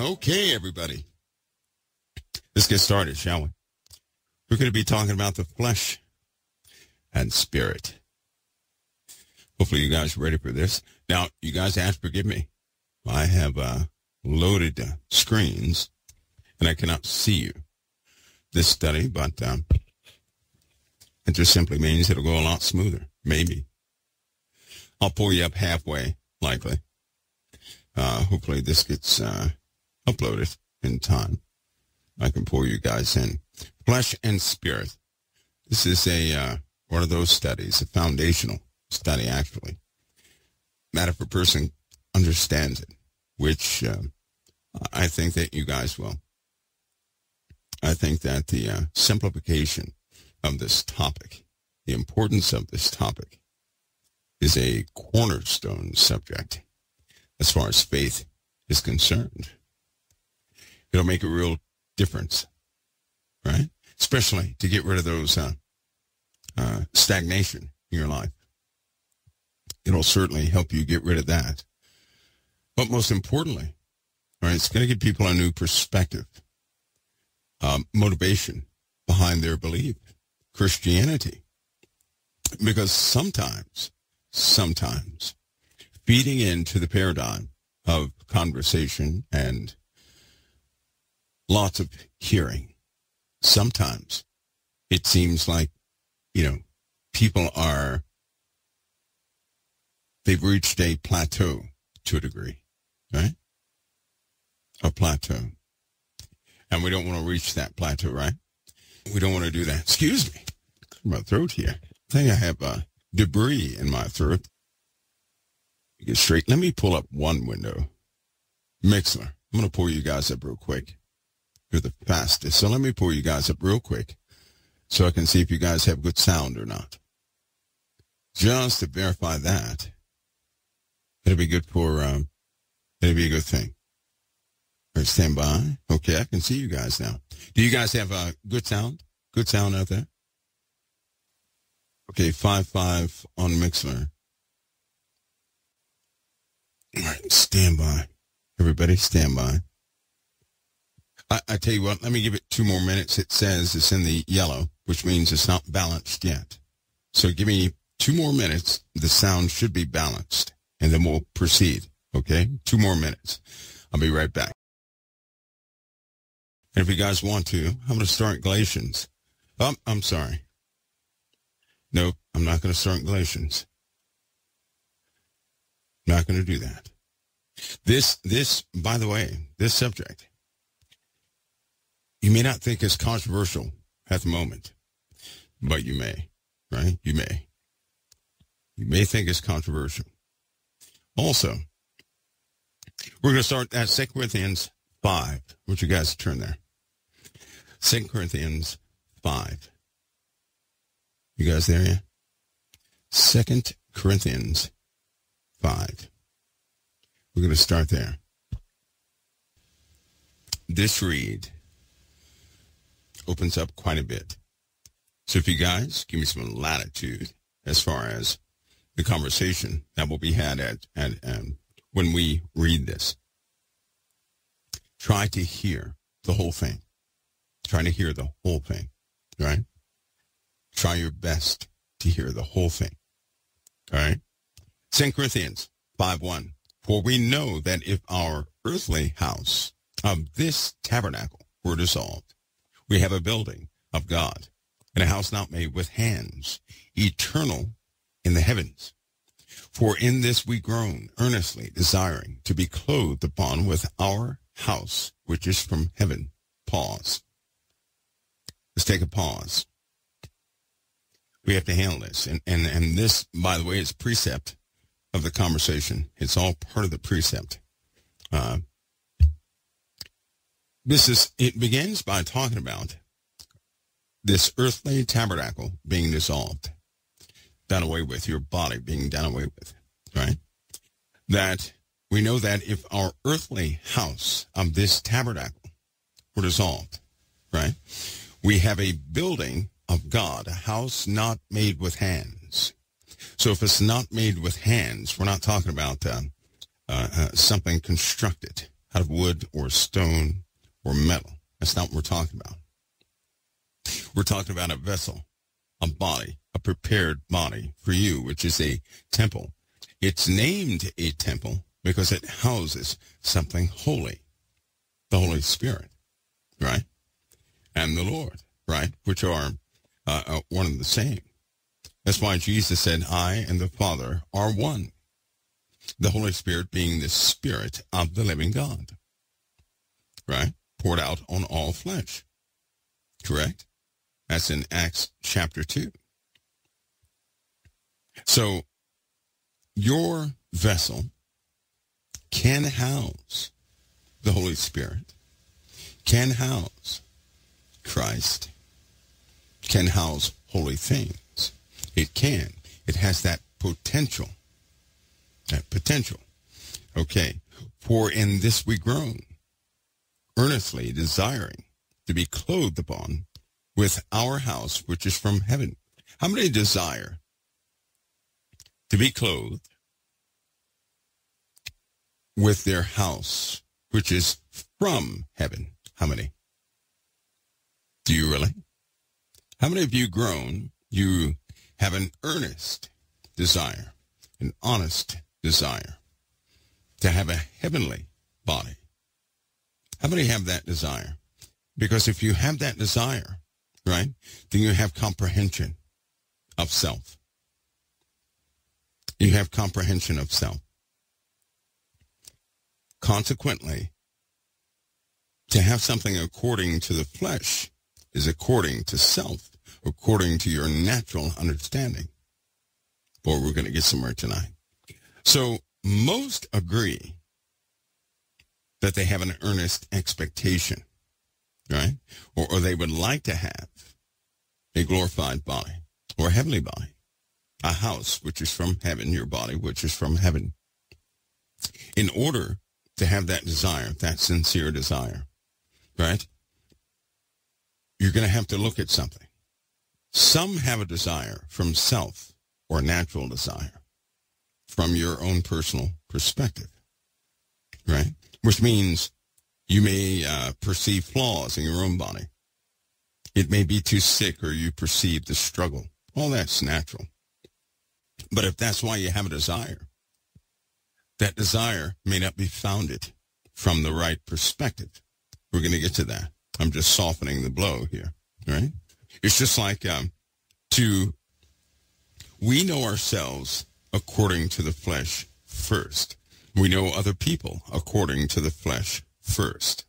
Okay, everybody. Let's get started, shall we? We're going to be talking about the flesh and spirit. Hopefully you guys are ready for this. Now, you guys have to forgive me. I have uh, loaded uh, screens and I cannot see you this study, but um, it just simply means it'll go a lot smoother. Maybe. I'll pull you up halfway, likely. Uh, hopefully this gets uh, uploaded in time. I can pull you guys in. Flesh and spirit. This is a uh, one of those studies, a foundational study, actually. Matter if a person understands it, which um, I think that you guys will. I think that the uh, simplification of this topic, the importance of this topic, is a cornerstone subject as far as faith is concerned. It'll make a real difference, right? Especially to get rid of those uh, uh, stagnation in your life. It'll certainly help you get rid of that. But most importantly, right, it's going to give people a new perspective, um, motivation behind their belief, Christianity. Because sometimes, sometimes feeding into the paradigm of conversation and lots of hearing. Sometimes it seems like, you know, people are, they've reached a plateau to a degree, right? A plateau. And we don't want to reach that plateau, right? We don't want to do that. Excuse me. My throat here. I think I have uh, debris in my throat get straight. Let me pull up one window. Mixlr. I'm going to pull you guys up real quick. You're the fastest. So let me pull you guys up real quick so I can see if you guys have good sound or not. Just to verify that. It'll be good for, um, it'll be a good thing. All right, stand by. Okay, I can see you guys now. Do you guys have uh, good sound? Good sound out there? Okay, 5-5 on Mixlr. All right, stand by. Everybody stand by. I, I tell you what, let me give it two more minutes. It says it's in the yellow, which means it's not balanced yet. So give me two more minutes. The sound should be balanced, and then we'll proceed. Okay? Two more minutes. I'll be right back. And if you guys want to, I'm going to start Galatians. Oh, I'm sorry. No, I'm not going to start Galatians. Not going to do that. This, this, by the way, this subject, you may not think is controversial at the moment, but you may, right? You may. You may think it's controversial. Also, we're going to start at 2 Corinthians 5. Would you guys turn there? 2 Corinthians 5. You guys there yet? 2 Corinthians 5. We're going to start there. This read opens up quite a bit. So if you guys give me some latitude as far as the conversation that will be had at, at um, when we read this, try to hear the whole thing. Try to hear the whole thing, right? Try your best to hear the whole thing. All right? 2 Corinthians 5.1. For we know that if our earthly house of this tabernacle were dissolved, we have a building of God and a house not made with hands, eternal in the heavens. For in this we groan, earnestly desiring to be clothed upon with our house, which is from heaven. Pause. Let's take a pause. We have to handle this. And, and, and this, by the way, is precept of the conversation. It's all part of the precept. Uh, this is, it begins by talking about this earthly tabernacle being dissolved, done away with, your body being done away with, right? That we know that if our earthly house of this tabernacle were dissolved, right? We have a building of God, a house not made with hands. So if it's not made with hands, we're not talking about uh, uh, uh, something constructed out of wood or stone or metal. That's not what we're talking about. We're talking about a vessel, a body, a prepared body for you, which is a temple. It's named a temple because it houses something holy, the Holy Spirit, right? And the Lord, right? Which are uh, uh, one and the same. That's why Jesus said, I and the Father are one. The Holy Spirit being the Spirit of the living God, right? Poured out on all flesh, correct? That's in Acts chapter 2. So your vessel can house the Holy Spirit, can house Christ, can house holy things. It can. It has that potential. That potential. Okay. For in this we groan, earnestly desiring to be clothed upon with our house, which is from heaven. How many desire to be clothed with their house, which is from heaven? How many? Do you really? How many of you groan, you have an earnest desire, an honest desire to have a heavenly body? How many have that desire? Because if you have that desire, right, then you have comprehension of self. You have comprehension of self. Consequently, to have something according to the flesh is according to self, according to your natural understanding. Boy, we're going to get somewhere tonight. So most agree that they have an earnest expectation, right? Or, or they would like to have a glorified body or a heavenly body, a house which is from heaven, your body which is from heaven. In order to have that desire, that sincere desire, right? you're going to have to look at something. Some have a desire from self or natural desire from your own personal perspective, right? Which means you may uh, perceive flaws in your own body. It may be too sick or you perceive the struggle. All that's natural. But if that's why you have a desire, that desire may not be founded from the right perspective. We're going to get to that. I'm just softening the blow here, right? It's just like um, to, we know ourselves according to the flesh first. We know other people according to the flesh first,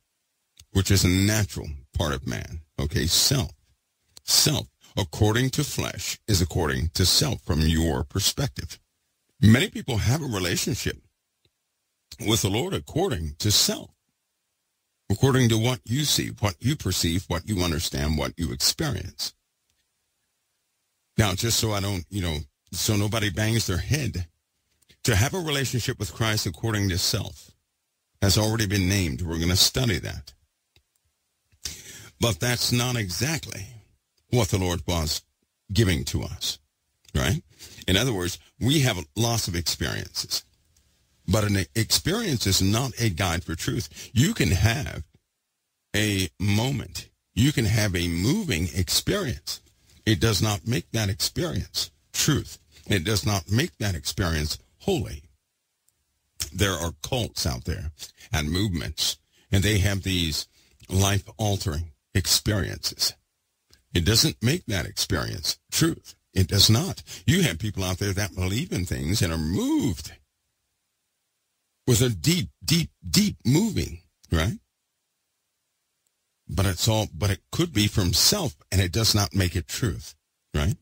which is a natural part of man. Okay, self. Self, according to flesh, is according to self from your perspective. Many people have a relationship with the Lord according to self according to what you see, what you perceive, what you understand, what you experience. Now, just so I don't, you know, so nobody bangs their head, to have a relationship with Christ according to self has already been named. We're going to study that. But that's not exactly what the Lord was giving to us, right? In other words, we have lots of experiences. But an experience is not a guide for truth. You can have a moment. You can have a moving experience. It does not make that experience truth. It does not make that experience holy. There are cults out there and movements, and they have these life-altering experiences. It doesn't make that experience truth. It does not. You have people out there that believe in things and are moved with a deep, deep, deep moving, right? But it's all, but it could be from self and it does not make it truth, right?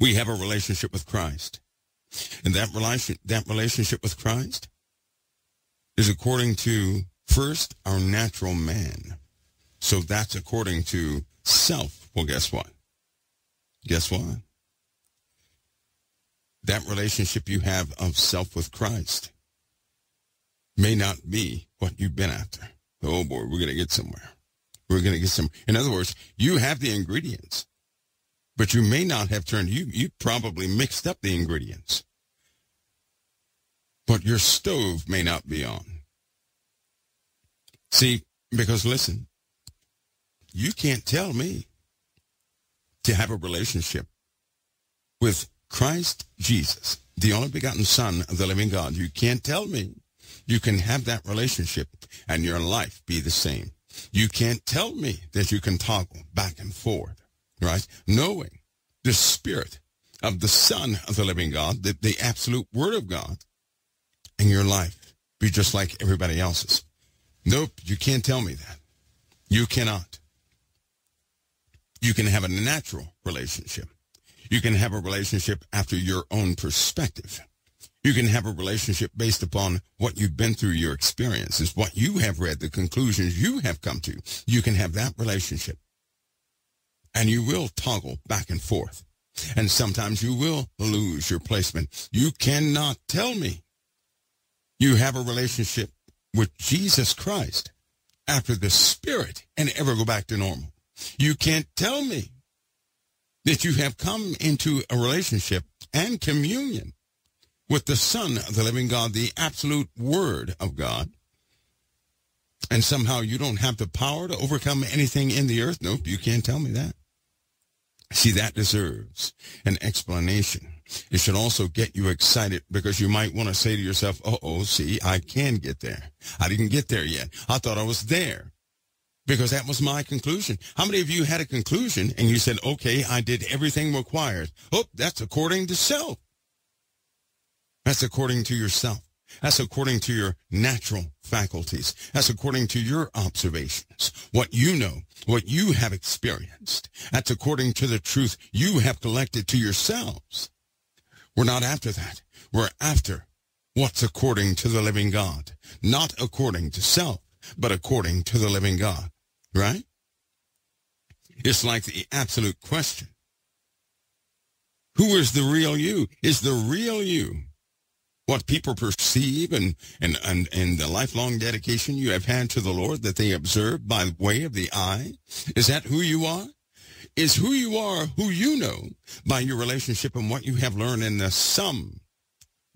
We have a relationship with Christ. And that relation, that relationship with Christ is according to first our natural man. So that's according to self. Well, guess what? Guess what? That relationship you have of self with Christ may not be what you've been after. Oh boy, we're going to get somewhere. We're going to get some. In other words, you have the ingredients, but you may not have turned, you, you probably mixed up the ingredients, but your stove may not be on. See, because listen, you can't tell me to have a relationship with Christ Jesus, the only begotten Son of the living God. You can't tell me you can have that relationship and your life be the same. You can't tell me that you can toggle back and forth, right? Knowing the spirit of the Son of the living God, the, the absolute Word of God, and your life be just like everybody else's. Nope, you can't tell me that. You cannot. You can have a natural relationship. You can have a relationship after your own perspective. You can have a relationship based upon what you've been through, your experiences, what you have read, the conclusions you have come to. You can have that relationship. And you will toggle back and forth. And sometimes you will lose your placement. You cannot tell me you have a relationship with Jesus Christ after the Spirit and ever go back to normal. You can't tell me that you have come into a relationship and communion with the Son of the living God, the absolute Word of God, and somehow you don't have the power to overcome anything in the earth? Nope, you can't tell me that. See, that deserves an explanation. It should also get you excited because you might want to say to yourself, oh, oh, see, I can get there. I didn't get there yet. I thought I was there because that was my conclusion. How many of you had a conclusion and you said, okay, I did everything required? Oh, that's according to self. That's according to yourself. That's according to your natural faculties. That's according to your observations, what you know, what you have experienced. That's according to the truth you have collected to yourselves. We're not after that. We're after what's according to the living God, not according to self, but according to the living God, right? It's like the absolute question. Who is the real you? Is the real you what people perceive and, and, and, and the lifelong dedication you have had to the Lord that they observe by way of the eye? Is that who you are? Is who you are who you know by your relationship and what you have learned in the sum,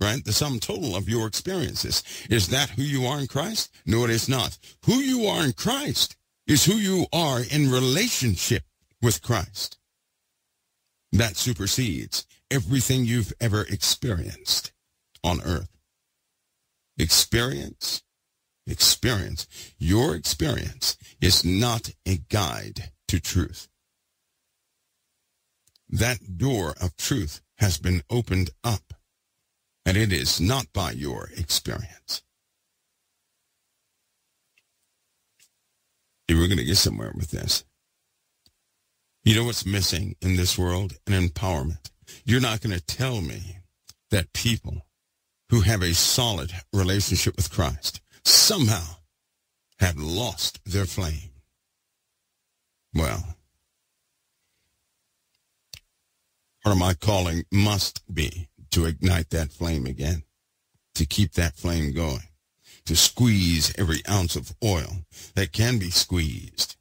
right? The sum total of your experiences. Is that who you are in Christ? No, it is not. Who you are in Christ is who you are in relationship with Christ. That supersedes everything you've ever experienced on earth. Experience, experience. Your experience is not a guide to truth. That door of truth has been opened up, and it is not by your experience. We're going to get somewhere with this. You know what's missing in this world? An empowerment. You're not going to tell me that people who have a solid relationship with Christ somehow have lost their flame. Well, part of my calling must be to ignite that flame again, to keep that flame going, to squeeze every ounce of oil that can be squeezed.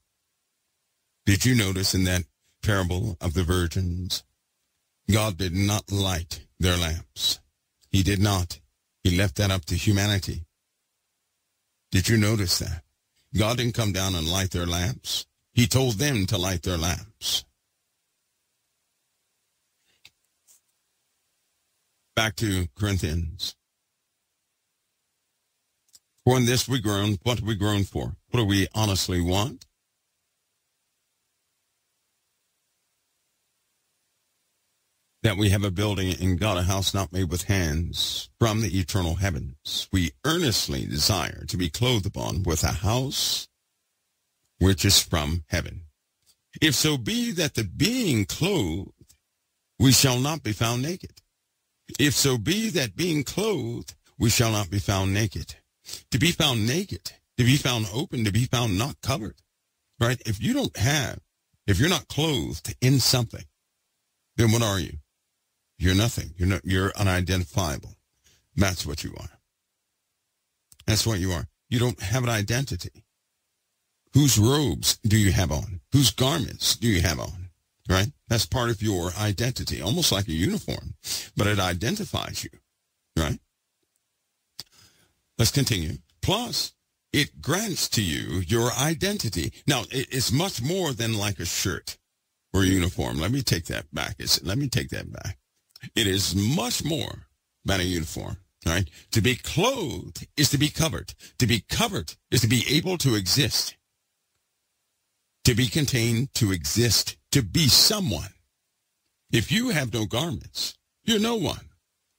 Did you notice in that parable of the virgins, God did not light their lamps. He did not. He left that up to humanity. Did you notice that? God didn't come down and light their lamps. He told them to light their lamps. Back to Corinthians. For in this we groan, what we groan for? What do we honestly want? That we have a building in God, a house not made with hands, from the eternal heavens. We earnestly desire to be clothed upon with a house which is from heaven. If so be that the being clothed, we shall not be found naked. If so be that being clothed, we shall not be found naked. To be found naked, to be found open, to be found not covered, right? If you don't have, if you're not clothed in something, then what are you? You're nothing. You're not, you're unidentifiable. That's what you are. That's what you are. You don't have an identity. Whose robes do you have on? Whose garments do you have on? Right? That's part of your identity, almost like a uniform, but it identifies you. Right? Let's continue. Plus, it grants to you your identity. Now, it's much more than like a shirt or a uniform. Let me take that back. Let me take that back. It is much more than a uniform. Right? To be clothed is to be covered. To be covered is to be able to exist. To be contained, to exist, to be someone. If you have no garments, you're no one.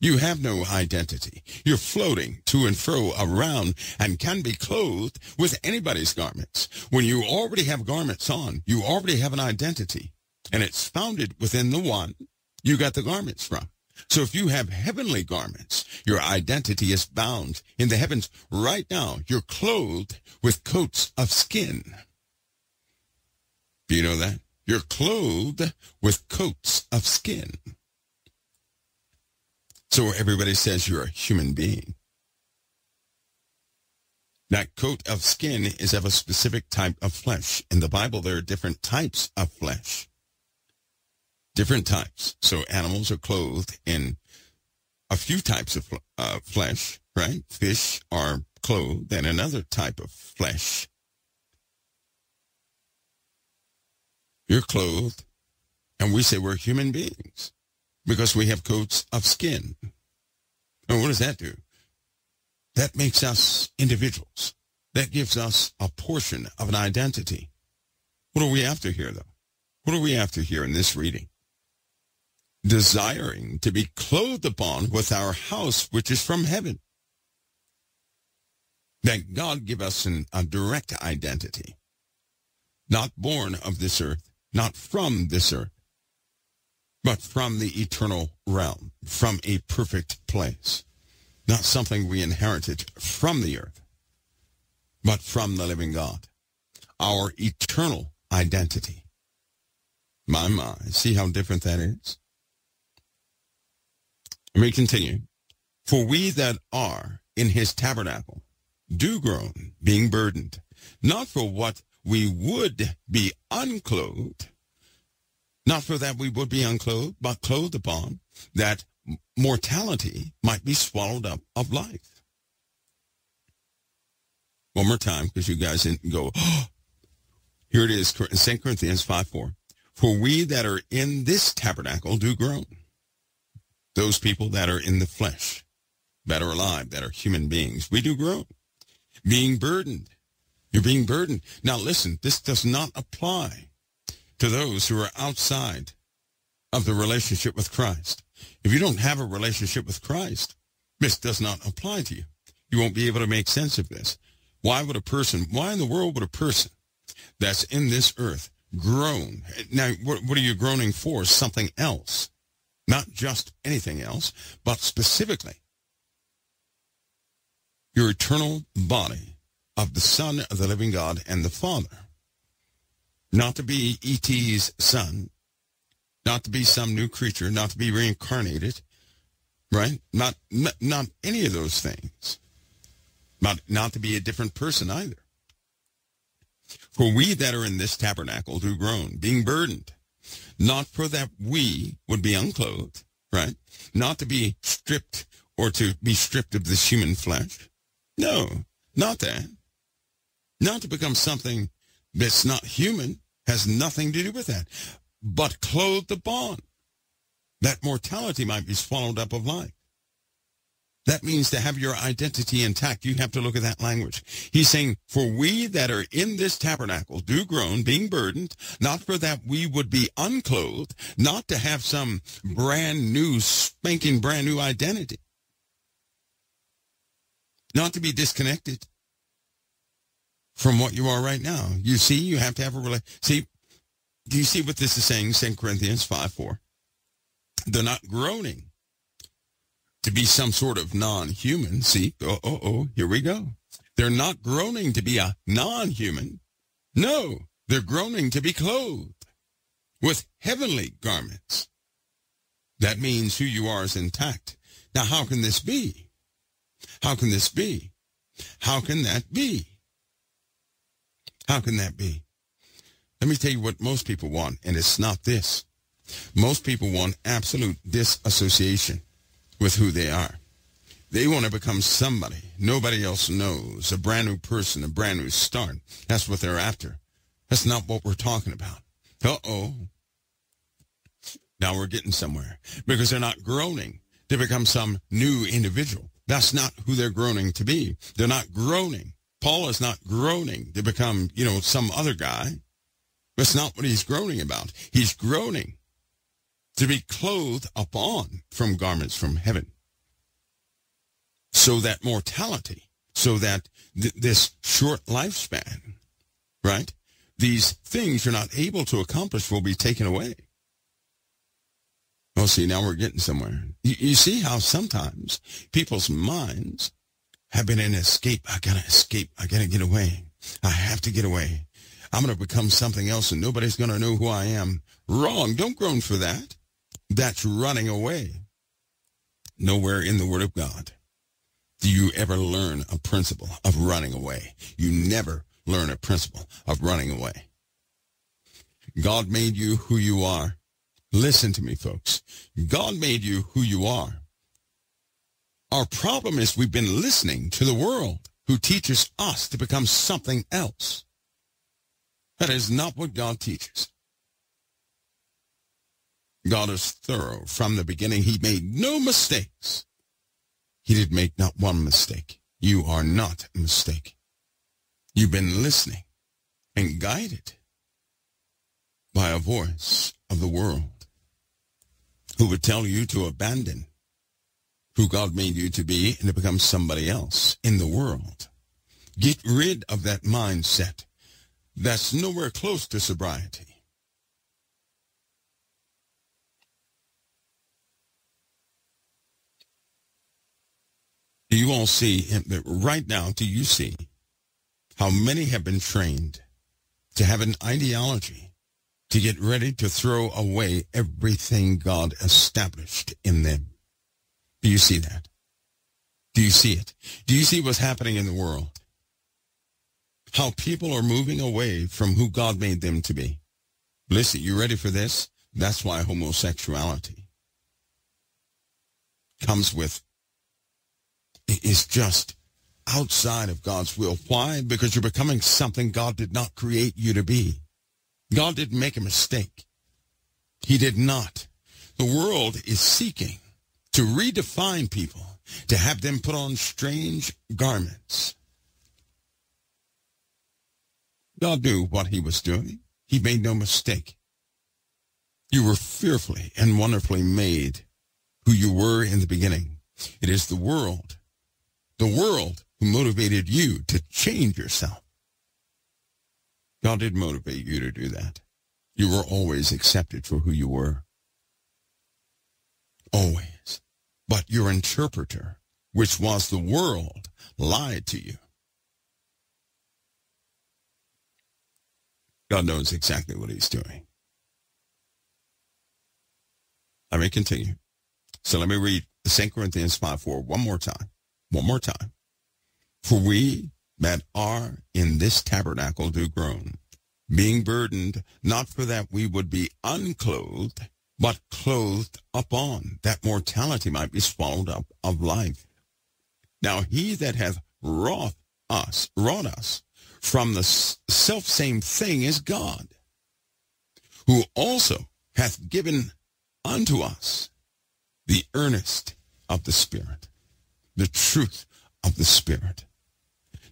You have no identity. You're floating to and fro around and can be clothed with anybody's garments. When you already have garments on, you already have an identity. And it's founded within the one you got the garments from. So if you have heavenly garments, your identity is bound in the heavens. Right now, you're clothed with coats of skin. Do you know that? You're clothed with coats of skin. So everybody says you're a human being. That coat of skin is of a specific type of flesh. In the Bible, there are different types of flesh. Different types. So animals are clothed in a few types of uh, flesh, right? Fish are clothed in another type of flesh. You're clothed, and we say we're human beings because we have coats of skin. And what does that do? That makes us individuals. That gives us a portion of an identity. What are we after here, though? What are we after here in this reading? Desiring to be clothed upon with our house, which is from heaven. That God give us an, a direct identity, not born of this earth, not from this earth, but from the eternal realm, from a perfect place. Not something we inherited from the earth, but from the living God. Our eternal identity. My, my, see how different that is? Let me continue. For we that are in his tabernacle do groan, being burdened, not for what we would be unclothed, not for that we would be unclothed, but clothed upon, that mortality might be swallowed up of life. One more time, because you guys didn't go, oh. here it is, 2 Corinthians 5, 4. For we that are in this tabernacle do groan. Those people that are in the flesh, that are alive, that are human beings, we do groan. Being burdened. You're being burdened. Now listen, this does not apply to those who are outside of the relationship with Christ. If you don't have a relationship with Christ, this does not apply to you. You won't be able to make sense of this. Why would a person, why in the world would a person that's in this earth groan? Now, what, what are you groaning for? Something else. Not just anything else, but specifically your eternal body of the Son of the living God and the Father not to be E.T.'s son, not to be some new creature, not to be reincarnated, right? Not, not, not any of those things. Not, not to be a different person either. For we that are in this tabernacle do groan, being burdened, not for that we would be unclothed, right? Not to be stripped or to be stripped of this human flesh. No, not that. Not to become something that's not human, has nothing to do with that. But clothed upon, that mortality might be swallowed up of life. That means to have your identity intact, you have to look at that language. He's saying, for we that are in this tabernacle do groan, being burdened, not for that we would be unclothed, not to have some brand new, spanking brand new identity, not to be disconnected, from what you are right now. You see, you have to have a relationship. See, do you see what this is saying? 2 Corinthians 5, 4. They're not groaning to be some sort of non-human. See, oh, oh, oh, here we go. They're not groaning to be a non-human. No, they're groaning to be clothed with heavenly garments. That means who you are is intact. Now, how can this be? How can this be? How can that be? How can that be? Let me tell you what most people want, and it's not this. Most people want absolute disassociation with who they are. They want to become somebody nobody else knows, a brand new person, a brand new start. That's what they're after. That's not what we're talking about. Uh-oh. Now we're getting somewhere because they're not groaning to become some new individual. That's not who they're groaning to be. They're not groaning. Paul is not groaning to become, you know, some other guy. That's not what he's groaning about. He's groaning to be clothed upon from garments from heaven. So that mortality, so that th- this short lifespan, right? These things you're not able to accomplish will be taken away. Oh, see, now we're getting somewhere. You, you see how sometimes people's minds have been in escape. I gotta escape. I gotta get away. I have to get away. I'm going to become something else and nobody's going to know who I am. Wrong. Don't groan for that. That's running away. Nowhere in the Word of God do you ever learn a principle of running away. You never learn a principle of running away. God made you who you are. Listen to me, folks. God made you who you are. Our problem is we've been listening to the world who teaches us to become something else. That is not what God teaches. God is thorough from the beginning. He made no mistakes. He did make not one mistake. You are not a mistake. You've been listening and guided by a voice of the world who would tell you to abandon who God made you to be and to become somebody else in the world. Get rid of that mindset that's nowhere close to sobriety. Do you all see, right now, do you see how many have been trained to have an ideology to get ready to throw away everything God established in them? Do you see that? Do you see it? Do you see what's happening in the world? how people are moving away from who God made them to be. Listen, you ready for this? That's why homosexuality comes with, is just outside of God's will. Why? Because you're becoming something God did not create you to be. God didn't make a mistake. He did not. The world is seeking to redefine people, to have them put on strange garments. God knew what he was doing. He made no mistake. You were fearfully and wonderfully made who you were in the beginning. It is the world, the world who motivated you to change yourself. God didn't motivate you to do that. You were always accepted for who you were. Always. But your interpreter, which was the world, lied to you. God knows exactly what he's doing. Let me continue. So let me read 2 Corinthians 5 4 one more time. One more time. For we that are in this tabernacle do groan, being burdened, not for that we would be unclothed, but clothed upon, that mortality might be swallowed up of life. Now he that hath wrought us, wrought us from the self same thing as God, who also hath given unto us the earnest of the Spirit, the truth of the Spirit.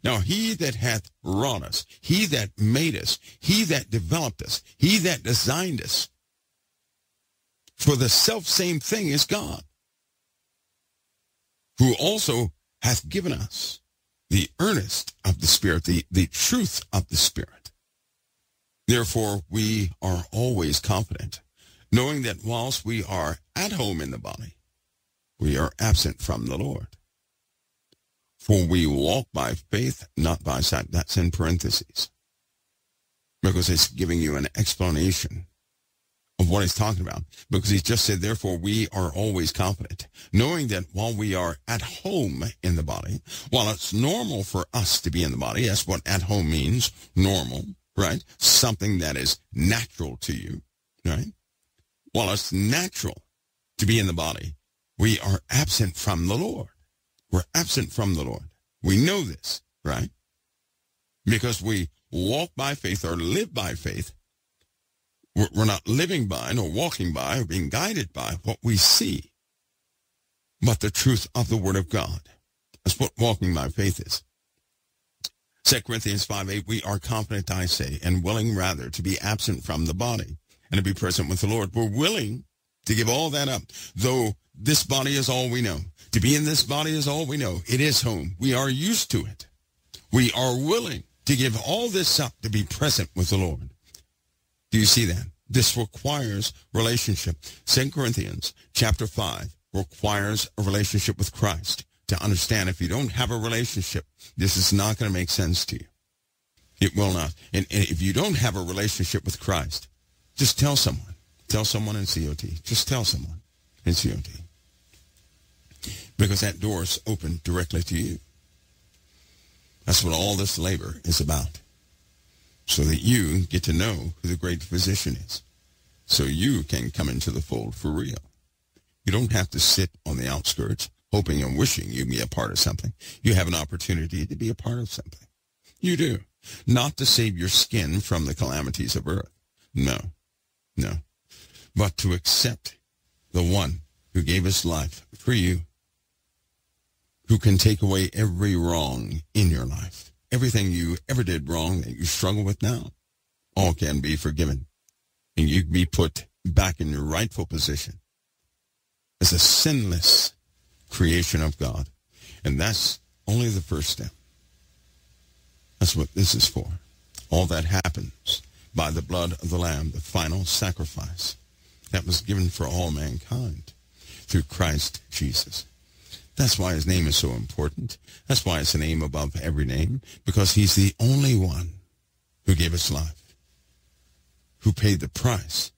Now he that hath wrought us, he that made us, he that developed us, he that designed us, for the self same thing is God, who also hath given us the earnest of the Spirit, the, the truth of the Spirit. Therefore, we are always confident, knowing that whilst we are at home in the body, we are absent from the Lord. For we walk by faith, not by sight. That's in parentheses. Because it's giving you an explanation of what he's talking about because he's just said, therefore, we are always confident, knowing that while we are at home in the body, while it's normal for us to be in the body, that's what at home means, normal, right? Something that is natural to you, right? While it's natural to be in the body, we are absent from the Lord. We're absent from the Lord. We know this, right? Because we walk by faith or live by faith. We're not living by nor walking by or being guided by what we see, but the truth of the Word of God. That's what walking by faith is. 2 Corinthians 5, 8, we are confident, I say, and willing rather to be absent from the body and to be present with the Lord. We're willing to give all that up, though this body is all we know. To be in this body is all we know. It is home. We are used to it. We are willing to give all this up to be present with the Lord. Do you see that? This requires relationship. 2 Corinthians chapter 5 requires a relationship with Christ to understand if you don't have a relationship, this is not going to make sense to you. It will not. And, and if you don't have a relationship with Christ, just tell someone. Tell someone in COT. Just tell someone in COT. Because that door is open directly to you. That's what all this labor is about. So that you get to know who the great physician is. So you can come into the fold for real. You don't have to sit on the outskirts hoping and wishing you be a part of something. You have an opportunity to be a part of something. You do. Not to save your skin from the calamities of earth. No. No. But to accept the one who gave his life for you, who can take away every wrong in your life everything you ever did wrong that you struggle with now, all can be forgiven. And you can be put back in your rightful position as a sinless creation of God. And that's only the first step. That's what this is for. All that happens by the blood of the Lamb, the final sacrifice that was given for all mankind through Christ Jesus. That's why his name is so important. That's why it's a name above every name, because he's the only one who gave us life, who paid the price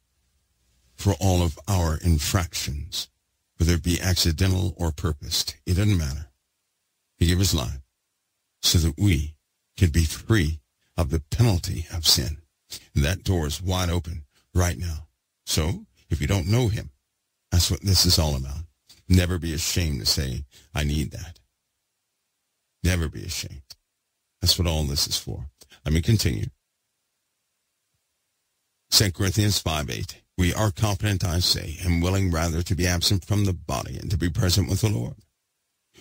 for all of our infractions, whether it be accidental or purposed. It doesn't matter. He gave his life so that we could be free of the penalty of sin. And that door is wide open right now. So if you don't know him, that's what this is all about. Never be ashamed to say, I need that. Never be ashamed. That's what all this is for. Let me continue. 2 Corinthians 5, 8. We are confident, I say, and willing rather to be absent from the body and to be present with the Lord.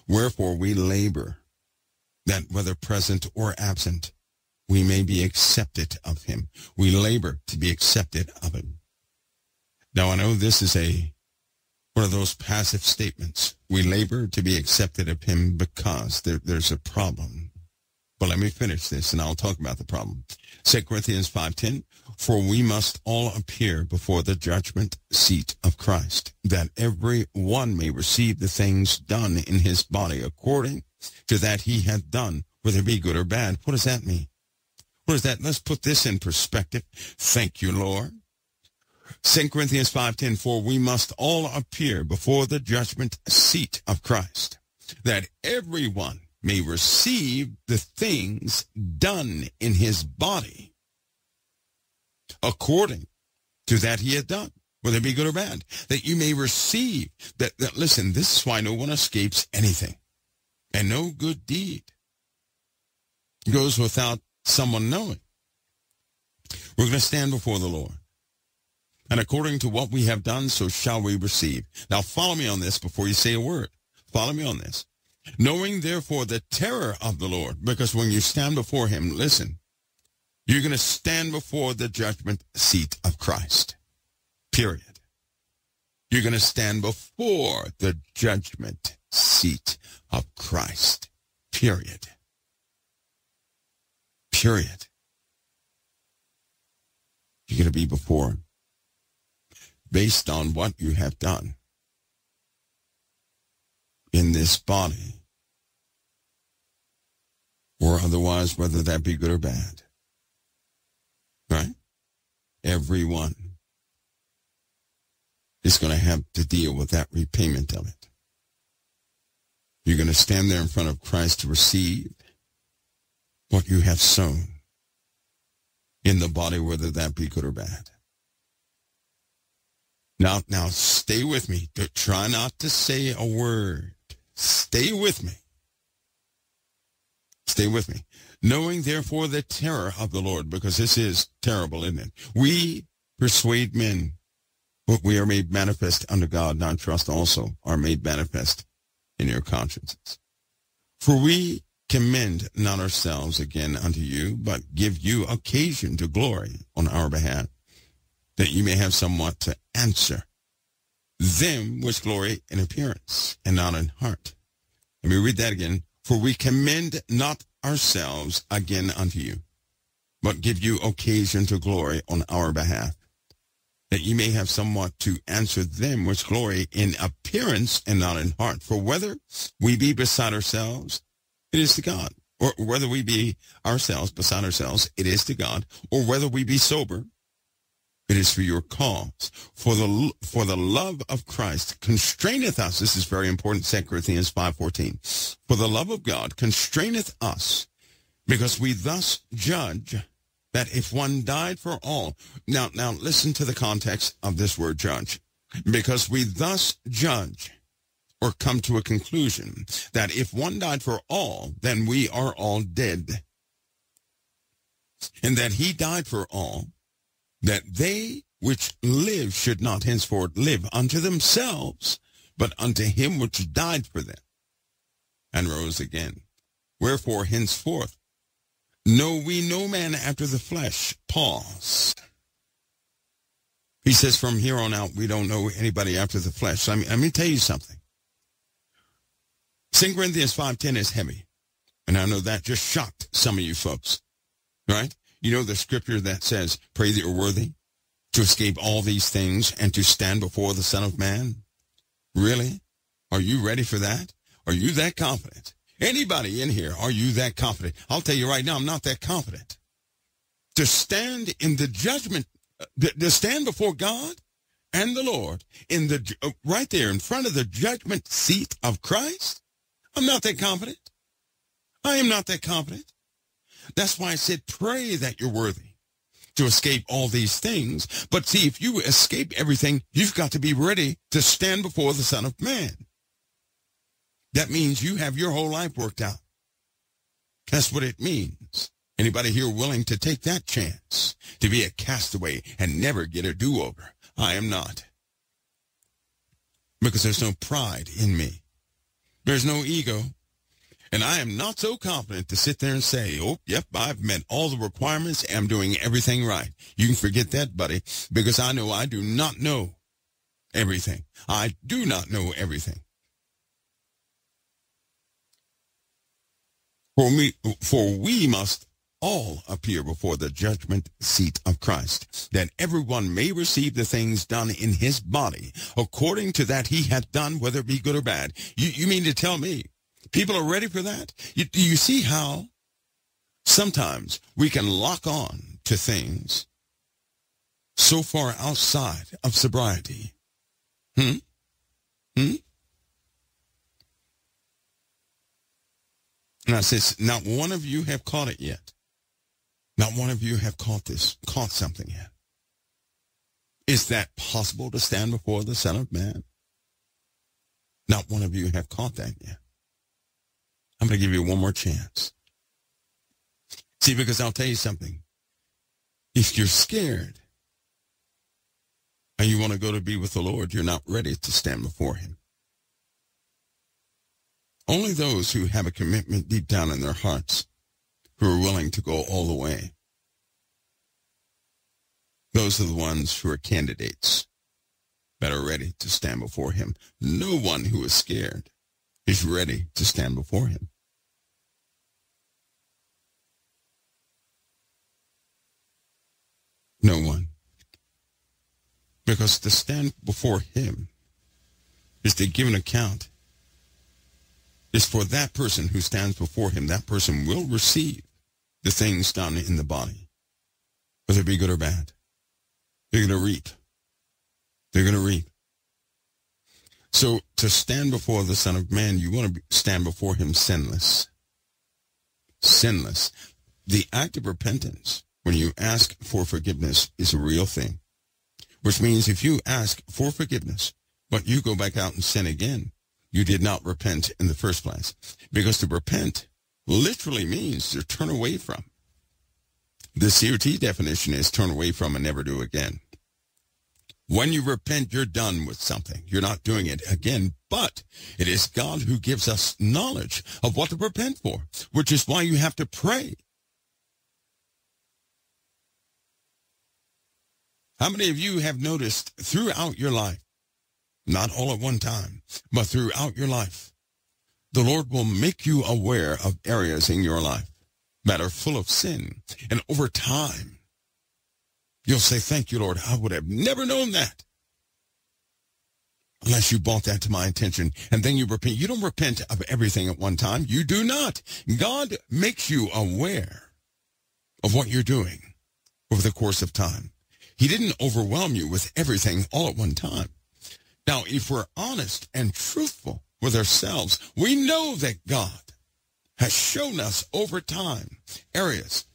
Wherefore we labor that whether present or absent, we may be accepted of him. We labor to be accepted of him. Now I know this is a one of those passive statements. We labor to be accepted of him because there, there's a problem. But let me finish this and I'll talk about the problem. 2 Corinthians 5.10, For we must all appear before the judgment seat of Christ, that every one may receive the things done in his body according to that he hath done, whether it be good or bad. What does that mean? What is that? Let's put this in perspective. Thank you, Lord. 2 Corinthians 5.10, for we must all appear before the judgment seat of Christ, that everyone may receive the things done in his body according to that he had done, whether it be good or bad, that you may receive that, that listen, this is why no one escapes anything and no good deed goes without someone knowing. We're going to stand before the Lord and according to what we have done, so shall we receive. Now follow me on this before you say a word. Follow me on this. Knowing therefore the terror of the Lord, because when you stand before him, listen, you're going to stand before the judgment seat of Christ. Period. You're going to stand before the judgment seat of Christ. Period. Period. You're going to be before based on what you have done in this body, or otherwise, whether that be good or bad. Right? Everyone is going to have to deal with that repayment of it. You're going to stand there in front of Christ to receive what you have sown in the body, whether that be good or bad. Now, now stay with me. Try not to say a word. Stay with me. Stay with me. Knowing therefore the terror of the Lord, because this is terrible, isn't it? We persuade men, but we are made manifest unto God, our trust also are made manifest in your consciences. For we commend not ourselves again unto you, but give you occasion to glory on our behalf, that you may have somewhat to answer them which glory in appearance and not in heart. Let me read that again. For we commend not ourselves again unto you, but give you occasion to glory on our behalf, that ye may have somewhat to answer them which glory in appearance and not in heart. For whether we be beside ourselves, it is to God. Or whether we be ourselves beside ourselves, it is to God. Or whether we be sober, it is for your cause. For the for the love of Christ constraineth us. This is very important. 2 Corinthians 5.14. For the love of God constraineth us, because we thus judge that if one died for all. Now, now listen to the context of this word judge. Because we thus judge or come to a conclusion that if one died for all, then we are all dead. And that he died for all, that they which live should not henceforth live unto themselves, but unto him which died for them and rose again. Wherefore henceforth know we no man after the flesh. Pause. He says from here on out, we don't know anybody after the flesh. Let me tell you something. 2 Corinthians 5.10 is heavy. And I know that just shocked some of you folks, right? You know the scripture that says, pray that you're worthy to escape all these things and to stand before the Son of Man? Really? Are you ready for that? Are you that confident? Anybody in here, are you that confident? I'll tell you right now, I'm not that confident. To stand in the judgment, uh, to stand before God and the Lord in the uh, right there in front of the judgment seat of Christ, I'm not that confident. I am not that confident. That's why I said, pray that you're worthy to escape all these things. But see, if you escape everything, you've got to be ready to stand before the Son of Man. That means you have your whole life worked out. That's what it means. Anybody here willing to take that chance to be a castaway and never get a do-over? I am not. Because there's no pride in me. There's no ego. And I am not so confident to sit there and say, oh, yep, I've met all the requirements. I'm doing everything right. You can forget that, buddy, because I know I do not know everything. I do not know everything. For me, for we must all appear before the judgment seat of Christ, that everyone may receive the things done in his body according to that he hath done, whether it be good or bad. You, you mean to tell me People are ready for that. You, do you see how sometimes we can lock on to things so far outside of sobriety? Hmm? Hmm? And I says, not one of you have caught it yet. Not one of you have caught this, caught something yet. Is that possible to stand before the Son of Man? Not one of you have caught that yet. I'm going to give you one more chance. See, because I'll tell you something. If you're scared and you want to go to be with the Lord, you're not ready to stand before him. Only those who have a commitment deep down in their hearts who are willing to go all the way. Those are the ones who are candidates that are ready to stand before him. No one who is scared is ready to stand before him. No one. Because to stand before him is to give an account. Is for that person who stands before him, that person will receive the things done in the body, whether it be good or bad. They're going to reap. They're going to reap. So to stand before the Son of Man, you want to stand before him sinless. Sinless. The act of repentance when you ask for forgiveness is a real thing. Which means if you ask for forgiveness, but you go back out and sin again, you did not repent in the first place. Because to repent literally means to turn away from. The COT definition is turn away from and never do again. When you repent, you're done with something. You're not doing it again, but it is God who gives us knowledge of what to repent for, which is why you have to pray. How many of you have noticed throughout your life, not all at one time, but throughout your life, the Lord will make you aware of areas in your life that are full of sin. And over time, you'll say, thank you, Lord. I would have never known that unless you brought that to my attention. And then you repent. You don't repent of everything at one time. You do not. God makes you aware of what you're doing over the course of time. He didn't overwhelm you with everything all at one time. Now, if we're honest and truthful with ourselves, we know that God has shown us over time areas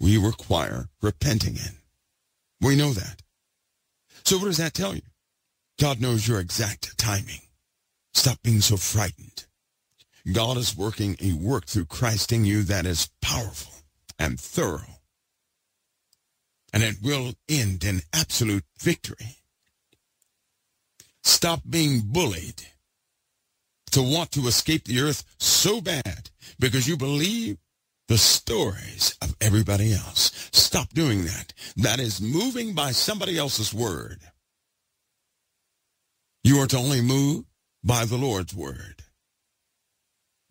we require repenting in. We know that. So what does that tell you? God knows your exact timing. Stop being so frightened. God is working a work through Christ in you that is powerful and thorough. And it will end in absolute victory. Stop being bullied to want to escape the earth so bad because you believe the stories of everybody else. Stop doing that. That is moving by somebody else's word. You are to only move by the Lord's word,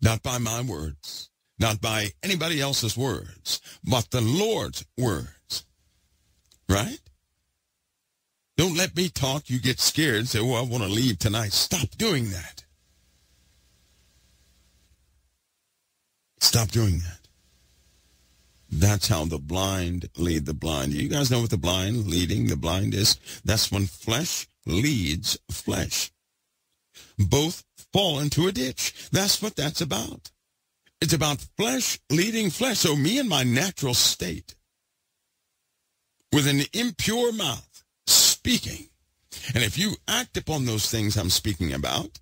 not by my words, not by anybody else's words, but the Lord's words. Right? Don't let me talk. You get scared and say, oh, I want to leave tonight. Stop doing that. Stop doing that. That's how the blind lead the blind. You guys know what the blind leading the blind is? That's when flesh leads flesh. Both fall into a ditch. That's what that's about. It's about flesh leading flesh. So me in my natural state, with an impure mouth, speaking. And if you act upon those things I'm speaking about,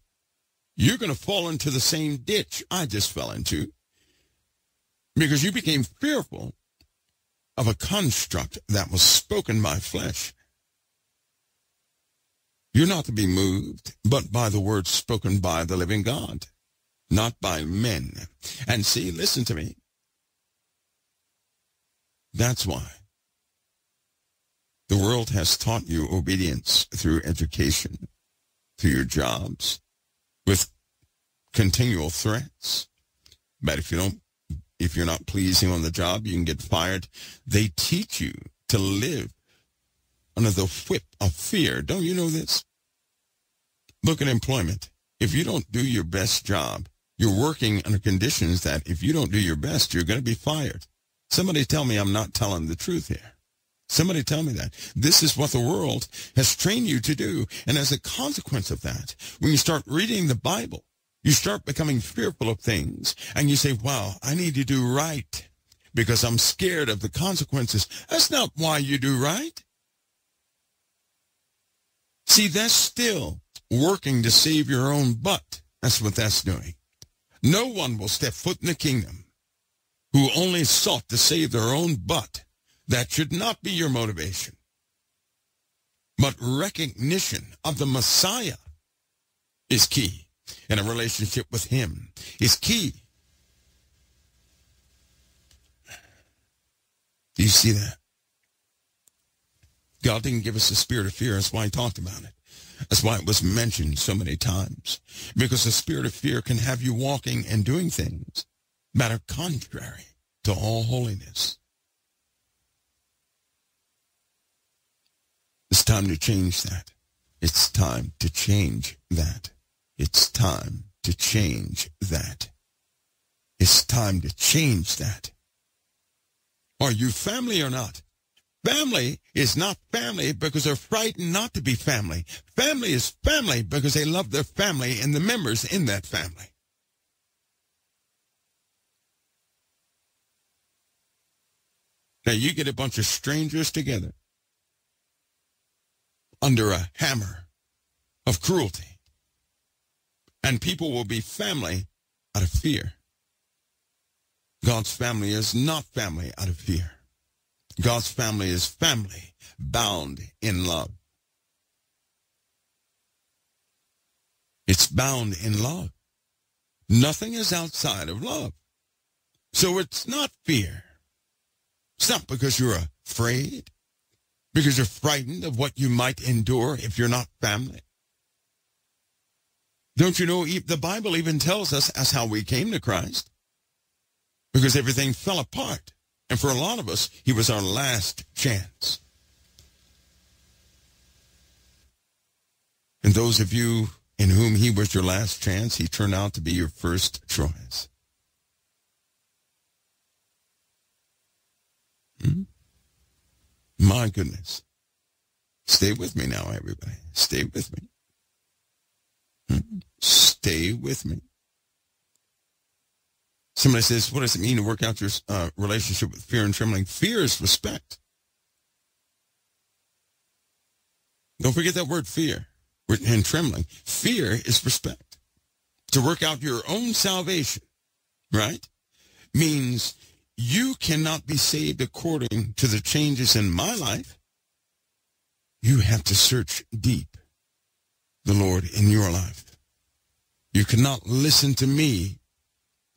you're going to fall into the same ditch I just fell into because you became fearful of a construct that was spoken by flesh. You're not to be moved, but by the words spoken by the living God, not by men. And see, listen to me. That's why the world has taught you obedience through education, through your jobs, with continual threats. But if you don't if you're not pleasing on the job, you can get fired. They teach you to live under the whip of fear. Don't you know this? Look at employment. If you don't do your best job, you're working under conditions that if you don't do your best, you're going to be fired. Somebody tell me I'm not telling the truth here. Somebody tell me that. This is what the world has trained you to do. And as a consequence of that, when you start reading the Bible, you start becoming fearful of things and you say, wow, I need to do right because I'm scared of the consequences. That's not why you do right. See, that's still working to save your own butt. That's what that's doing. No one will step foot in the kingdom who only sought to save their own butt. That should not be your motivation. But recognition of the Messiah is key and a relationship with him is key. Do you see that? God didn't give us a spirit of fear. That's why he talked about it. That's why it was mentioned so many times. Because the spirit of fear can have you walking and doing things that are contrary to all holiness. It's time to change that. It's time to change that. It's time to change that. It's time to change that. Are you family or not? Family is not family because they're frightened not to be family. Family is family because they love their family and the members in that family. Now you get a bunch of strangers together under a hammer of cruelty and people will be family out of fear. God's family is not family out of fear. God's family is family bound in love. It's bound in love. Nothing is outside of love. So it's not fear. It's not because you're afraid, because you're frightened of what you might endure if you're not family. Don't you know, the Bible even tells us as how we came to Christ. Because everything fell apart. And for a lot of us, he was our last chance. And those of you in whom he was your last chance, he turned out to be your first choice. Hmm? My goodness. Stay with me now, everybody. Stay with me. Hmm? Stay with me. Somebody says, what does it mean to work out your uh, relationship with fear and trembling? Fear is respect. Don't forget that word fear and trembling. Fear is respect. To work out your own salvation, right, means you cannot be saved according to the changes in my life. You have to search deep the Lord in your life. You cannot listen to me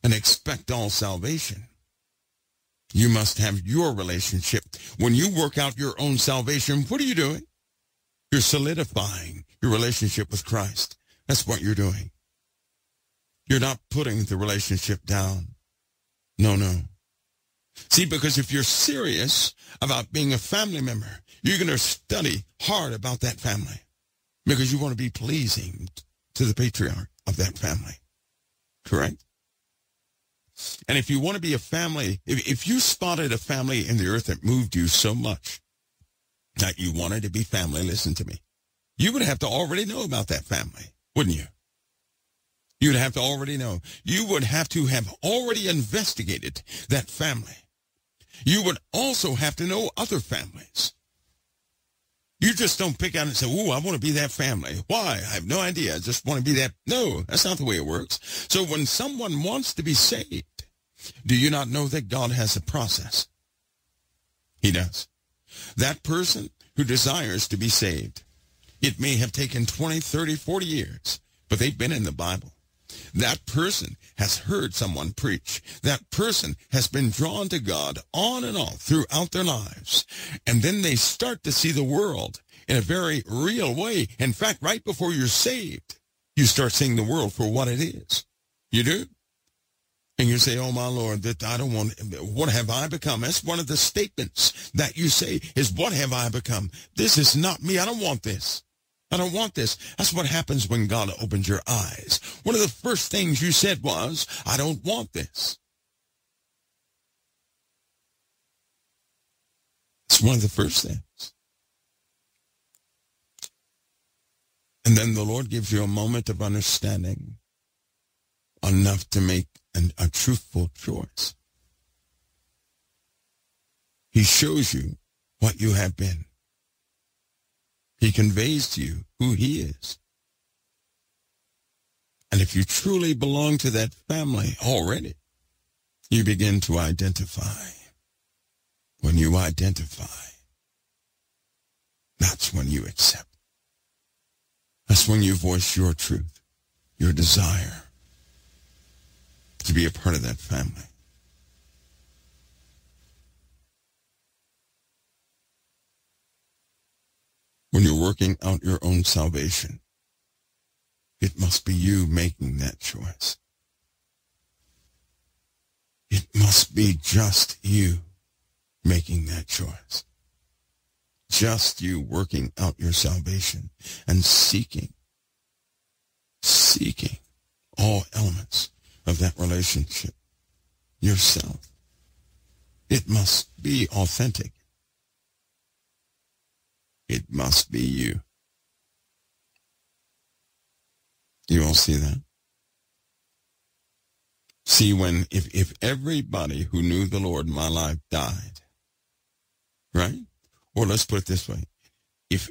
and expect all salvation. You must have your relationship. When you work out your own salvation, what are you doing? You're solidifying your relationship with Christ. That's what you're doing. You're not putting the relationship down. No, no. See, because if you're serious about being a family member, you're going to study hard about that family because you want to be pleasing to the patriarch of that family. Correct? And if you want to be a family, if, if you spotted a family in the earth that moved you so much that you wanted to be family, listen to me, you would have to already know about that family, wouldn't you? You'd have to already know. You would have to have already investigated that family. You would also have to know other families. You just don't pick out and say, "Ooh, I want to be that family." Why? I have no idea. I just want to be that. No, that's not the way it works. So when someone wants to be saved, do you not know that God has a process? He does. That person who desires to be saved, it may have taken 20, 30, 40 years, but they've been in the Bible. That person has heard someone preach. That person has been drawn to God on and off throughout their lives. And then they start to see the world in a very real way. In fact, right before you're saved, you start seeing the world for what it is. You do? And you say, oh my Lord, that I don't want, what have I become? That's one of the statements that you say is, what have I become? This is not me. I don't want this. I don't want this. That's what happens when God opens your eyes. One of the first things you said was, I don't want this. It's one of the first things. And then the Lord gives you a moment of understanding enough to make an, a truthful choice. He shows you what you have been. He conveys to you who he is. And if you truly belong to that family already, you begin to identify. When you identify, that's when you accept. That's when you voice your truth, your desire to be a part of that family. When you're working out your own salvation. It must be you making that choice. It must be just you making that choice. Just you working out your salvation and seeking, seeking all elements of that relationship yourself. It must be authentic. It must be you. You all see that? See, when, if, if everybody who knew the Lord in my life died, right? Or let's put it this way. If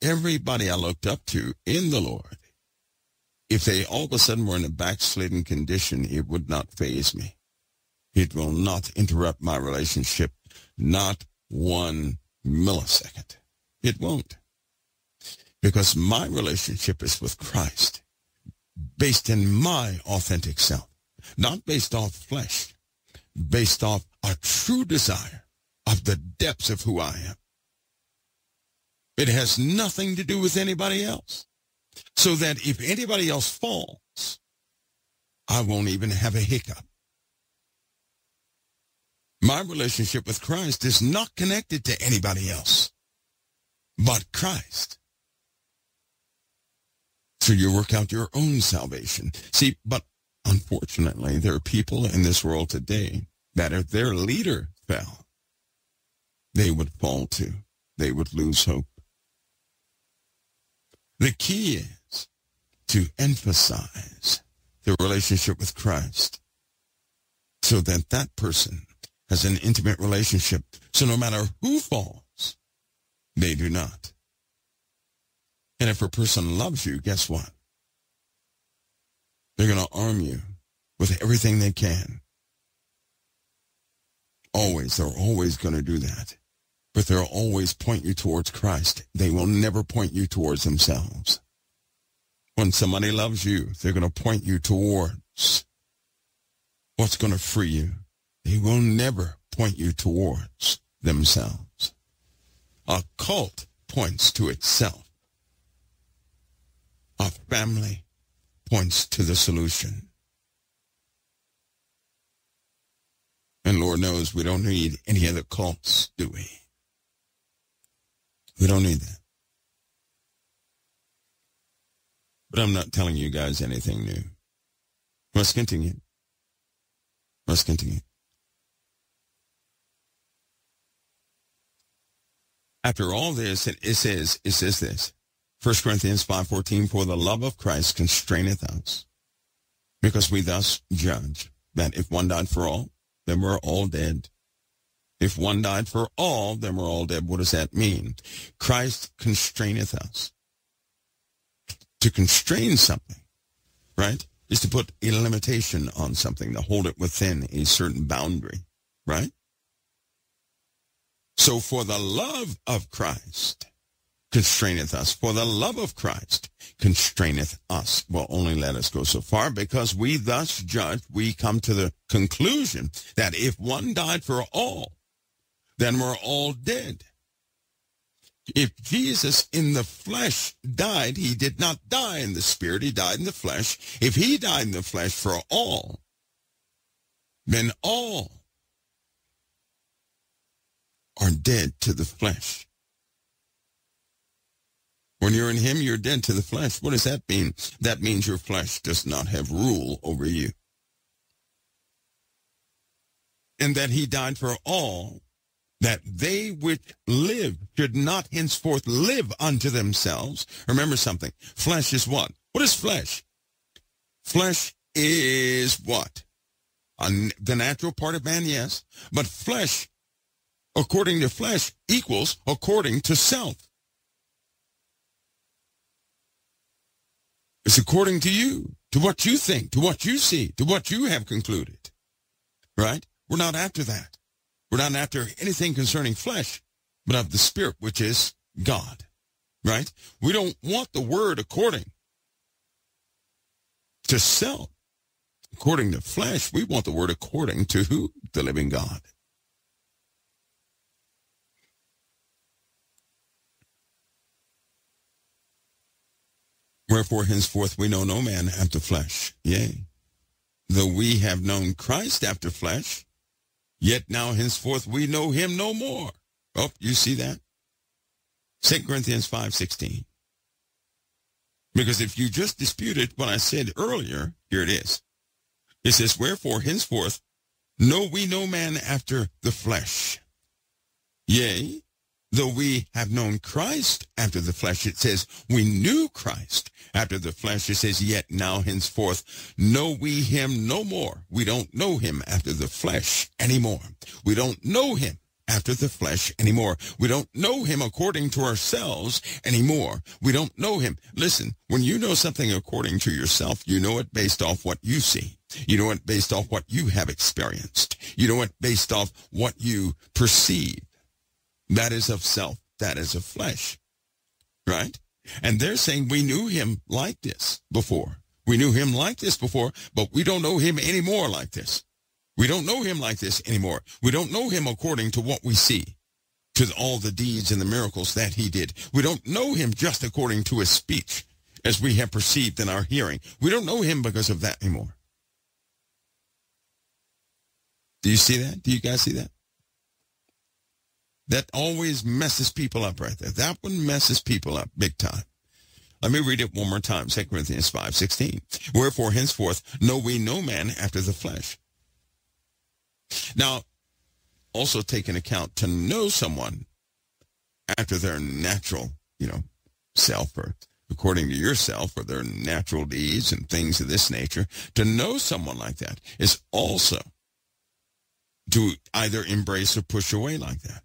everybody I looked up to in the Lord, if they all of a sudden were in a backslidden condition, it would not faze me. It will not interrupt my relationship, not one millisecond. It won't. Because my relationship is with Christ, based in my authentic self, not based off flesh, based off a true desire of the depths of who I am. It has nothing to do with anybody else. So that if anybody else falls, I won't even have a hiccup. My relationship with Christ is not connected to anybody else but Christ. So you work out your own salvation. See, but unfortunately, there are people in this world today that if their leader fell, they would fall too. They would lose hope. The key is to emphasize the relationship with Christ so that that person has an intimate relationship. So no matter who falls, they do not. And if a person loves you, guess what? They're going to arm you with everything they can. Always, they're always going to do that. But they'll always point you towards Christ. They will never point you towards themselves. When somebody loves you, they're going to point you towards what's going to free you. They will never point you towards themselves. A cult points to itself. A family points to the solution. And Lord knows we don't need any other cults, do we? We don't need that. But I'm not telling you guys anything new. Let's continue. Let's continue. After all this, it, it says, it says this. 1 Corinthians 5.14, For the love of Christ constraineth us, because we thus judge that if one died for all, then we're all dead. If one died for all, then we're all dead. What does that mean? Christ constraineth us. To constrain something, right, is to put a limitation on something, to hold it within a certain boundary, right? So for the love of Christ constraineth us. For the love of Christ constraineth us. Will only let us go so far because we thus judge, we come to the conclusion that if one died for all, then we're all dead. If Jesus in the flesh died, he did not die in the spirit, he died in the flesh. If he died in the flesh for all, then all are dead to the flesh. When you're in him, you're dead to the flesh. What does that mean? That means your flesh does not have rule over you. And that he died for all, that they which live should not henceforth live unto themselves. Remember something. Flesh is what? What is flesh? Flesh is what? the natural part of man, yes. But flesh according to flesh equals according to self. It's according to you, to what you think, to what you see, to what you have concluded. Right? We're not after that. We're not after anything concerning flesh, but of the spirit, which is God. Right? We don't want the word according to self. According to flesh, we want the word according to who? The living God. Wherefore henceforth we know no man after flesh. Yea, though we have known Christ after flesh, yet now henceforth we know him no more. Oh, you see that? 2 Corinthians 5.16. Because if you just disputed what I said earlier, here it is. It says, Wherefore henceforth know we no man after the flesh. Yea, though we have known Christ after the flesh, it says we knew Christ after the flesh. It says, yet now henceforth know we him no more. We don't know him after the flesh anymore. We don't know him after the flesh anymore. We don't know him according to ourselves anymore. We don't know him. Listen, when you know something according to yourself, you know it based off what you see. You know it based off what you have experienced. You know it based off what you perceive. That is of self. That is of flesh. Right? And they're saying we knew him like this before. We knew him like this before, but we don't know him anymore like this. We don't know him like this anymore. We don't know him according to what we see, to all the deeds and the miracles that he did. We don't know him just according to his speech, as we have perceived in our hearing. We don't know him because of that anymore. Do you see that? Do you guys see that? That always messes people up right there. That one messes people up big time. Let me read it one more time. 2 Corinthians 5.16. Wherefore henceforth know we no man after the flesh. Now, also take into account to know someone after their natural, you know, self or according to yourself or their natural deeds and things of this nature. To know someone like that is also to either embrace or push away like that,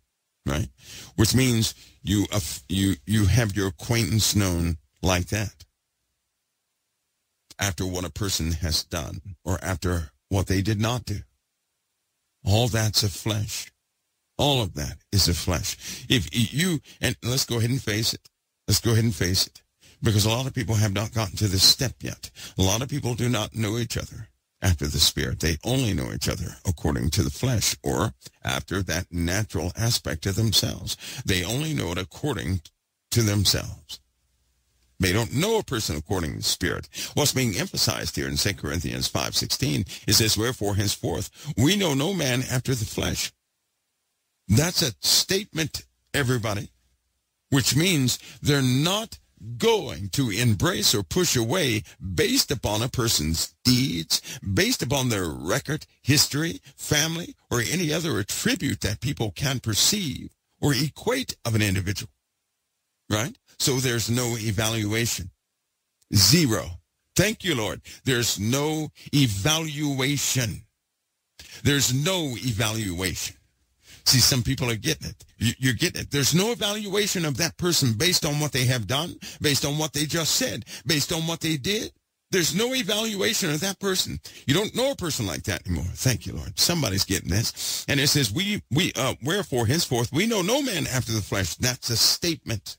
right? Which means you uh, you you have your acquaintance known like that after what a person has done or after what they did not do. All that's of flesh. All of that is of flesh. If you, and let's go ahead and face it. Let's go ahead and face it. Because a lot of people have not gotten to this step yet. A lot of people do not know each other after the spirit. They only know each other according to the flesh or after that natural aspect of themselves. They only know it according to themselves. They don't know a person according to the Spirit. What's being emphasized here in 2 Corinthians 5.16 is this, wherefore henceforth we know no man after the flesh. That's a statement, everybody, which means they're not going to embrace or push away based upon a person's deeds, based upon their record, history, family, or any other attribute that people can perceive or equate of an individual. Right? So there's no evaluation. Zero. Thank you, Lord. There's no evaluation. There's no evaluation. See, some people are getting it. You're getting it. There's no evaluation of that person based on what they have done, based on what they just said, based on what they did. There's no evaluation of that person. You don't know a person like that anymore. Thank you, Lord. Somebody's getting this. And it says, we, we, uh, wherefore henceforth, we know no man after the flesh. That's a statement.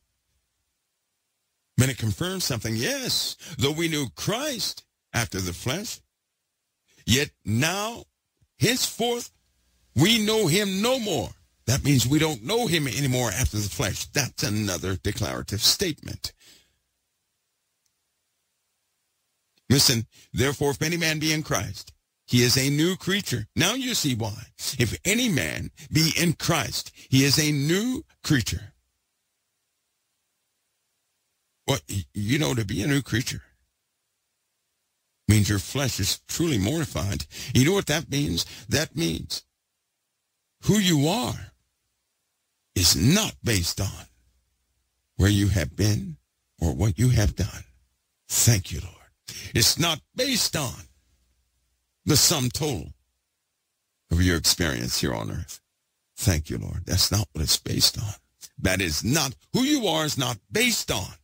When it confirms something, yes, though we knew Christ after the flesh, yet now, henceforth, we know him no more. That means we don't know him anymore after the flesh. That's another declarative statement. Listen, therefore, if any man be in Christ, he is a new creature. Now you see why. If any man be in Christ, he is a new creature. Well, you know, to be a new creature means your flesh is truly mortified. You know what that means? That means who you are is not based on where you have been or what you have done. Thank you, Lord. It's not based on the sum total of your experience here on earth. Thank you, Lord. That's not what it's based on. That is not who you are is not based on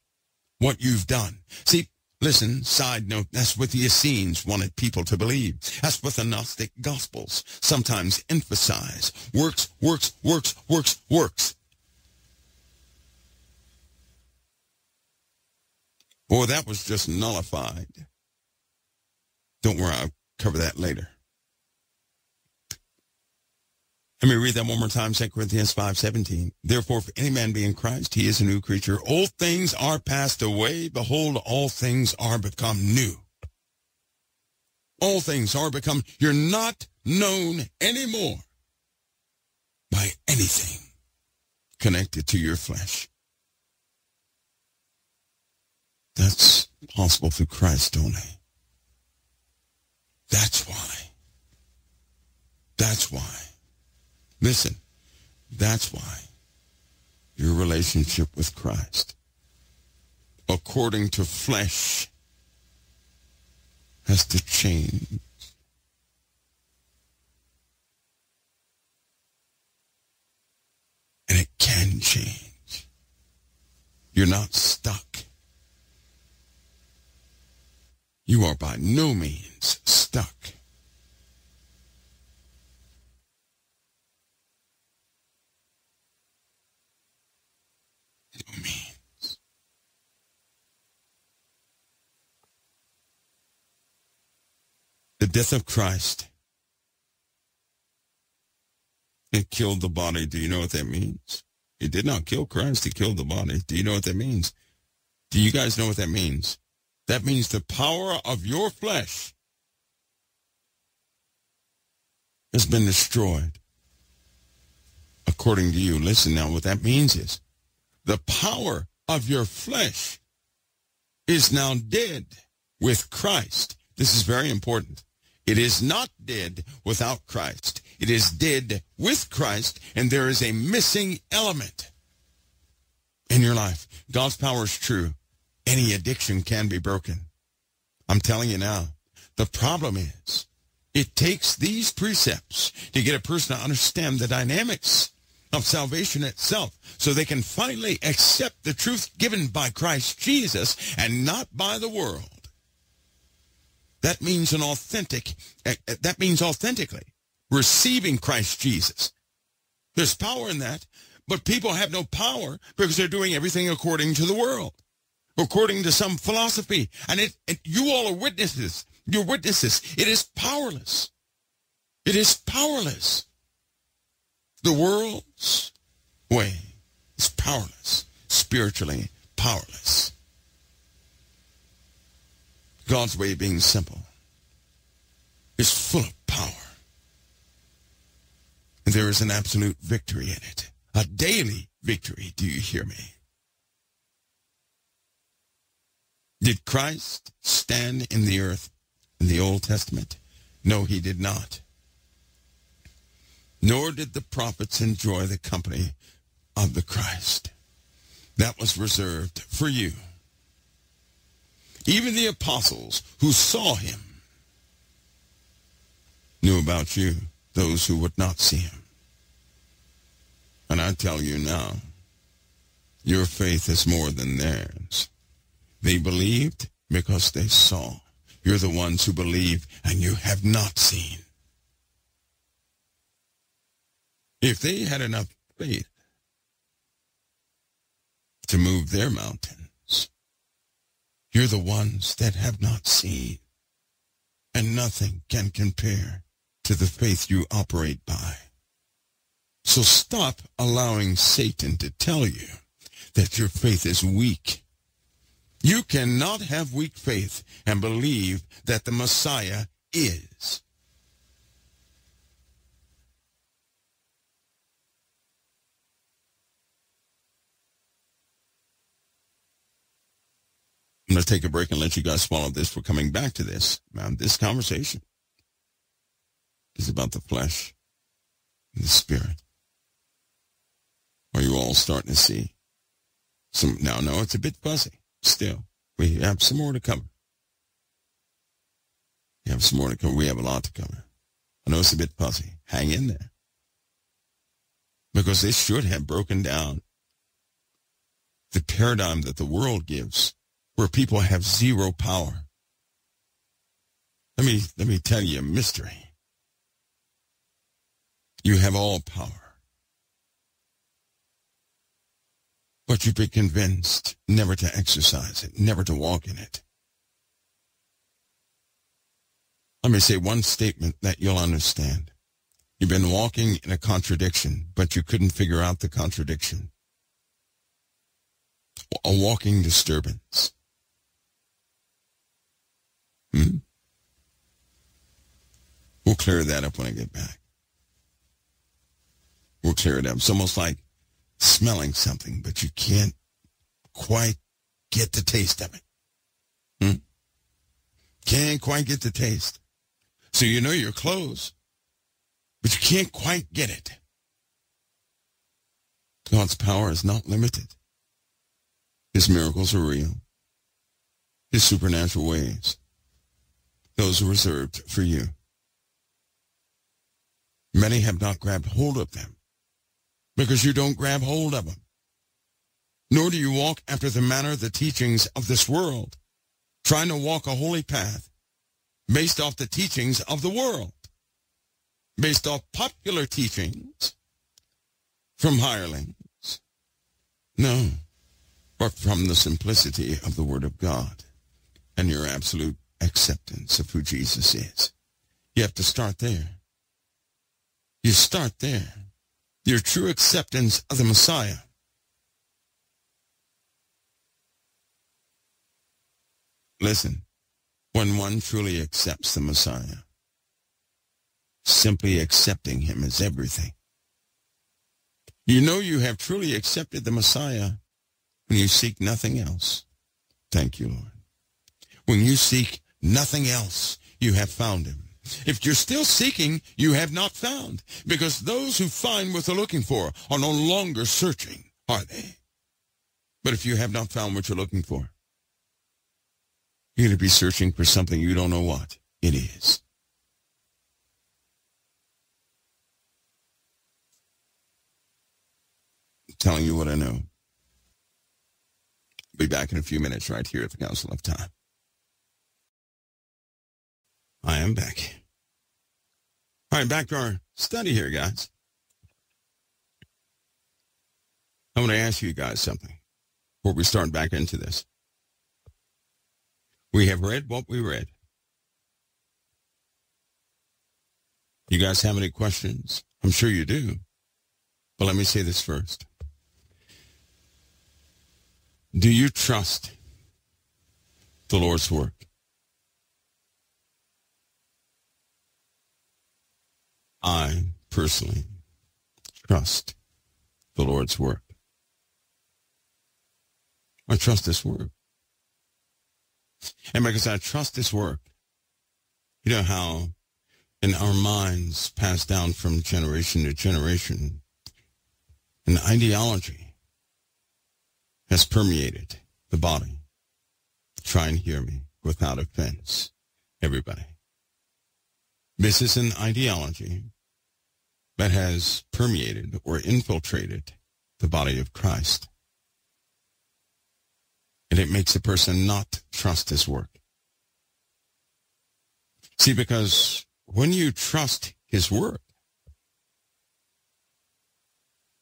what you've done. See, listen, side note, that's what the Essenes wanted people to believe. That's what the Gnostic Gospels sometimes emphasize. Works, works, works, works, works. Boy, that was just nullified. Don't worry, I'll cover that later. Let me read that one more time, 2 Corinthians 5.17. Therefore, if any man be in Christ, he is a new creature. Old things are passed away. Behold, all things are become new. All things are become, you're not known anymore by anything connected to your flesh. That's possible through Christ only. That's why. That's why. Listen, that's why your relationship with Christ, according to flesh, has to change. And it can change. You're not stuck. You are by no means stuck. No means. The death of Christ it killed the body. Do you know what that means? It did not kill Christ. It killed the body. Do you know what that means? Do you guys know what that means? That means the power of your flesh has been destroyed. According to you. Listen now, what that means is the power of your flesh is now dead with Christ. This is very important. It is not dead without Christ. It is dead with Christ, and there is a missing element in your life. God's power is true. Any addiction can be broken. I'm telling you now, the problem is it takes these precepts to get a person to understand the dynamics of salvation itself so they can finally accept the truth given by Christ Jesus and not by the world. That means an authentic, that means authentically receiving Christ Jesus. There's power in that, but people have no power because they're doing everything according to the world, according to some philosophy. And it you all are witnesses. You're witnesses. It is powerless. It is powerless. The world's way is powerless, spiritually powerless. God's way being simple is full of power. And there is an absolute victory in it. A daily victory. Do you hear me? Did Christ stand in the earth in the Old Testament? No, he did not. Nor did the prophets enjoy the company of the Christ. That was reserved for you. Even the apostles who saw him knew about you those who would not see him. And I tell you now, your faith is more than theirs. They believed because they saw. You're the ones who believe and you have not seen. If they had enough faith to move their mountains, you're the ones that have not seen. And nothing can compare to the faith you operate by. So stop allowing Satan to tell you that your faith is weak. You cannot have weak faith and believe that the Messiah is. I'm going to take a break and let you guys swallow this. We're coming back to this. Um, this conversation is about the flesh and the spirit. Are you all starting to see some? Now, no, it's a bit fuzzy still. We have some more to cover. We have some more to cover. We have a lot to cover. I know it's a bit fuzzy. Hang in there. Because this should have broken down the paradigm that the world gives where people have zero power. Let me, let me tell you a mystery. You have all power. But you've been convinced never to exercise it, never to walk in it. Let me say one statement that you'll understand. You've been walking in a contradiction, but you couldn't figure out the contradiction. A walking disturbance. Hmm? We'll clear that up when I get back. We'll clear it up. It's almost like smelling something, but you can't quite get the taste of it. Hmm? Can't quite get the taste. So you know you're close, but you can't quite get it. God's power is not limited. His miracles are real. His supernatural ways. Those reserved for you. Many have not grabbed hold of them because you don't grab hold of them. Nor do you walk after the manner of the teachings of this world, trying to walk a holy path based off the teachings of the world, based off popular teachings from hirelings. No, but from the simplicity of the Word of God and your absolute acceptance of who Jesus is. You have to start there. You start there. Your true acceptance of the Messiah. Listen, when one truly accepts the Messiah, simply accepting him is everything. You know you have truly accepted the Messiah when you seek nothing else. Thank you, Lord. When you seek nothing else, you have found him. If you're still seeking, you have not found, because those who find what they're looking for are no longer searching, are they? But if you have not found what you're looking for, you're going to be searching for something you don't know what it is. I'm telling you what I know. I'll Be back in a few minutes right here at the Council of Time. I am back. All right, back to our study here, guys. I want to ask you guys something before we start back into this. We have read what we read. You guys have any questions? I'm sure you do. But let me say this first. Do you trust the Lord's work? I personally trust the Lord's work. I trust this work. And because I trust this work, you know how in our minds pass down from generation to generation, an ideology has permeated the body. Try and hear me without offense, everybody. This is an ideology that has permeated or infiltrated the body of Christ. And it makes a person not trust his work. See, because when you trust his work,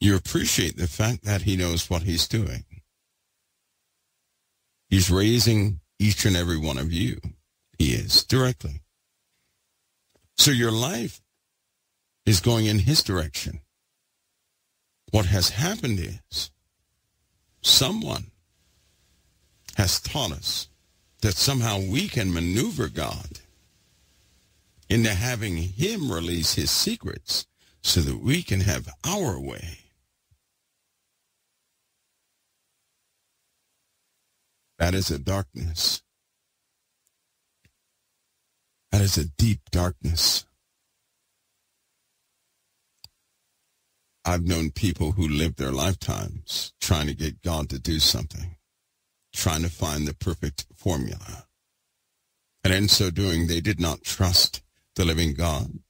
you appreciate the fact that he knows what he's doing. He's raising each and every one of you. He is directly. So your life is going in his direction. What has happened is someone has taught us that somehow we can maneuver God into having him release his secrets so that we can have our way. That is a darkness. That is a deep darkness. I've known people who lived their lifetimes trying to get God to do something, trying to find the perfect formula. And in so doing, they did not trust the living God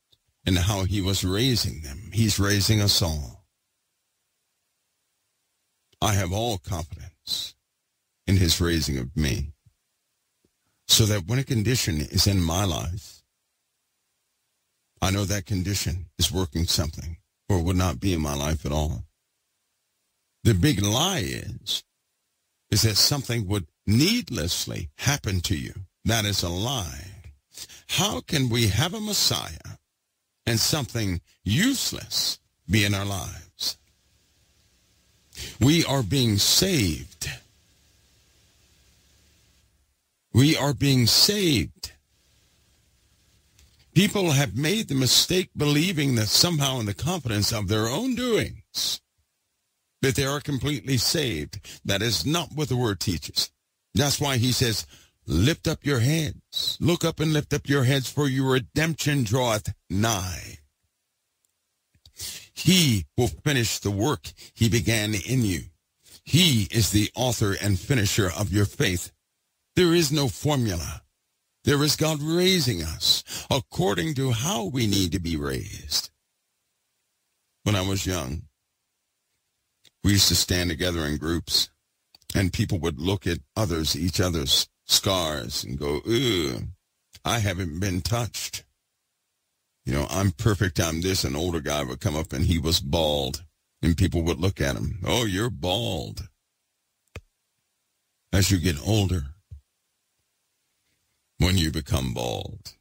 and how he was raising them. He's raising us all. I have all confidence in his raising of me so that when a condition is in my life, I know that condition is working something or would not be in my life at all. The big lie is, is that something would needlessly happen to you. That is a lie. How can we have a Messiah and something useless be in our lives? We are being saved. We are being saved. People have made the mistake believing that somehow in the confidence of their own doings that they are completely saved. That is not what the word teaches. That's why he says, lift up your heads. Look up and lift up your heads for your redemption draweth nigh. He will finish the work he began in you. He is the author and finisher of your faith. There is no formula. There is God raising us according to how we need to be raised. When I was young, We used to stand together in groups, and people would look at others, each other's scars, and go, "Ugh, I haven't been touched." You know, I'm perfect. I'm this. An older guy would come up, and he was bald, and people would look at him. Oh, you're bald. As you get older, when you become bald,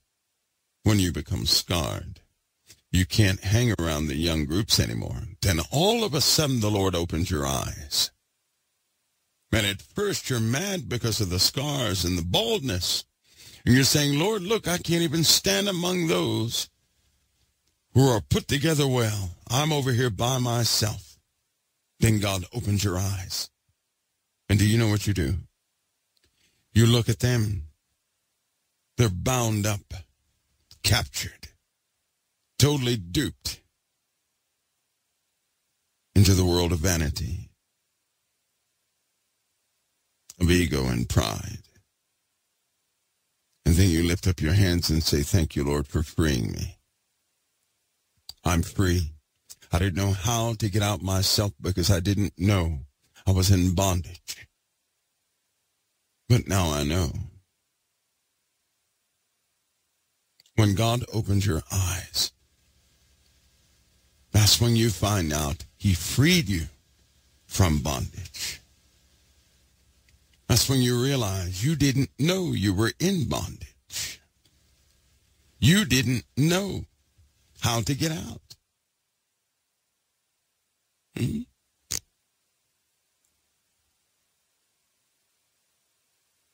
when you become scarred, you can't hang around the young groups anymore. Then all of a sudden the Lord opens your eyes. And at first you're mad because of the scars and the baldness. And you're saying, Lord, look, I can't even stand among those who are put together well. I'm over here by myself. Then God opens your eyes. And do you know what you do? You look at them. They're bound up, captured, totally duped into the world of vanity, of ego and pride. And then you lift up your hands and say, thank you, Lord, for freeing me. I'm free. I didn't know how to get out myself because I didn't know I was in bondage. But now I know. When God opens your eyes, that's when you find out he freed you from bondage. That's when you realize you didn't know you were in bondage. You didn't know how to get out. Hmm?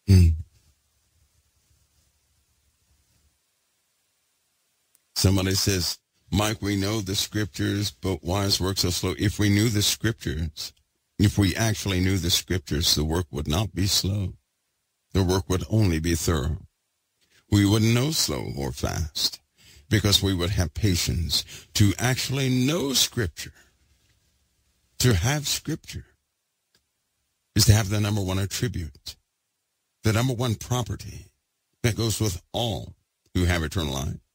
Hmm. Somebody says, Mike, we know the scriptures, but why is work so slow? If we knew the scriptures, if we actually knew the scriptures, the work would not be slow. The work would only be thorough. We wouldn't know slow or fast because we would have patience to actually know scripture. To have scripture is to have the number one attribute, the number one property that goes with all who have eternal life,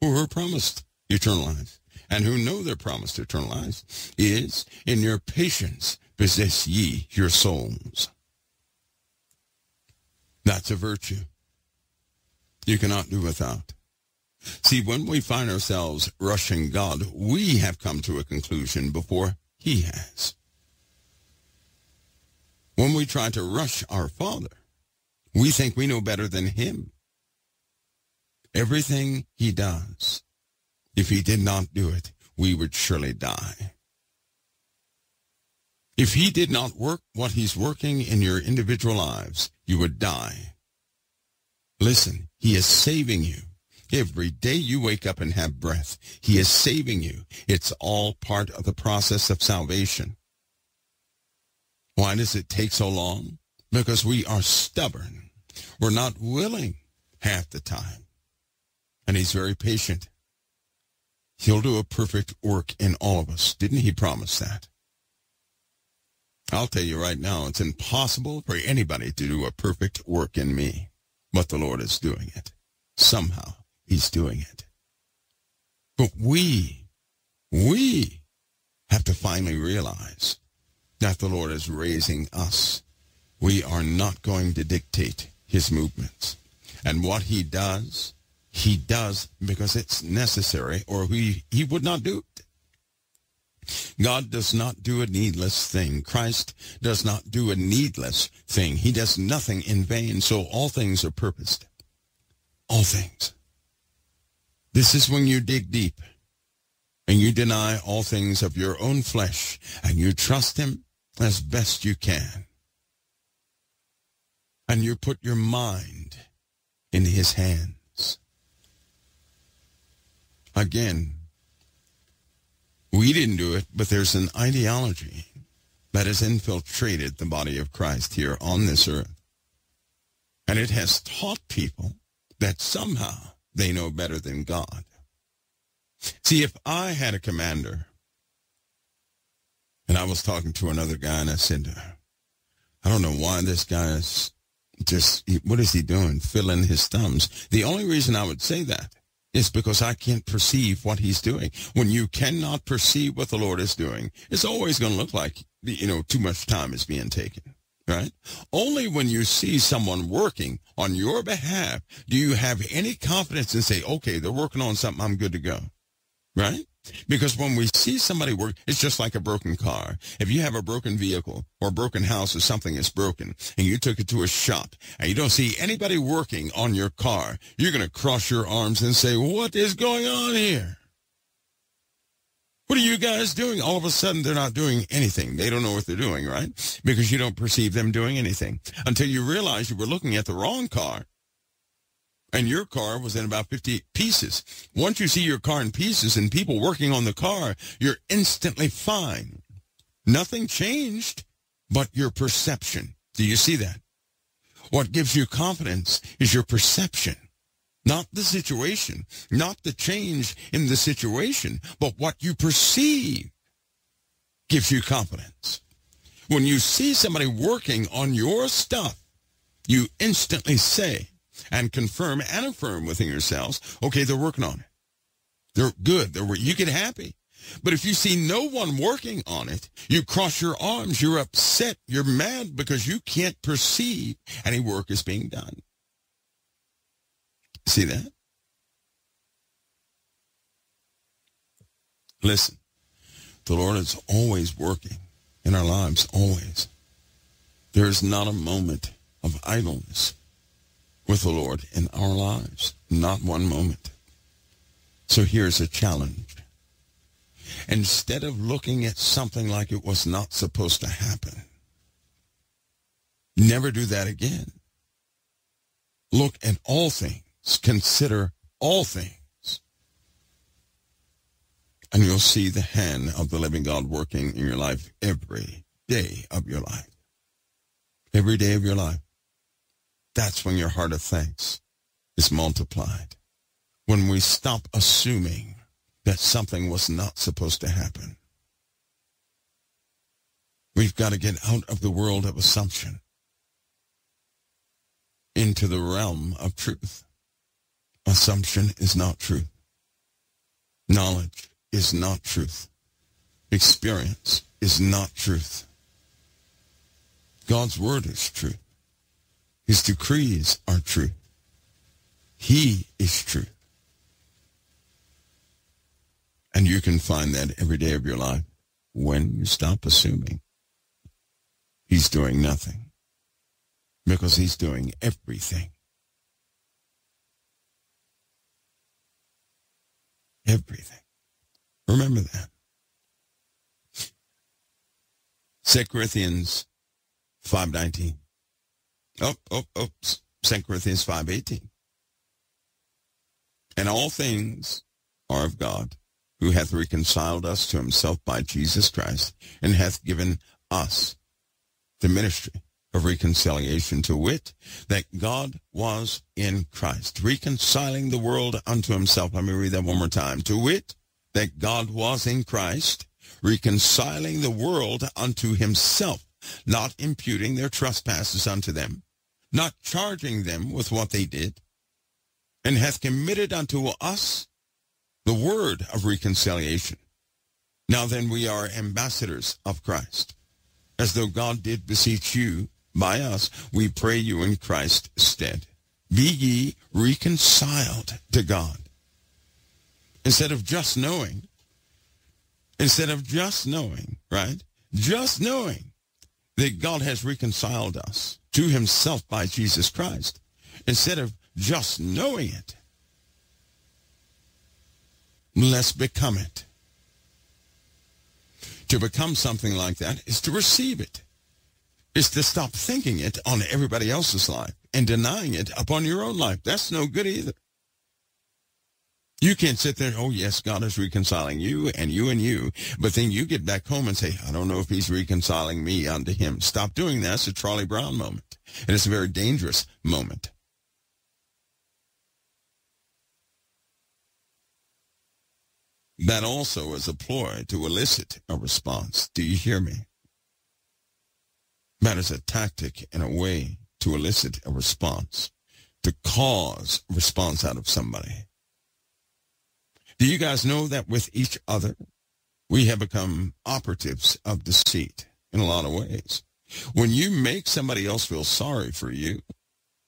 who are promised eternal life, and who know their promised eternal life, is in your patience possess ye your souls. That's a virtue you cannot do without. See, when we find ourselves rushing God, we have come to a conclusion before he has. When we try to rush our Father, we think we know better than him. Everything he does, if he did not do it, we would surely die. If he did not work what he's working in your individual lives, you would die. Listen, he is saving you. Every day you wake up and have breath, he is saving you. It's all part of the process of salvation. Why does it take so long? Because we are stubborn. We're not willing half the time. And he's very patient. He'll do a perfect work in all of us. Didn't he promise that? I'll tell you right now, it's impossible for anybody to do a perfect work in me. But the Lord is doing it. Somehow. He's doing it. But we, we have to finally realize that the Lord is raising us. We are not going to dictate his movements. And what he does, he does because it's necessary or he, he would not do it. God does not do a needless thing. Christ does not do a needless thing. He does nothing in vain. So all things are purposed. All things. This is when you dig deep and you deny all things of your own flesh and you trust him as best you can. And you put your mind in his hands. Again, we didn't do it, but there's an ideology that has infiltrated the body of Christ here on this earth. And it has taught people that somehow they know better than God. See, if I had a commander and I was talking to another guy and I said, I don't know why this guy is just, what is he doing? Filling his thumbs. The only reason I would say that is because I can't perceive what he's doing. When you cannot perceive what the Lord is doing, it's always going to look like you know, too much time is being taken, right? Only when you see someone working on your behalf do you have any confidence and say, okay, they're working on something, I'm good to go, right? Because when we see somebody work, it's just like a broken car. If you have a broken vehicle or a broken house or something is broken and you took it to a shop and you don't see anybody working on your car, you're going to cross your arms and say, what is going on here? What are you guys doing? All of a sudden, they're not doing anything. They don't know what they're doing, right? Because you don't perceive them doing anything until you realize you were looking at the wrong car and your car was in about 50 pieces. Once you see your car in pieces and people working on the car, you're instantly fine. Nothing changed but your perception. Do you see that? What gives you confidence is your perception, not the situation, not the change in the situation, but what you perceive gives you confidence. When you see somebody working on your stuff, you instantly say, and confirm and affirm within yourselves, okay, they're working on it. They're good. They're, you get happy. But if you see no one working on it, you cross your arms, you're upset, you're mad because you can't perceive any work is being done. See that? Listen, the Lord is always working in our lives, always. There is not a moment of idleness with the Lord in our lives. Not one moment. So here's a challenge. Instead of looking at something like it was not supposed to happen, never do that again. Look at all things. Consider all things. And you'll see the hand of the living God working in your life every day of your life. Every day of your life. That's when your heart of thanks is multiplied. When we stop assuming that something was not supposed to happen. We've got to get out of the world of assumption into the realm of truth. Assumption is not truth. Knowledge is not truth. Experience is not truth. God's word is truth. His decrees are true. He is true. And you can find that every day of your life when you stop assuming he's doing nothing because he's doing everything. Everything. Remember that. 2 Corinthians 5.19. Oh, oh, oh, 2 Corinthians 5.18. And all things are of God, who hath reconciled us to himself by Jesus Christ, and hath given us the ministry of reconciliation, to wit, that God was in Christ, reconciling the world unto himself. Let me read that one more time. To wit, that God was in Christ, reconciling the world unto himself, not imputing their trespasses unto them, not charging them with what they did, and hath committed unto us the word of reconciliation. Now then we are ambassadors of Christ. As though God did beseech you by us, we pray you in Christ's stead. Be ye reconciled to God. Instead of just knowing, instead of just knowing, right? Just knowing that God has reconciled us to himself by Jesus Christ instead of just knowing it. Let's become it. To become something like that is to receive it. Is to stop thinking it on everybody else's life and denying it upon your own life. That's no good either. You can't sit there, oh yes, God is reconciling you and you and you, but then you get back home and say, I don't know if he's reconciling me unto him. Stop doing that. It's a Charlie Brown moment. And it's a very dangerous moment. That also is a ploy to elicit a response. Do you hear me? That is a tactic and a way to elicit a response, to cause response out of somebody. Do you guys know that with each other, we have become operatives of deceit? in a lot of ways. When you make somebody else feel sorry for you,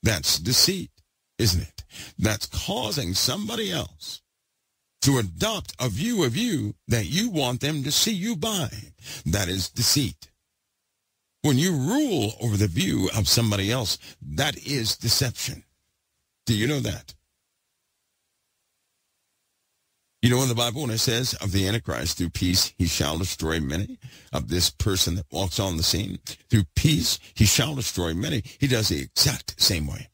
that's deceit, isn't it? That's causing somebody else to adopt a view of you that you want them to see you by. That is deceit. When you rule over the view of somebody else, that is deception. Do you know that? You know in the Bible when it says of the Antichrist, through peace he shall destroy many, of this person that walks on the scene, through peace he shall destroy many. He does the exact same way.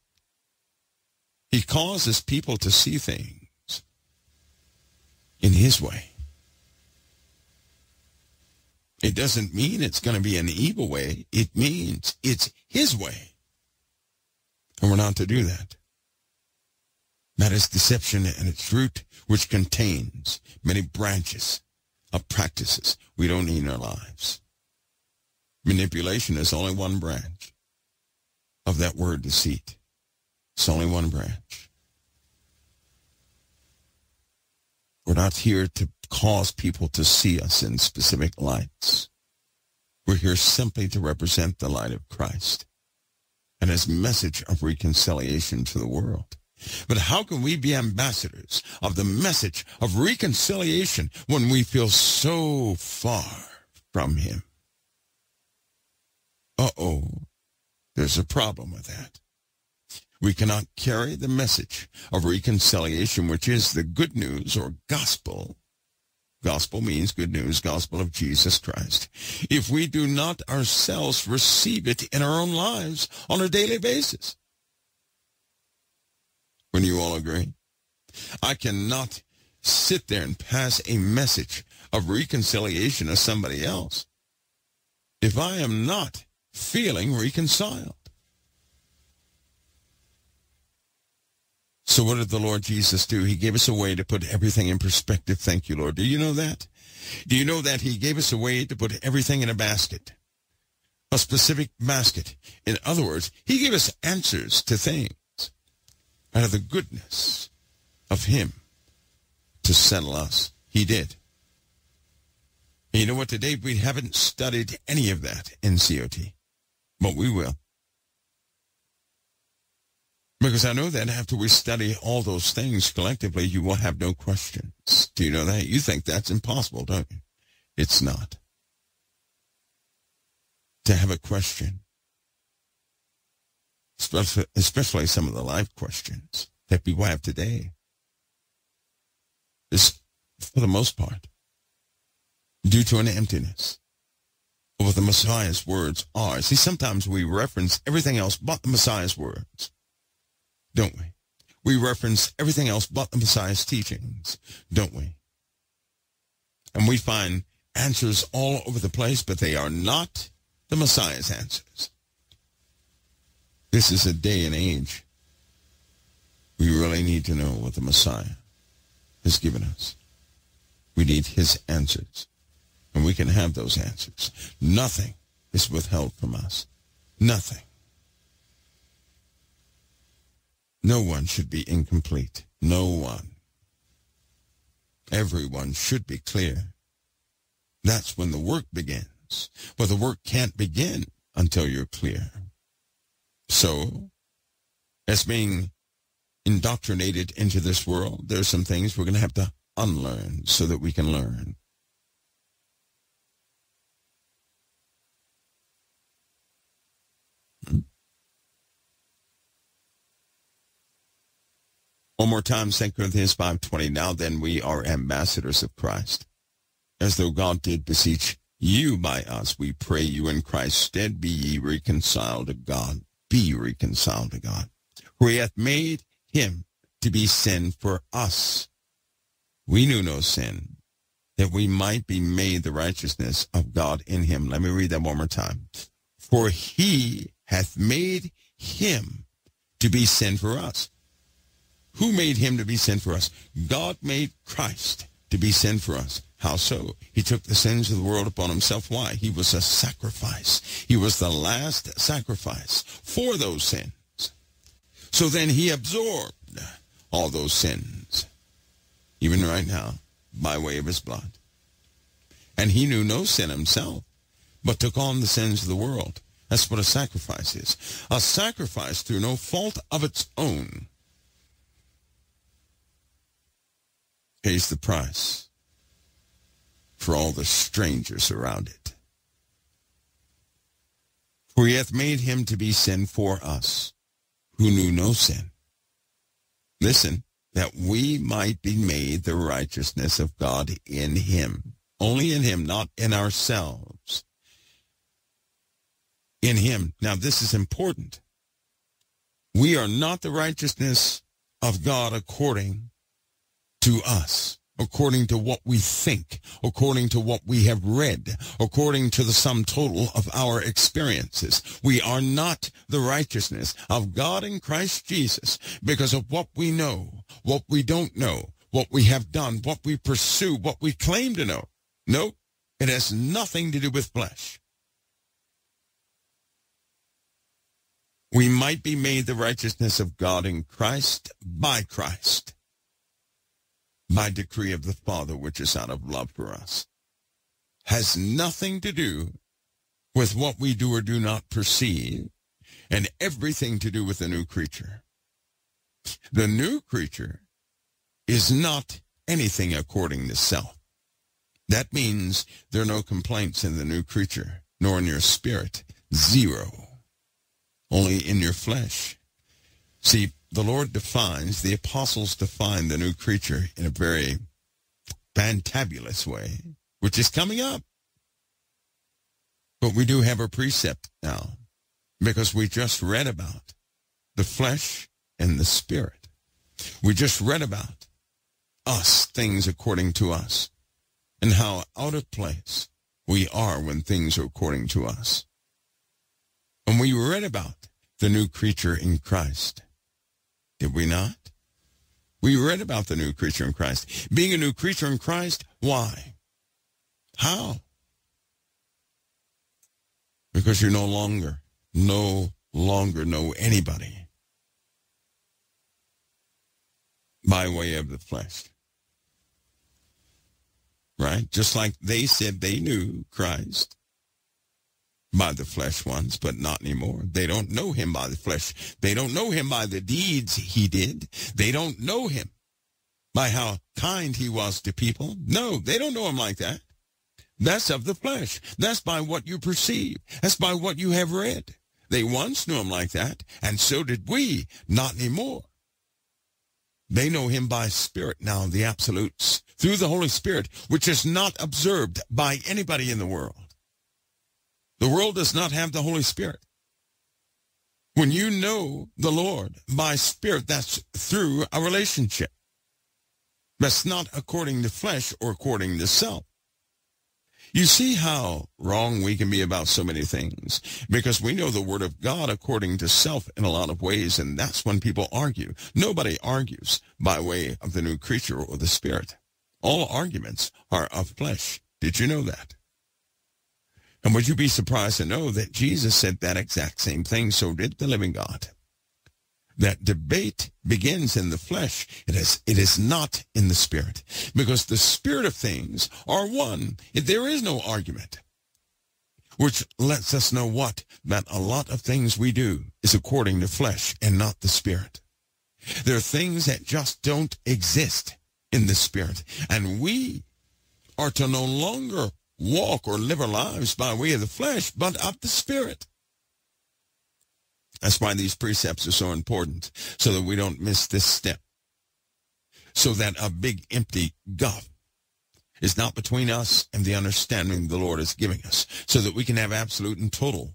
He causes people to see things in his way. It doesn't mean it's going to be an evil way. It means it's his way. And we're not to do that. That is deception and its root, which contains many branches of practices we don't need in our lives. Manipulation is only one branch of that word deceit. It's only one branch. We're not here to cause people to see us in specific lights. We're here simply to represent the light of Christ and his message of reconciliation to the world. But how can we be ambassadors of the message of reconciliation when we feel so far from him? Uh-oh, there's a problem with that. We cannot carry the message of reconciliation, which is the good news or gospel. Gospel means good news, gospel of Jesus Christ. If we do not ourselves receive it in our own lives on a daily basis. When you all agree? I cannot sit there and pass a message of reconciliation to somebody else if I am not feeling reconciled. So what did the Lord Jesus do? He gave us a way to put everything in perspective. Thank you, Lord. Do you know that? Do you know that he gave us a way to put everything in a basket? A specific basket. In other words, he gave us answers to things out of the goodness of him to settle us. He did. And you know what? Today we haven't studied any of that in COT, but we will. Because I know that after we study all those things collectively, you will have no questions. Do you know that? You think that's impossible, don't you? It's not. To have a question, especially, some of the life questions that people have today, is, for the most part, due to an emptiness of what the Messiah's words are. See, sometimes we reference everything else but the Messiah's words don't we? We reference everything else but the Messiah's teachings, don't we? And we find answers all over the place, but they are not the Messiah's answers. This is a day and age. We really need to know what the Messiah has given us. We need his answers. And we can have those answers. Nothing is withheld from us. Nothing. No one should be incomplete. No one. Everyone should be clear. That's when the work begins. But the work can't begin until you're clear. So, as being indoctrinated into this world, there are some things we're going to have to unlearn so that we can learn. One more time, 2 Corinthians 5.20. Now then, we are ambassadors of Christ. As though God did beseech you by us, we pray you in Christ's stead, be ye reconciled to God. Be reconciled to God. For he hath made him to be sin for us. We knew no sin, that we might be made the righteousness of God in him. Let me read that one more time. For he hath made him to be sin for us who made him to be sin for us? God made Christ to be sin for us. How so? He took the sins of the world upon himself. Why? He was a sacrifice. He was the last sacrifice for those sins. So then he absorbed all those sins, even right now, by way of his blood. And he knew no sin himself, but took on the sins of the world. That's what a sacrifice is. A sacrifice through no fault of its own pays the price for all the strangers around it. For he hath made him to be sin for us, who knew no sin. Listen, that we might be made the righteousness of God in him. Only in him, not in ourselves. In him. Now this is important. We are not the righteousness of God according to us according to what we think, according to what we have read, according to the sum total of our experiences. We are not the righteousness of God in Christ Jesus because of what we know, what we don't know, what we have done, what we pursue, what we claim to know. No, it has nothing to do with flesh. We might be made the righteousness of God in Christ by Christ by decree of the Father, which is out of love for us, has nothing to do with what we do or do not perceive, and everything to do with the new creature. The new creature is not anything according to self. That means there are no complaints in the new creature, nor in your spirit. Zero. Only in your flesh. See, the Lord defines, the apostles define the new creature in a very fantabulous way, which is coming up. But we do have a precept now because we just read about the flesh and the spirit. We just read about us, things according to us, and how out of place we are when things are according to us. And we read about the new creature in Christ. Did we not? We read about the new creature in Christ. Being a new creature in Christ, why? How? Because you no longer, no longer know anybody by way of the flesh. Right? Just like they said they knew Christ by the flesh once, but not anymore. They don't know him by the flesh. They don't know him by the deeds he did. They don't know him by how kind he was to people. No, they don't know him like that. That's of the flesh. That's by what you perceive. That's by what you have read. They once knew him like that, and so did we. Not anymore. They know him by spirit now, the absolutes, through the Holy Spirit, which is not observed by anybody in the world. The world does not have the Holy Spirit. When you know the Lord by Spirit, that's through a relationship. That's not according to flesh or according to self. You see how wrong we can be about so many things because we know the word of God according to self in a lot of ways, and that's when people argue. Nobody argues by way of the new creature or the spirit. All arguments are of flesh. Did you know that? And would you be surprised to know that Jesus said that exact same thing? So did the living God. That debate begins in the flesh. It is, it is not in the spirit. Because the spirit of things are one. If there is no argument. Which lets us know what? That a lot of things we do is according to flesh and not the spirit. There are things that just don't exist in the spirit. And we are to no longer walk or live our lives by way of the flesh, but of the spirit. That's why these precepts are so important, so that we don't miss this step. So that a big empty gulf is not between us and the understanding the Lord is giving us, so that we can have absolute and total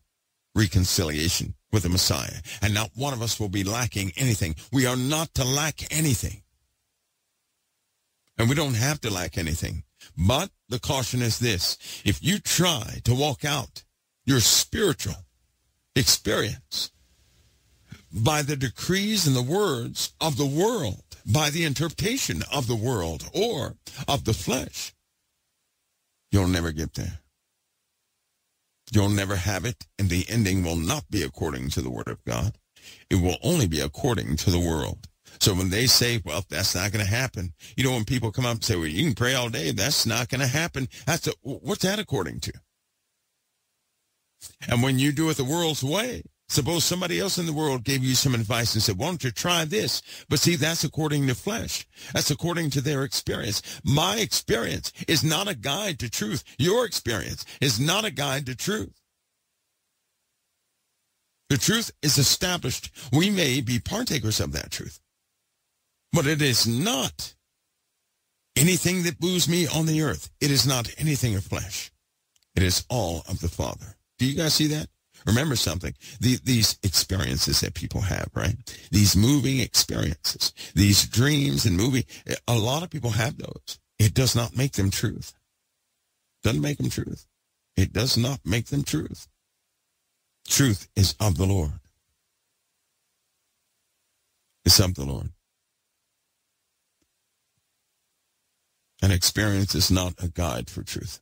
reconciliation with the Messiah. And not one of us will be lacking anything. We are not to lack anything. And we don't have to lack anything. But the caution is this. If you try to walk out your spiritual experience by the decrees and the words of the world, by the interpretation of the world or of the flesh, you'll never get there. You'll never have it, and the ending will not be according to the word of God. It will only be according to the world. So when they say, well, that's not going to happen, you know, when people come up and say, well, you can pray all day, that's not going to happen. That's a, what's that according to? And when you do it the world's way, suppose somebody else in the world gave you some advice and said, why don't you try this? But see, that's according to flesh. That's according to their experience. My experience is not a guide to truth. Your experience is not a guide to truth. The truth is established. We may be partakers of that truth, but it is not anything that moves me on the earth. It is not anything of flesh. It is all of the Father. Do you guys see that? Remember something. The, these experiences that people have, right? These moving experiences, these dreams and movie, a lot of people have those. It does not make them truth. Doesn't make them truth. It does not make them truth. Truth is of the Lord. It's of the Lord. An experience is not a guide for truth.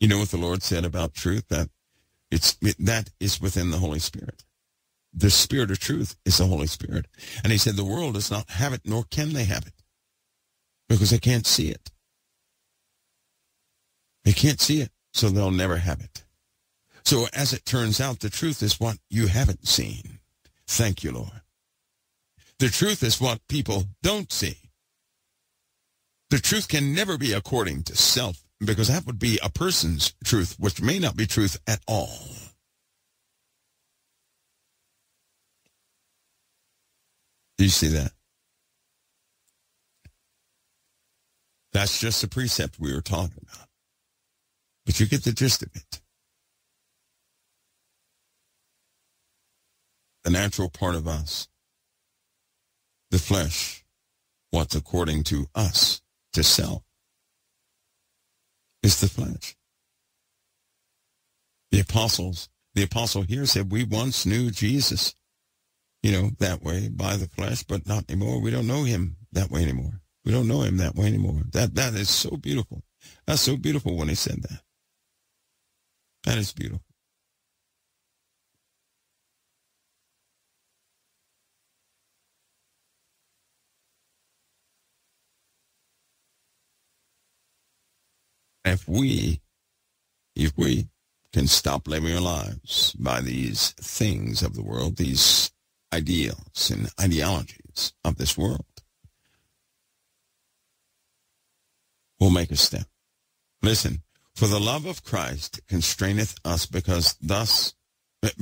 You know what the Lord said about truth? That it's it, that is within the Holy Spirit. The Spirit of truth is the Holy Spirit. And he said the world does not have it, nor can they have it. Because they can't see it. They can't see it, so they'll never have it. So as it turns out, the truth is what you haven't seen. Thank you, Lord. The truth is what people don't see. The truth can never be according to self because that would be a person's truth, which may not be truth at all. Do you see that? That's just a precept we were talking about. But you get the gist of it. The natural part of us, the flesh, what's according to us, to self is the flesh. The apostles, the apostle here said, we once knew Jesus, you know, that way by the flesh, but not anymore. We don't know him that way anymore. We don't know him that way anymore. That, that is so beautiful. That's so beautiful when he said that. That is beautiful. If we, if we can stop living our lives by these things of the world, these ideals and ideologies of this world, we'll make a step. Listen, for the love of Christ constraineth us because thus,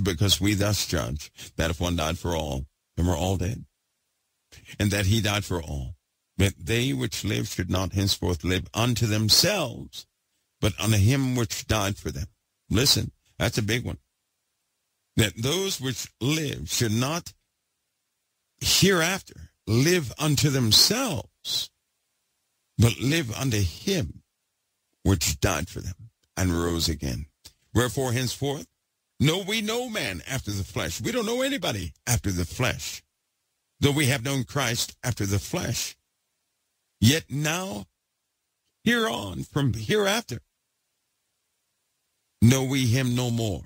because we thus judge that if one died for all, then we're all dead. And that he died for all, that they which live should not henceforth live unto themselves, but unto him which died for them. Listen, that's a big one. That those which live should not hereafter live unto themselves, but live unto him which died for them and rose again. Wherefore henceforth know we no man after the flesh. We don't know anybody after the flesh, though we have known Christ after the flesh. Yet now, hereon, from hereafter, know we him no more.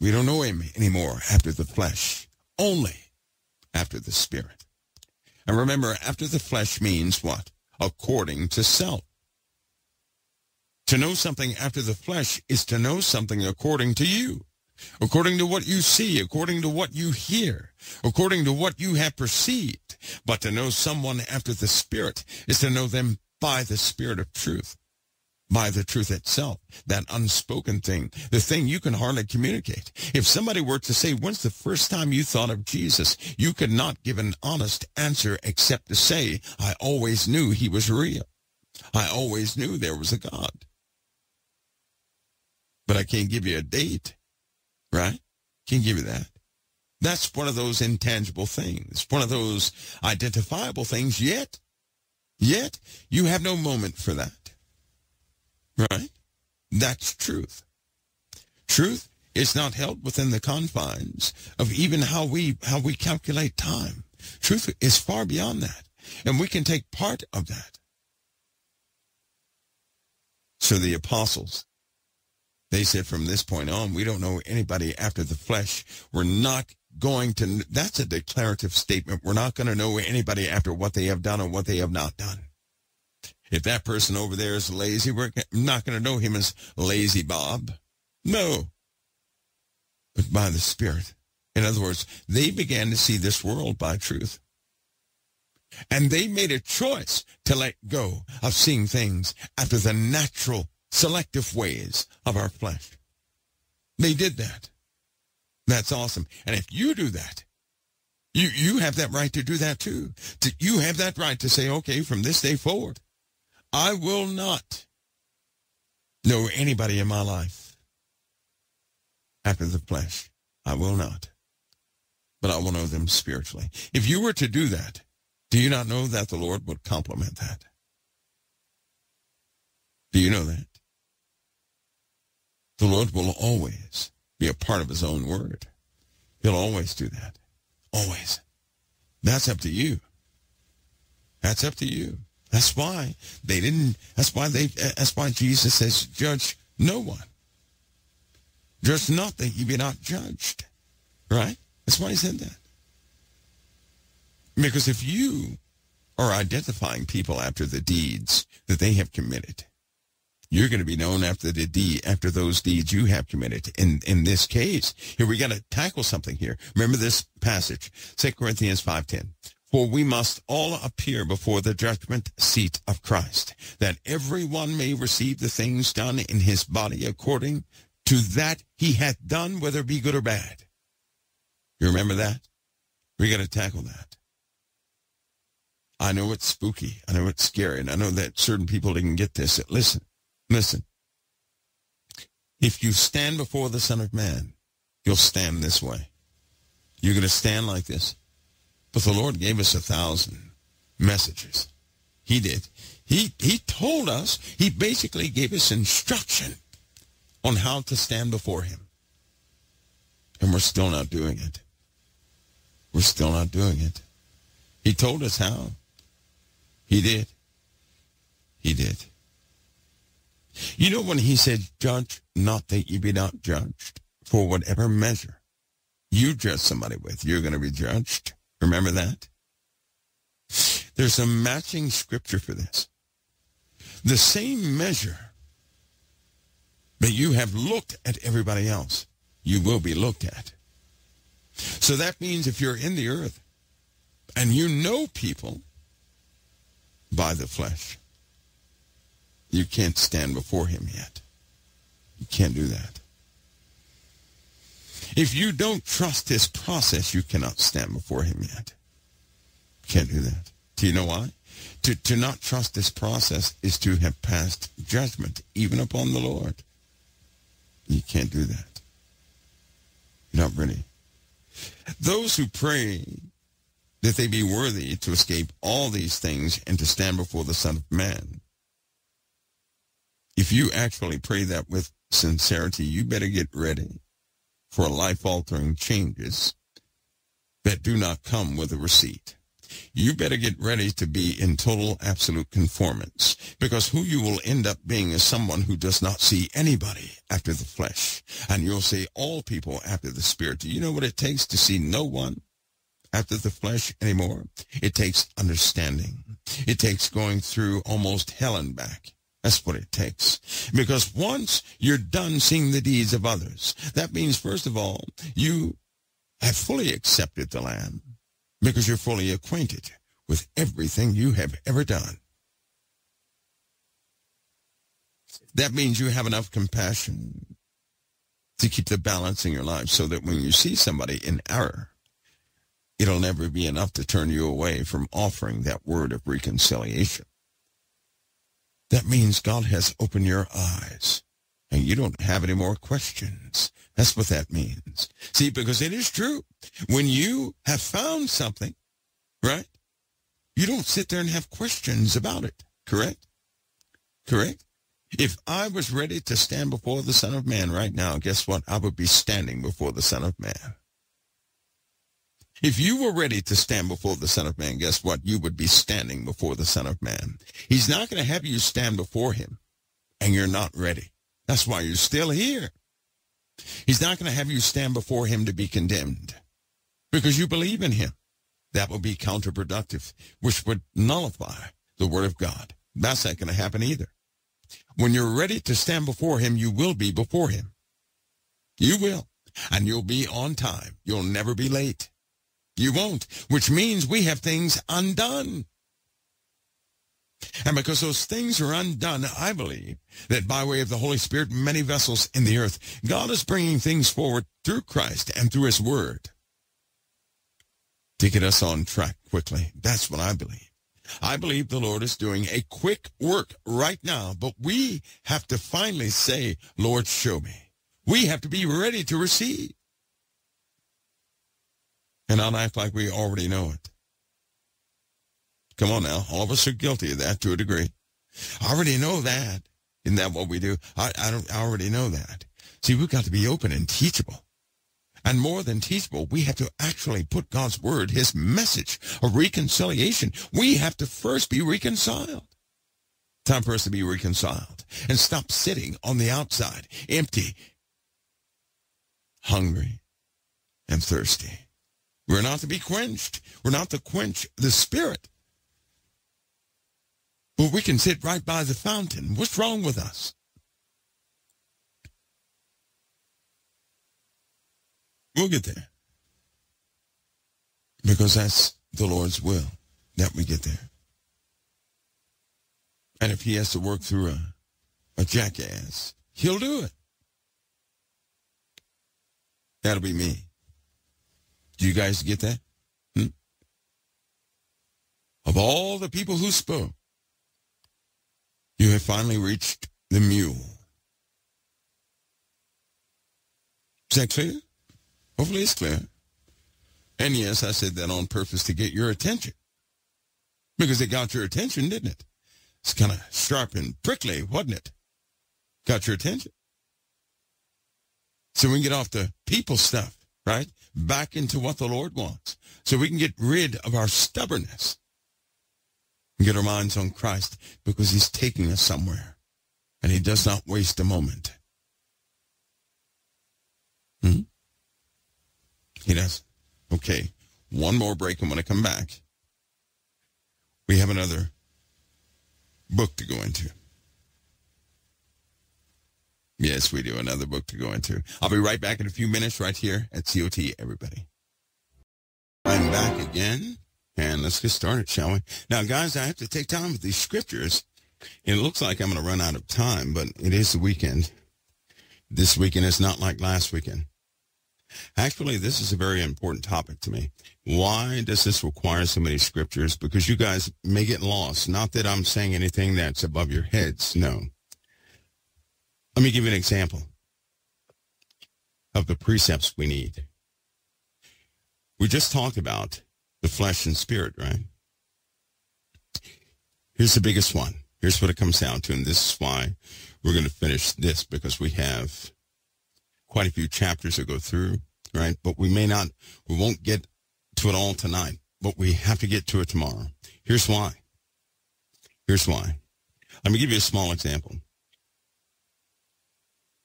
We don't know him anymore after the flesh, only after the spirit. And remember, after the flesh means what? According to self. To know something after the flesh is to know something according to you, according to what you see, according to what you hear, according to what you have perceived. But to know someone after the spirit is to know them by the spirit of truth by the truth itself, that unspoken thing, the thing you can hardly communicate. If somebody were to say, when's the first time you thought of Jesus? You could not give an honest answer except to say, I always knew he was real. I always knew there was a God. But I can't give you a date, right? Can't give you that. That's one of those intangible things, one of those identifiable things, yet, yet you have no moment for that. Right? That's truth. Truth is not held within the confines of even how we how we calculate time. Truth is far beyond that. And we can take part of that. So the apostles, they said from this point on, we don't know anybody after the flesh. We're not going to, that's a declarative statement. We're not going to know anybody after what they have done or what they have not done. If that person over there is lazy, we're not going to know him as lazy Bob. No. But by the Spirit. In other words, they began to see this world by truth. And they made a choice to let go of seeing things after the natural, selective ways of our flesh. They did that. That's awesome. And if you do that, you, you have that right to do that too. You have that right to say, okay, from this day forward, I will not know anybody in my life after the flesh. I will not. But I will know them spiritually. If you were to do that, do you not know that the Lord would compliment that? Do you know that? The Lord will always be a part of his own word. He'll always do that. Always. That's up to you. That's up to you. That's why they didn't, that's why they, that's why Jesus says, judge no one. Judge not that you be not judged. Right? That's why he said that. Because if you are identifying people after the deeds that they have committed, you're going to be known after the deed, after those deeds you have committed. In in this case, here we got to tackle something here. Remember this passage, 2 Corinthians 5:10. For we must all appear before the judgment seat of Christ, that everyone may receive the things done in his body according to that he hath done, whether it be good or bad. You remember that? We got to tackle that. I know it's spooky. I know it's scary. And I know that certain people didn't get this. Listen, listen. If you stand before the Son of Man, you'll stand this way. You're going to stand like this. But the Lord gave us a thousand messages. He did. He, he told us, he basically gave us instruction on how to stand before him. And we're still not doing it. We're still not doing it. He told us how. He did. He did. You know when he said, judge not that you be not judged, for whatever measure you judge somebody with, you're going to be judged. Remember that? There's a matching scripture for this. The same measure that you have looked at everybody else, you will be looked at. So that means if you're in the earth and you know people by the flesh, you can't stand before him yet. You can't do that. If you don't trust his process, you cannot stand before him yet. Can't do that. Do you know why? To, to not trust this process is to have passed judgment, even upon the Lord. You can't do that. You're not ready. Those who pray that they be worthy to escape all these things and to stand before the Son of Man. If you actually pray that with sincerity, you better get ready for life-altering changes that do not come with a receipt. You better get ready to be in total absolute conformance because who you will end up being is someone who does not see anybody after the flesh and you'll see all people after the spirit. Do you know what it takes to see no one after the flesh anymore? It takes understanding. It takes going through almost hell and back. That's what it takes. Because once you're done seeing the deeds of others, that means, first of all, you have fully accepted the Lamb because you're fully acquainted with everything you have ever done. That means you have enough compassion to keep the balance in your life so that when you see somebody in error, it'll never be enough to turn you away from offering that word of reconciliation. That means God has opened your eyes and you don't have any more questions. That's what that means. See, because it is true. When you have found something, right, you don't sit there and have questions about it. Correct? Correct? If I was ready to stand before the Son of Man right now, guess what? I would be standing before the Son of Man. If you were ready to stand before the Son of Man, guess what? You would be standing before the Son of Man. He's not going to have you stand before him and you're not ready. That's why you're still here. He's not going to have you stand before him to be condemned because you believe in him. That would be counterproductive, which would nullify the word of God. That's not going to happen either. When you're ready to stand before him, you will be before him. You will. And you'll be on time. You'll never be late. You won't, which means we have things undone. And because those things are undone, I believe that by way of the Holy Spirit, many vessels in the earth, God is bringing things forward through Christ and through his word to get us on track quickly. That's what I believe. I believe the Lord is doing a quick work right now, but we have to finally say, Lord, show me. We have to be ready to receive. And not act like we already know it. Come on now. All of us are guilty of that to a degree. I already know that. Isn't that what we do? I, I don't I already know that. See, we've got to be open and teachable. And more than teachable, we have to actually put God's word, his message of reconciliation. We have to first be reconciled. Time for us to be reconciled and stop sitting on the outside, empty, hungry, and thirsty. We're not to be quenched. We're not to quench the spirit. But we can sit right by the fountain. What's wrong with us? We'll get there. Because that's the Lord's will that we get there. And if he has to work through a, a jackass, he'll do it. That'll be me. Do you guys get that? Hmm? Of all the people who spoke, you have finally reached the mule. Is that clear? Hopefully it's clear. And yes, I said that on purpose to get your attention. Because it got your attention, didn't it? It's kind of sharp and prickly, wasn't it? Got your attention. So we can get off the people stuff, right? Back into what the Lord wants. So we can get rid of our stubbornness and get our minds on Christ because he's taking us somewhere and he does not waste a moment. Hmm? He does. Okay. One more break and when I come back, we have another book to go into. Yes, we do. Another book to go into. I'll be right back in a few minutes right here at COT, everybody. I'm back again. And let's get started, shall we? Now, guys, I have to take time with these scriptures. It looks like I'm going to run out of time, but it is the weekend. This weekend is not like last weekend. Actually, this is a very important topic to me. Why does this require so many scriptures? Because you guys may get lost. Not that I'm saying anything that's above your heads. No. Let me give you an example of the precepts we need. We just talked about the flesh and spirit, right? Here's the biggest one. Here's what it comes down to, and this is why we're going to finish this because we have quite a few chapters to go through, right? But we may not, we won't get to it all tonight, but we have to get to it tomorrow. Here's why. Here's why. Let me give you a small example.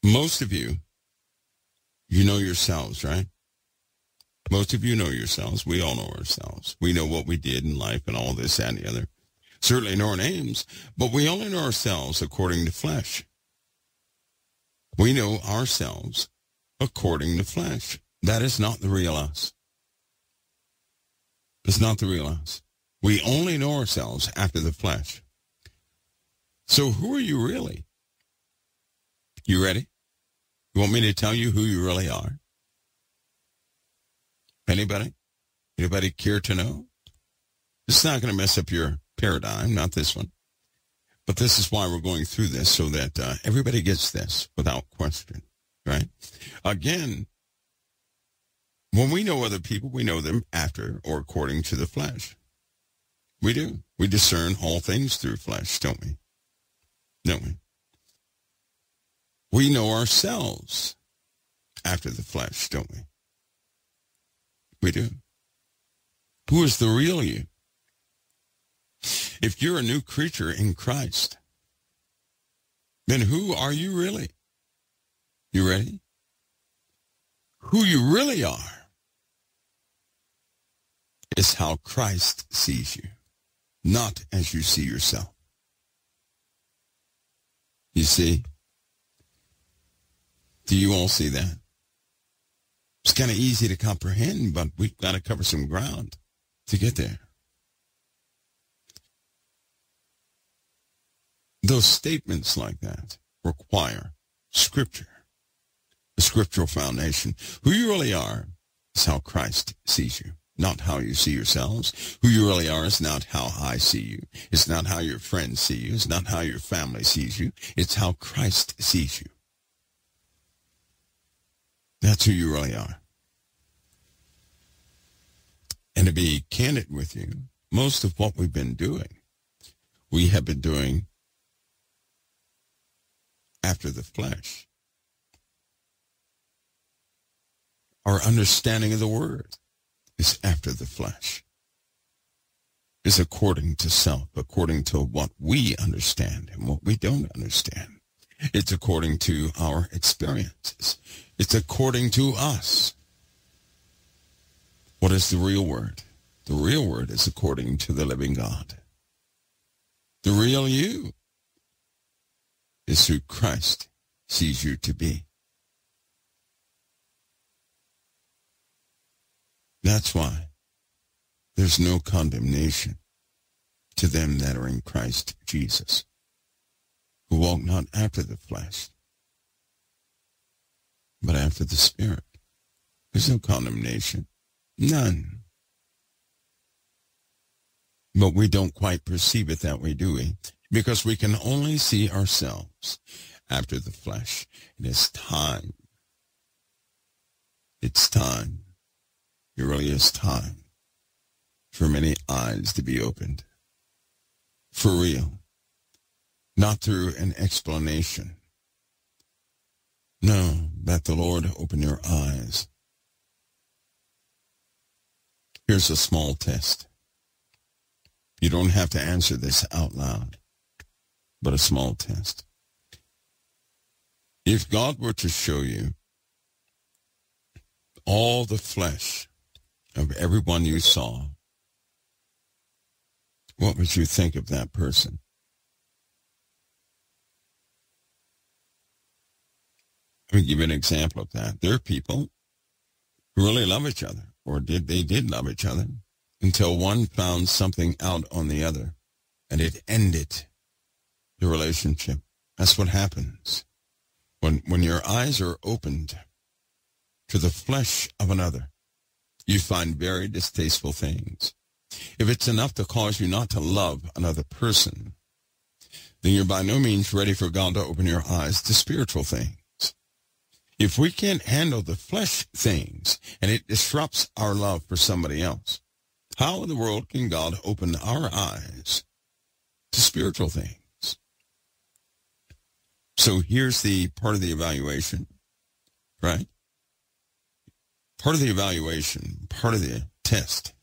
Most of you, you know yourselves, right? Most of you know yourselves. We all know ourselves. We know what we did in life and all this and the other. Certainly know our names, but we only know ourselves according to flesh. We know ourselves according to flesh. That is not the real us. It's not the real us. We only know ourselves after the flesh. So who are you really? You ready? You want me to tell you who you really are? Anybody? Anybody care to know? It's not going to mess up your paradigm, not this one. But this is why we're going through this, so that uh, everybody gets this without question, right? Again, when we know other people, we know them after or according to the flesh. We do. We discern all things through flesh, don't we? Don't we? We know ourselves after the flesh, don't we? We do. Who is the real you? If you're a new creature in Christ, then who are you really? You ready? Who you really are is how Christ sees you, not as you see yourself. You see? Do you all see that? It's kind of easy to comprehend, but we've got to cover some ground to get there. Those statements like that require scripture, a scriptural foundation. Who you really are is how Christ sees you, not how you see yourselves. Who you really are is not how I see you. It's not how your friends see you. It's not how your family sees you. It's how Christ sees you. That's who you really are. And to be candid with you, most of what we've been doing, we have been doing after the flesh. Our understanding of the word is after the flesh. Is according to self, according to what we understand and what we don't understand. It's according to our experiences. It's according to us. What is the real word? The real word is according to the living God. The real you is who Christ sees you to be. That's why there's no condemnation to them that are in Christ Jesus, who walk not after the flesh, but after the Spirit. There's no condemnation. None. But we don't quite perceive it that way, do we? Because we can only see ourselves after the flesh. It is time. It's time. It really is time for many eyes to be opened. For real. Not through an explanation. No, that the Lord open your eyes Here's a small test. You don't have to answer this out loud, but a small test. If God were to show you all the flesh of everyone you saw, what would you think of that person? Let me give you an example of that. There are people who really love each other or did they did love each other until one found something out on the other and it ended the relationship. That's what happens. When, when your eyes are opened to the flesh of another, you find very distasteful things. If it's enough to cause you not to love another person, then you're by no means ready for God to open your eyes to spiritual things. If we can't handle the flesh things and it disrupts our love for somebody else, how in the world can God open our eyes to spiritual things? So here's the part of the evaluation, right? Part of the evaluation, part of the test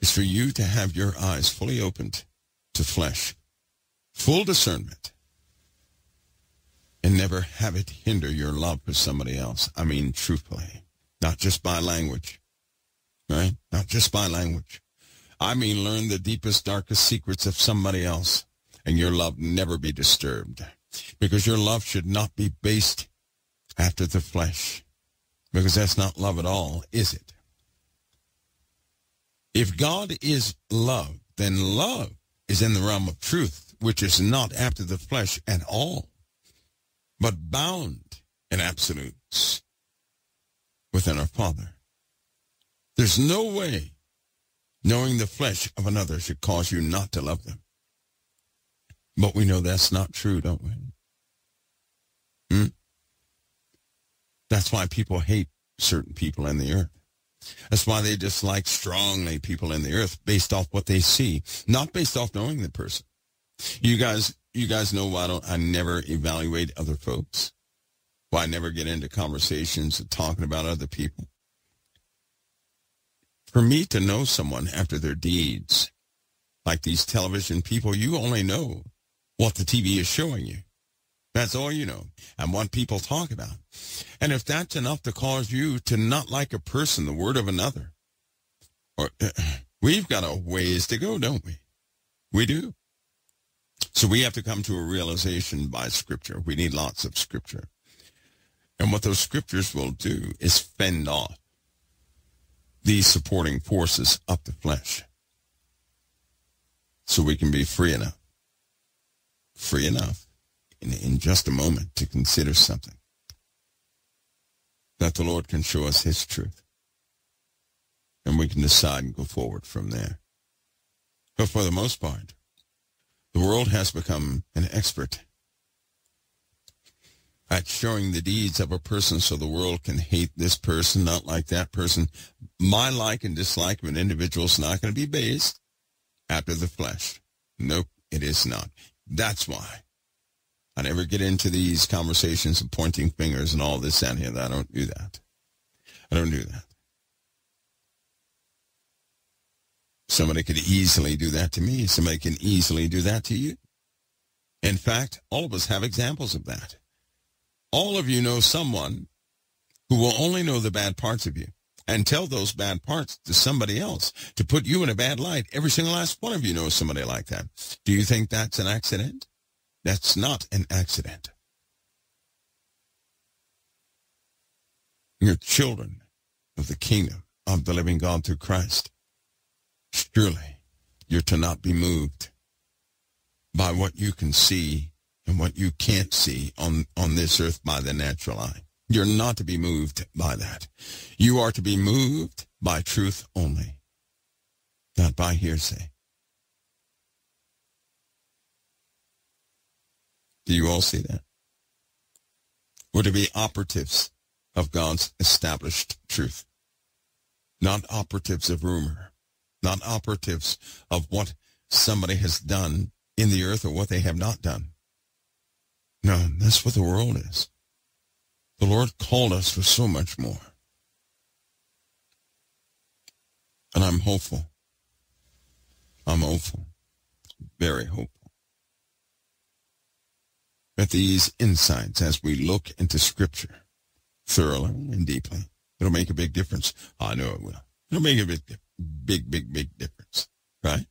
is for you to have your eyes fully opened to flesh, full discernment, and never have it hinder your love for somebody else. I mean, truthfully, not just by language, right? Not just by language. I mean, learn the deepest, darkest secrets of somebody else and your love never be disturbed because your love should not be based after the flesh because that's not love at all, is it? If God is love, then love is in the realm of truth, which is not after the flesh at all but bound in absolutes within our Father. There's no way knowing the flesh of another should cause you not to love them. But we know that's not true, don't we? Hmm? That's why people hate certain people in the earth. That's why they dislike strongly people in the earth based off what they see, not based off knowing the person. You guys you guys know why I don't I never evaluate other folks. Why I never get into conversations and talking about other people. For me to know someone after their deeds, like these television people, you only know what the TV is showing you. That's all you know and what people talk about. And if that's enough to cause you to not like a person, the word of another, or uh, we've got a ways to go, don't we? We do. So we have to come to a realization by scripture. We need lots of scripture. And what those scriptures will do is fend off these supporting forces of the flesh. So we can be free enough, free enough in, in just a moment to consider something that the Lord can show us his truth. And we can decide and go forward from there. But for the most part, the world has become an expert at showing the deeds of a person so the world can hate this person, not like that person. My like and dislike of an individual is not going to be based after the flesh. Nope, it is not. That's why I never get into these conversations of pointing fingers and all this and here. I don't do that. I don't do that. Somebody could easily do that to me. Somebody can easily do that to you. In fact, all of us have examples of that. All of you know someone who will only know the bad parts of you and tell those bad parts to somebody else to put you in a bad light. Every single last one of you knows somebody like that. Do you think that's an accident? That's not an accident. You're children of the kingdom of the living God through Christ. Surely you're to not be moved by what you can see and what you can't see on, on this earth by the natural eye. You're not to be moved by that. You are to be moved by truth only, not by hearsay. Do you all see that? We're to be operatives of God's established truth, not operatives of rumor, not operatives of what somebody has done in the earth or what they have not done. No, that's what the world is. The Lord called us for so much more. And I'm hopeful. I'm hopeful. Very hopeful. That these insights, as we look into Scripture thoroughly and deeply, it'll make a big difference. I know it will. It'll make a big, big, big, big difference, right?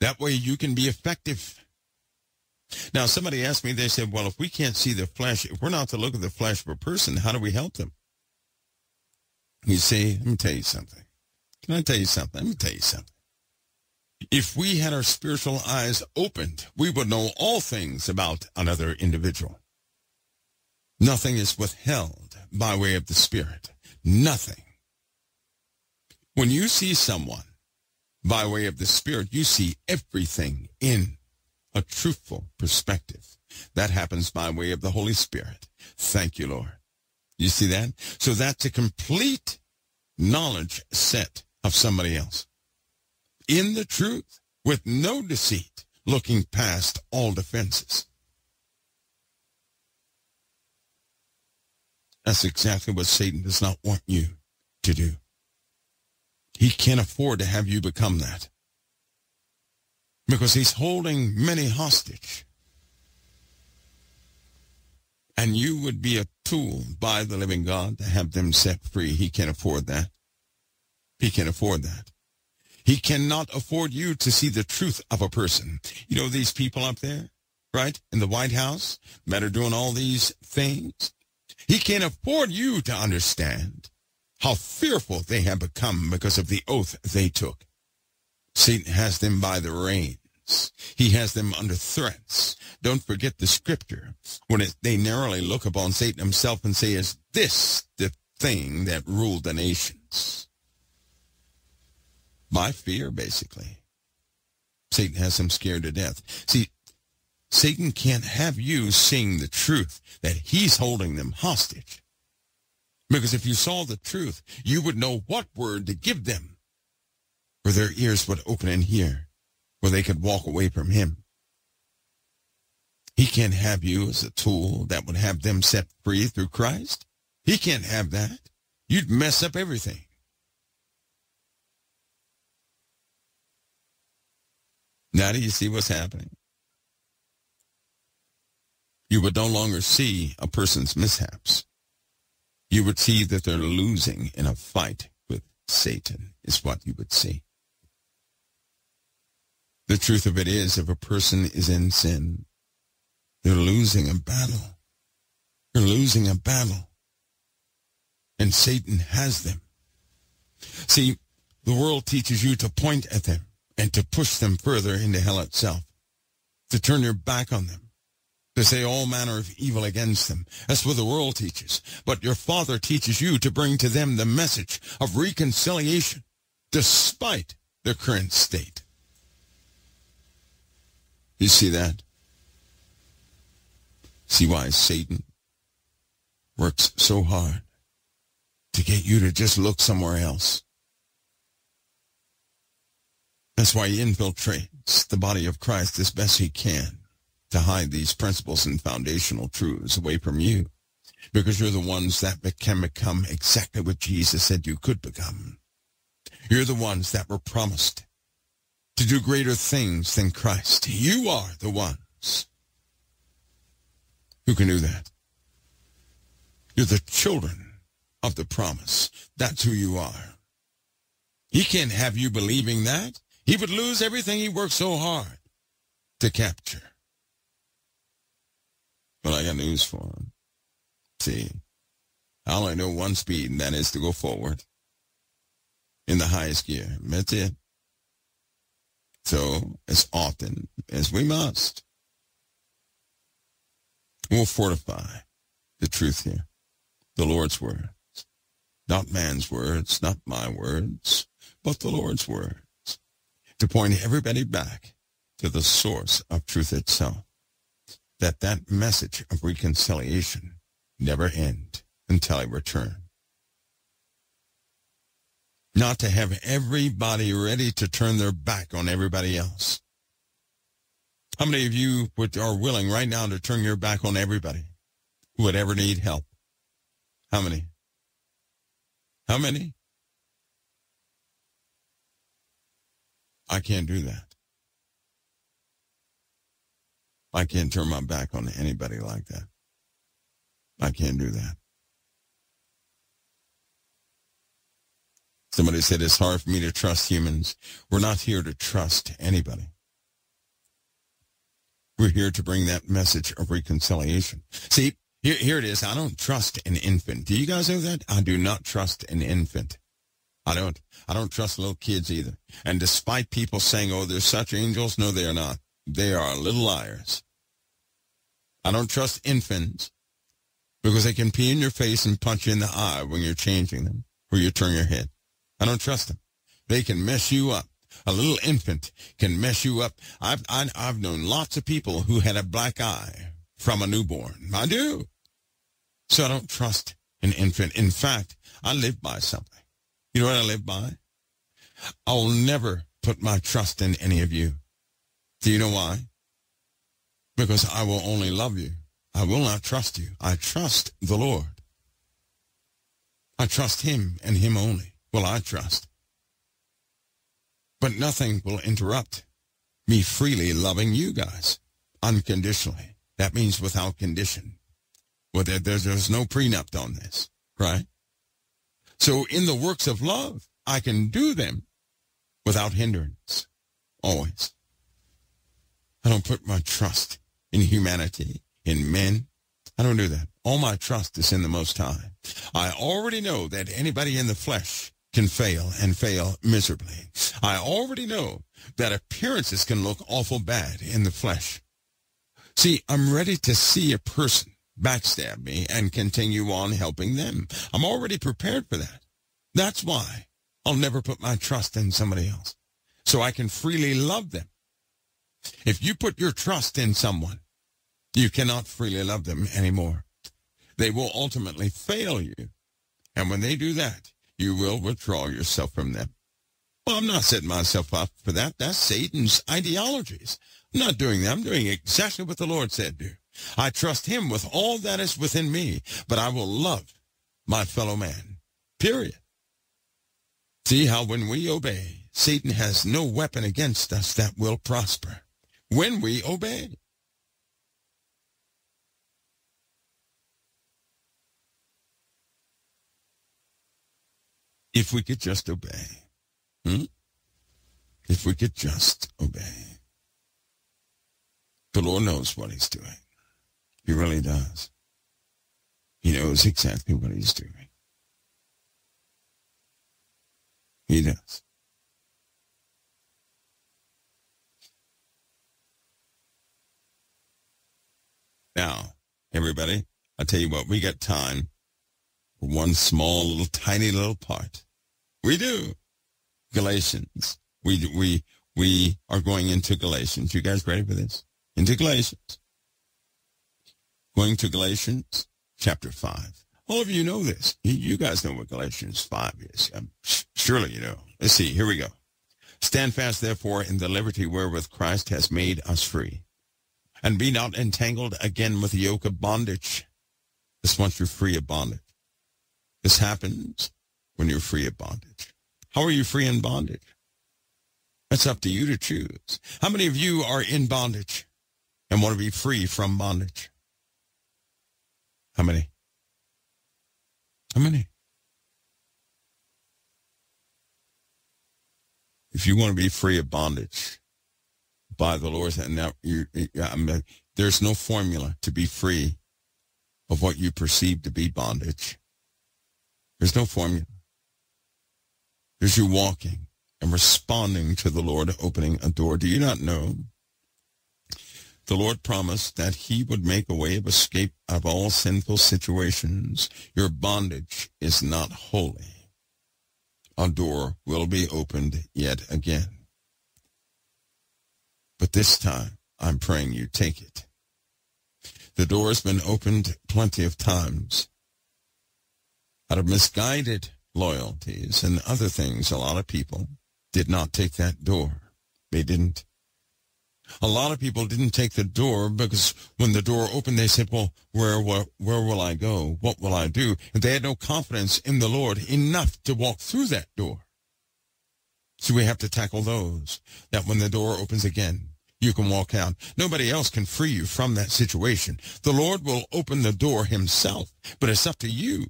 That way you can be effective. Now, somebody asked me, they said, well, if we can't see the flesh, if we're not to look at the flesh of a person, how do we help them? You see, let me tell you something. Can I tell you something? Let me tell you something. If we had our spiritual eyes opened, we would know all things about another individual. Nothing is withheld by way of the Spirit. Nothing. When you see someone by way of the Spirit, you see everything in a truthful perspective. That happens by way of the Holy Spirit. Thank you, Lord. You see that? So that's a complete knowledge set of somebody else. In the truth, with no deceit, looking past all defenses. That's exactly what Satan does not want you to do. He can't afford to have you become that. Because he's holding many hostage. And you would be a tool by the living God to have them set free. He can't afford that. He can't afford that. He cannot afford you to see the truth of a person. You know these people up there, right, in the White House that are doing all these things? He can't afford you to understand how fearful they have become because of the oath they took. Satan has them by the reins. He has them under threats. Don't forget the scripture when it, they narrowly look upon Satan himself and say, is this the thing that ruled the nations? By fear, basically. Satan has them scared to death. See, Satan can't have you seeing the truth that he's holding them hostage. Because if you saw the truth, you would know what word to give them, where their ears would open and hear, where they could walk away from him. He can't have you as a tool that would have them set free through Christ. He can't have that. You'd mess up everything. Now do you see what's happening? You would no longer see a person's mishaps you would see that they're losing in a fight with Satan, is what you would see. The truth of it is, if a person is in sin, they're losing a battle. They're losing a battle. And Satan has them. See, the world teaches you to point at them and to push them further into hell itself, to turn your back on them, to say all manner of evil against them. That's what the world teaches. But your Father teaches you to bring to them the message of reconciliation, despite their current state. You see that? See why Satan works so hard to get you to just look somewhere else. That's why he infiltrates the body of Christ as best he can to hide these principles and foundational truths away from you because you're the ones that can become exactly what Jesus said you could become. You're the ones that were promised to do greater things than Christ. You are the ones who can do that. You're the children of the promise. That's who you are. He can't have you believing that. He would lose everything he worked so hard to capture. But I got news for him. See, I only know one speed, and that is to go forward in the highest gear. That's it. So, as often as we must, we'll fortify the truth here, the Lord's words. Not man's words, not my words, but the Lord's words to point everybody back to the source of truth itself. That that message of reconciliation never end until I return. Not to have everybody ready to turn their back on everybody else. How many of you are willing right now to turn your back on everybody who would ever need help? How many? How many? I can't do that. I can't turn my back on anybody like that. I can't do that. Somebody said it's hard for me to trust humans. We're not here to trust anybody. We're here to bring that message of reconciliation. See, here, here it is. I don't trust an infant. Do you guys know that? I do not trust an infant. I don't. I don't trust little kids either. And despite people saying, oh, they're such angels, no, they are not. They are little liars. I don't trust infants because they can pee in your face and punch you in the eye when you're changing them or you turn your head. I don't trust them. They can mess you up. A little infant can mess you up. I've, I, have i have known lots of people who had a black eye from a newborn. I do. So I don't trust an infant. In fact, I live by something. You know what I live by? I'll never put my trust in any of you. Do you know why? Because I will only love you. I will not trust you. I trust the Lord. I trust him and him only will I trust. But nothing will interrupt me freely loving you guys unconditionally. That means without condition. Well, there, there's no prenup on this, right? So in the works of love, I can do them without hindrance, always. I don't put my trust in humanity, in men. I don't do that. All my trust is in the Most High. I already know that anybody in the flesh can fail and fail miserably. I already know that appearances can look awful bad in the flesh. See, I'm ready to see a person backstab me and continue on helping them. I'm already prepared for that. That's why I'll never put my trust in somebody else. So I can freely love them. If you put your trust in someone, you cannot freely love them anymore. They will ultimately fail you. And when they do that, you will withdraw yourself from them. Well, I'm not setting myself up for that. That's Satan's ideologies. I'm not doing that. I'm doing exactly what the Lord said do. I trust him with all that is within me, but I will love my fellow man. Period. See how when we obey, Satan has no weapon against us that will prosper. When we obey. If we could just obey. Hmm? If we could just obey. The Lord knows what he's doing. He really does. He knows exactly what he's doing. He does. Now, everybody, I tell you what, we got time for one small little tiny little part. We do. Galatians. We we we are going into Galatians. You guys ready for this? Into Galatians. Going to Galatians chapter 5. All of you know this. You guys know what Galatians 5 is. Um, surely you know. Let's see. Here we go. Stand fast, therefore, in the liberty wherewith Christ has made us free. And be not entangled again with the yoke of bondage. This once you're free of bondage. This happens when you're free of bondage. How are you free in bondage? That's up to you to choose. How many of you are in bondage and want to be free from bondage? How many? How many? If you want to be free of bondage by the Lord, and now you, I mean, there's no formula to be free of what you perceive to be bondage. There's no formula. There's you walking and responding to the Lord opening a door. Do you not know the Lord promised that he would make a way of escape of all sinful situations. Your bondage is not holy. A door will be opened yet again. But this time, I'm praying you take it. The door has been opened plenty of times. Out of misguided loyalties and other things, a lot of people did not take that door. They didn't. A lot of people didn't take the door because when the door opened, they said, well, where, where, where will I go? What will I do? And they had no confidence in the Lord enough to walk through that door. So we have to tackle those that when the door opens again, you can walk out. Nobody else can free you from that situation. The Lord will open the door himself, but it's up to you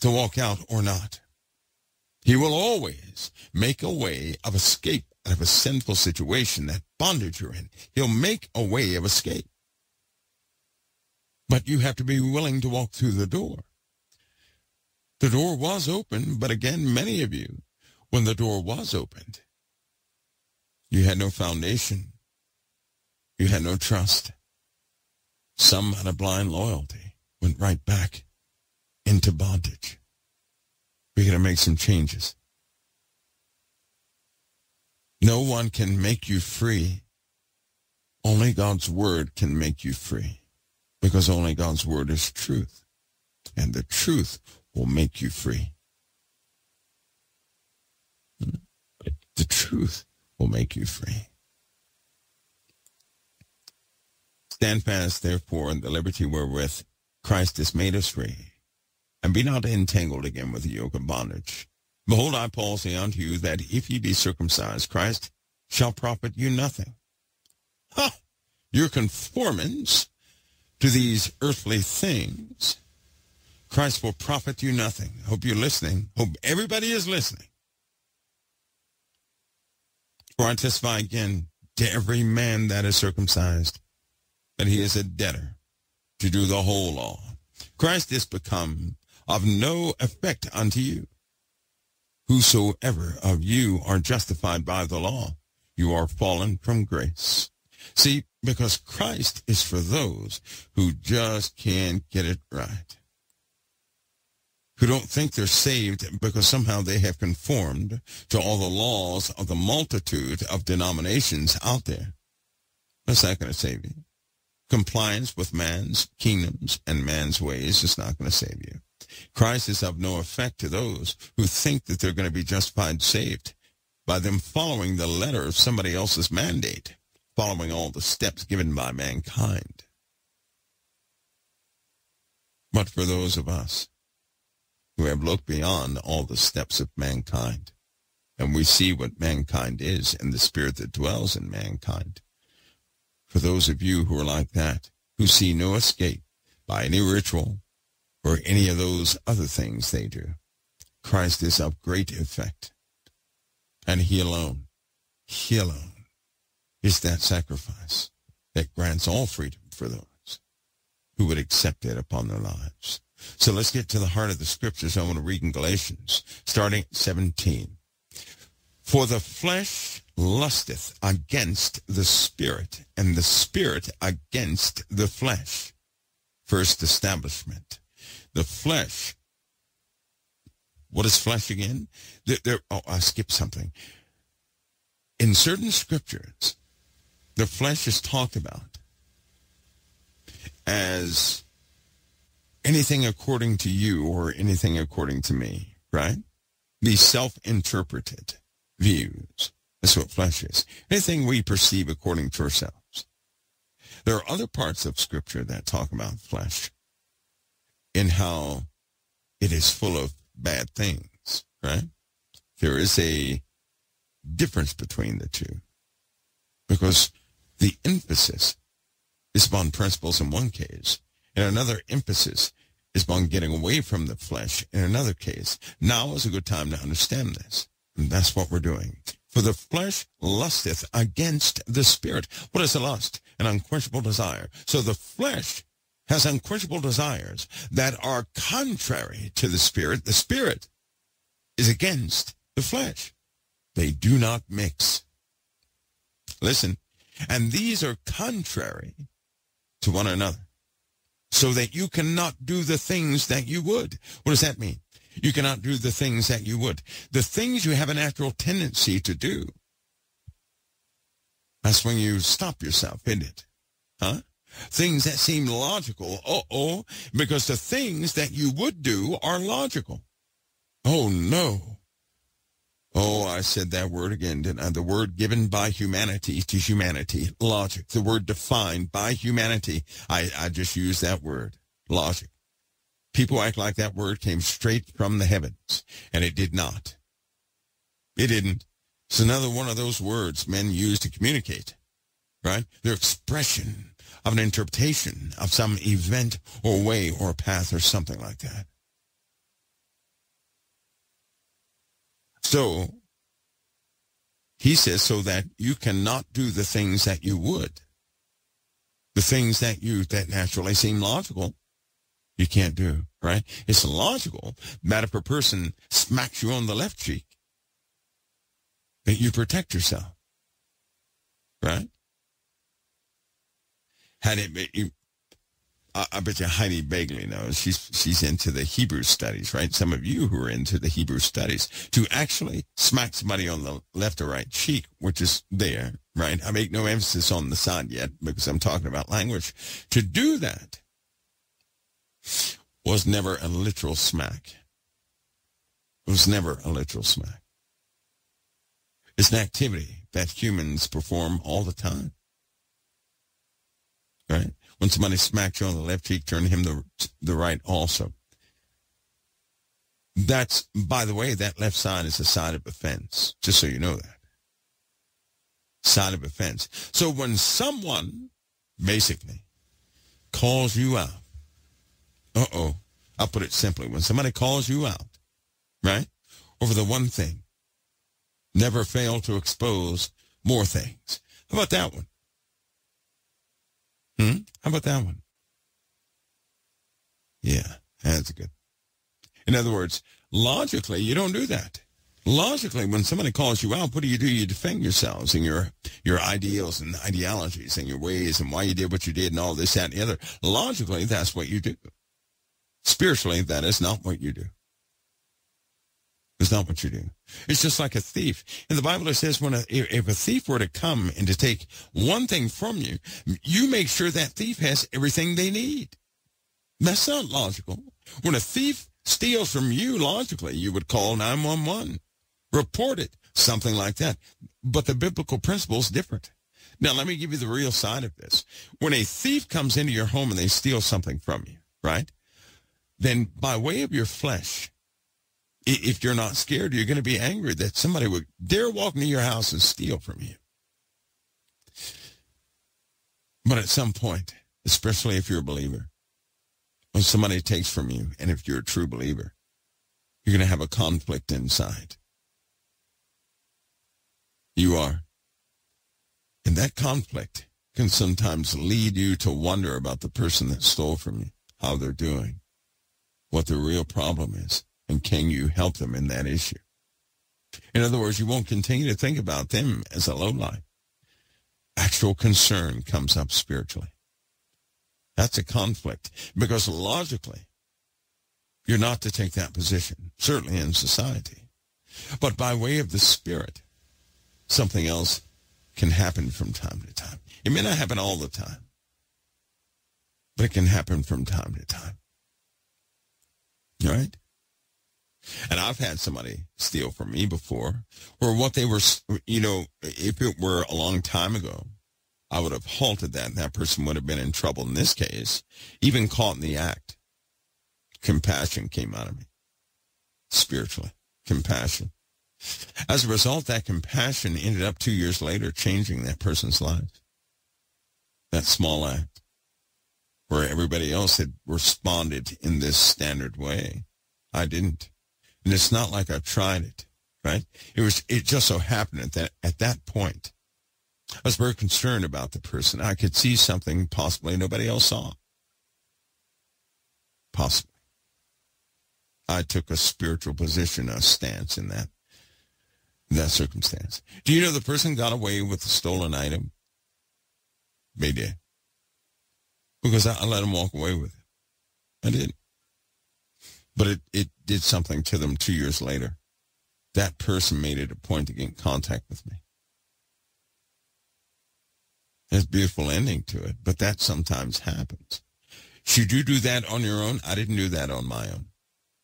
to walk out or not. He will always make a way of escape out of a sinful situation, that bondage you're in. He'll make a way of escape. But you have to be willing to walk through the door. The door was open, but again, many of you, when the door was opened, you had no foundation. You had no trust. Some had a blind loyalty, went right back into bondage. We're going to make some changes. No one can make you free. Only God's word can make you free because only God's word is truth and the truth will make you free. The truth will make you free. Stand fast, therefore, in the liberty wherewith Christ has made us free, and be not entangled again with the yoke of bondage. Behold, I, Paul, say unto you that if ye be circumcised, Christ shall profit you nothing. Ha! Your conformance to these earthly things, Christ will profit you nothing. Hope you're listening. Hope everybody is listening. For I testify again to every man that is circumcised that he is a debtor to do the whole law. Christ is become of no effect unto you. Whosoever of you are justified by the law, you are fallen from grace. See, because Christ is for those who just can't get it right. Who don't think they're saved because somehow they have conformed to all the laws of the multitude of denominations out there. That's not going to save you. Compliance with man's kingdoms and man's ways is not going to save you. Christ is of no effect to those who think that they're going to be justified saved by them following the letter of somebody else's mandate, following all the steps given by mankind. But for those of us who have looked beyond all the steps of mankind, and we see what mankind is and the spirit that dwells in mankind, for those of you who are like that, who see no escape by any ritual, or any of those other things they do. Christ is of great effect. And he alone, he alone is that sacrifice that grants all freedom for those who would accept it upon their lives. So let's get to the heart of the scriptures. I want to read in Galatians, starting at 17. For the flesh lusteth against the spirit, and the spirit against the flesh. First establishment. The flesh. What is flesh again? There, there, oh, I skipped something. In certain scriptures, the flesh is talked about as anything according to you or anything according to me, right? These self-interpreted views. That's what flesh is. Anything we perceive according to ourselves. There are other parts of Scripture that talk about flesh and how it is full of bad things, right? There is a difference between the two because the emphasis is upon principles in one case and another emphasis is upon getting away from the flesh in another case. Now is a good time to understand this. And that's what we're doing. For the flesh lusteth against the spirit. What is a lust? An unquenchable desire. So the flesh has unquenchable desires that are contrary to the spirit. The spirit is against the flesh. They do not mix. Listen, and these are contrary to one another so that you cannot do the things that you would. What does that mean? You cannot do the things that you would. The things you have a natural tendency to do. That's when you stop yourself, isn't it? Huh? Things that seem logical. Uh-oh. Because the things that you would do are logical. Oh, no. Oh, I said that word again, didn't I? The word given by humanity to humanity, logic. The word defined by humanity. I, I just used that word, logic. People act like that word came straight from the heavens, and it did not. It didn't. It's another one of those words men use to communicate, right? Their expression of an interpretation of some event or way or path or something like that. So he says, so that you cannot do the things that you would. The things that you, that naturally seem logical, you can't do, right? It's logical that if a person smacks you on the left cheek, that you protect yourself, right? Had it, I, I bet you Heidi Bagley knows. She's she's into the Hebrew studies, right? Some of you who are into the Hebrew studies to actually smack somebody on the left or right cheek, which is there, right? I make no emphasis on the side yet because I'm talking about language. To do that was never a literal smack. It was never a literal smack. It's an activity that humans perform all the time. Right? When somebody smacks you on the left cheek, turn him the, the right also. That's, by the way, that left side is a side of offense, just so you know that. Side of offense. So when someone, basically, calls you out, uh-oh, I'll put it simply, when somebody calls you out, right, over the one thing, never fail to expose more things. How about that one? Hmm? How about that one? Yeah, that's good. In other words, logically, you don't do that. Logically, when somebody calls you out, what do you do? You defend yourselves and your your ideals and ideologies and your ways and why you did what you did and all this, that, and the other. Logically, that's what you do. Spiritually, that is not what you do. It's not what you do. It's just like a thief. In the Bible, it says when a, if a thief were to come and to take one thing from you, you make sure that thief has everything they need. That's not logical. When a thief steals from you, logically, you would call 911, report it, something like that. But the biblical principle is different. Now, let me give you the real side of this. When a thief comes into your home and they steal something from you, right? Then by way of your flesh, if you're not scared, you're going to be angry that somebody would dare walk into your house and steal from you. But at some point, especially if you're a believer, when somebody takes from you, and if you're a true believer, you're going to have a conflict inside. You are. And that conflict can sometimes lead you to wonder about the person that stole from you, how they're doing, what the real problem is, and can you help them in that issue? In other words, you won't continue to think about them as a low life. Actual concern comes up spiritually. That's a conflict because logically, you're not to take that position, certainly in society. But by way of the Spirit, something else can happen from time to time. It may not happen all the time, but it can happen from time to time. Right? And I've had somebody steal from me before, or what they were, you know, if it were a long time ago, I would have halted that and that person would have been in trouble. In this case, even caught in the act, compassion came out of me. Spiritually, compassion. As a result, that compassion ended up two years later changing that person's life. That small act where everybody else had responded in this standard way. I didn't. And it's not like I tried it, right? It was, it just so happened at that, at that point, I was very concerned about the person. I could see something possibly nobody else saw. Possibly. I took a spiritual position, a stance in that, that circumstance. Do you know the person got away with the stolen item? They did. Because I, I let him walk away with it. I did. But it, it did something to them two years later. That person made it a point to get in contact with me. There's a beautiful ending to it, but that sometimes happens. Should you do that on your own? I didn't do that on my own.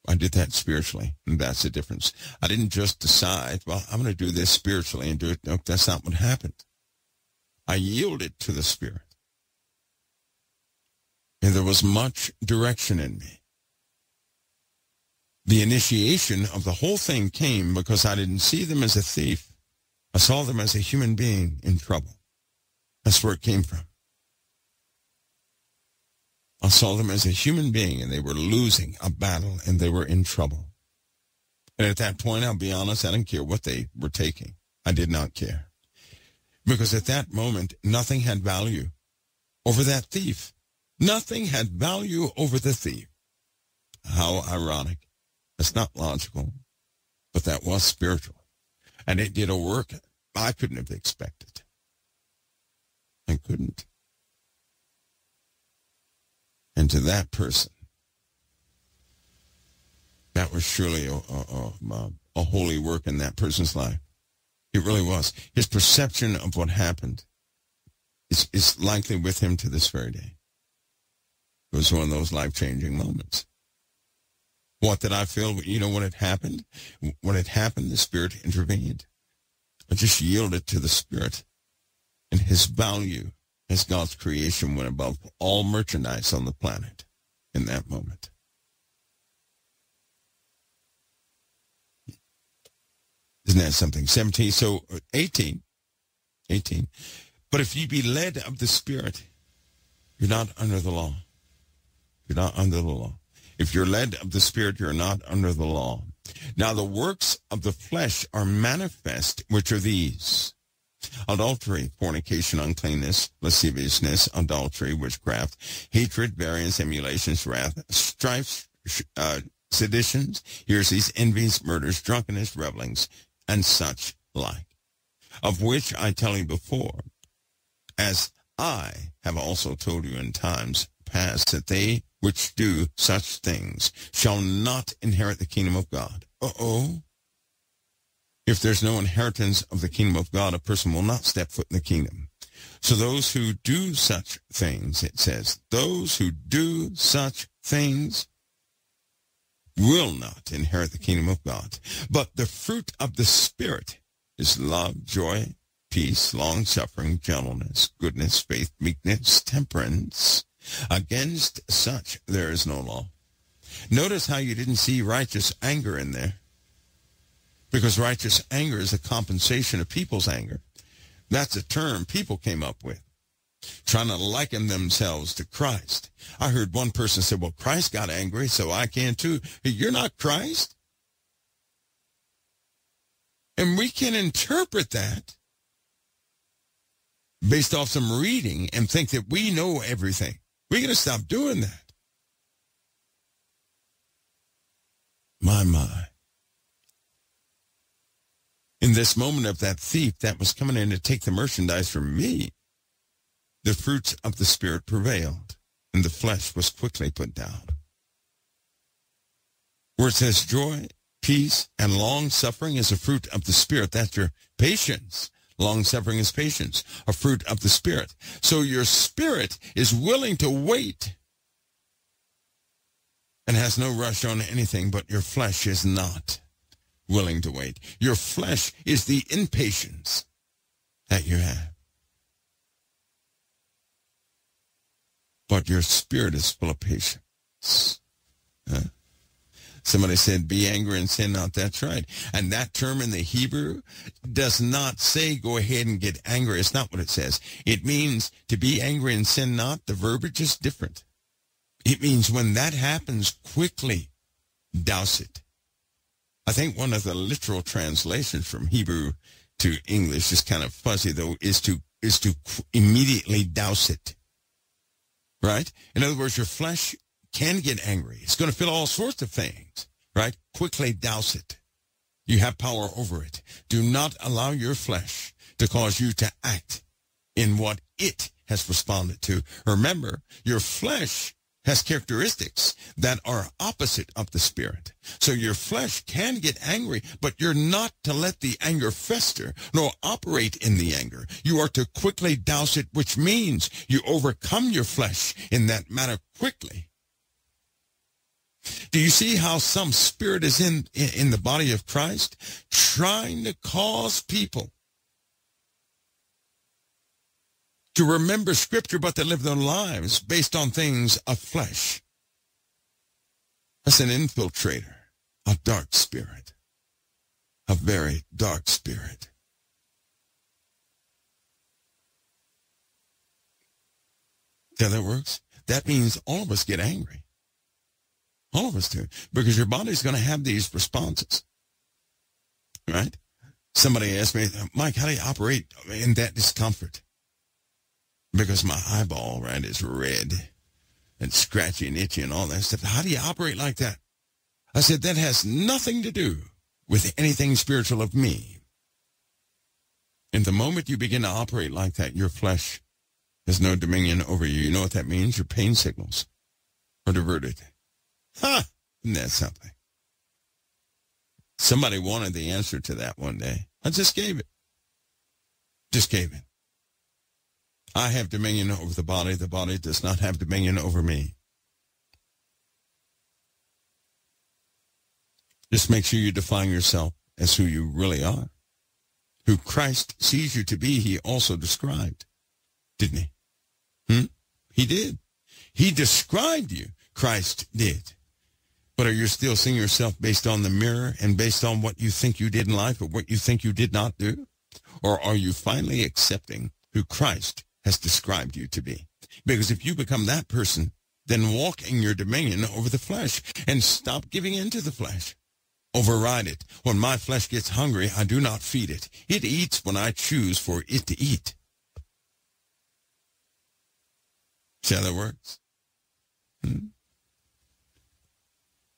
I did that spiritually, and that's the difference. I didn't just decide, well, I'm going to do this spiritually and do it. No, that's not what happened. I yielded to the Spirit. And there was much direction in me. The initiation of the whole thing came because I didn't see them as a thief. I saw them as a human being in trouble. That's where it came from. I saw them as a human being and they were losing a battle and they were in trouble. And at that point, I'll be honest, I didn't care what they were taking. I did not care. Because at that moment, nothing had value over that thief. Nothing had value over the thief. How ironic. That's not logical, but that was spiritual. And it did a work I couldn't have expected. I couldn't. And to that person, that was surely a, a, a, a holy work in that person's life. It really was. His perception of what happened is, is likely with him to this very day. It was one of those life-changing moments. What did I feel? You know, when it happened, when it happened, the Spirit intervened. I just yielded to the Spirit and his value as God's creation went above all merchandise on the planet in that moment. Isn't that something? 17, so uh, 18, 18. But if you be led of the Spirit, you're not under the law. You're not under the law. If you're led of the Spirit, you're not under the law. Now the works of the flesh are manifest, which are these. Adultery, fornication, uncleanness, lasciviousness, adultery, witchcraft, hatred, variance, emulations, wrath, strife, uh, seditions, heresies, envies, murders, drunkenness, revelings, and such like, of which I tell you before, as I have also told you in times that they which do such things shall not inherit the kingdom of God. Uh-oh. If there's no inheritance of the kingdom of God, a person will not step foot in the kingdom. So those who do such things, it says, those who do such things will not inherit the kingdom of God. But the fruit of the Spirit is love, joy, peace, long-suffering, gentleness, goodness, faith, meekness, temperance. Against such there is no law. Notice how you didn't see righteous anger in there. Because righteous anger is a compensation of people's anger. That's a term people came up with trying to liken themselves to Christ. I heard one person say, well, Christ got angry, so I can too. You're not Christ. And we can interpret that based off some reading and think that we know everything. We're going to stop doing that. My, my. In this moment of that thief that was coming in to take the merchandise from me, the fruits of the Spirit prevailed, and the flesh was quickly put down. Where it says joy, peace, and long suffering is a fruit of the Spirit, that's your patience. Long suffering is patience, a fruit of the Spirit. So your spirit is willing to wait and has no rush on anything, but your flesh is not willing to wait. Your flesh is the impatience that you have. But your spirit is full of patience. Huh? Somebody said, be angry and sin not. That's right. And that term in the Hebrew does not say go ahead and get angry. It's not what it says. It means to be angry and sin not. The verbiage is different. It means when that happens, quickly douse it. I think one of the literal translations from Hebrew to English is kind of fuzzy though, is to, is to immediately douse it. Right? In other words, your flesh can get angry. It's going to feel all sorts of things, right? Quickly douse it. You have power over it. Do not allow your flesh to cause you to act in what it has responded to. Remember, your flesh has characteristics that are opposite of the spirit. So your flesh can get angry, but you're not to let the anger fester nor operate in the anger. You are to quickly douse it, which means you overcome your flesh in that manner quickly. Do you see how some spirit is in, in the body of Christ trying to cause people to remember scripture, but to live their lives based on things of flesh? That's an infiltrator, a dark spirit, a very dark spirit. Yeah, that works. That means all of us get angry. All of us do. Because your body's going to have these responses. Right? Somebody asked me, Mike, how do you operate in that discomfort? Because my eyeball, right, is red and scratchy and itchy and all that stuff. How do you operate like that? I said, that has nothing to do with anything spiritual of me. And the moment you begin to operate like that, your flesh has no dominion over you. You know what that means? Your pain signals are diverted. Ha! Isn't that something? Somebody wanted the answer to that one day. I just gave it. Just gave it. I have dominion over the body. The body does not have dominion over me. Just make sure you define yourself as who you really are. Who Christ sees you to be, he also described. Didn't he? Hmm? He did. He described you. Christ did. But are you still seeing yourself based on the mirror and based on what you think you did in life or what you think you did not do? Or are you finally accepting who Christ has described you to be? Because if you become that person, then walk in your dominion over the flesh and stop giving in to the flesh. Override it. When my flesh gets hungry, I do not feed it. It eats when I choose for it to eat. See how that works? Hmm?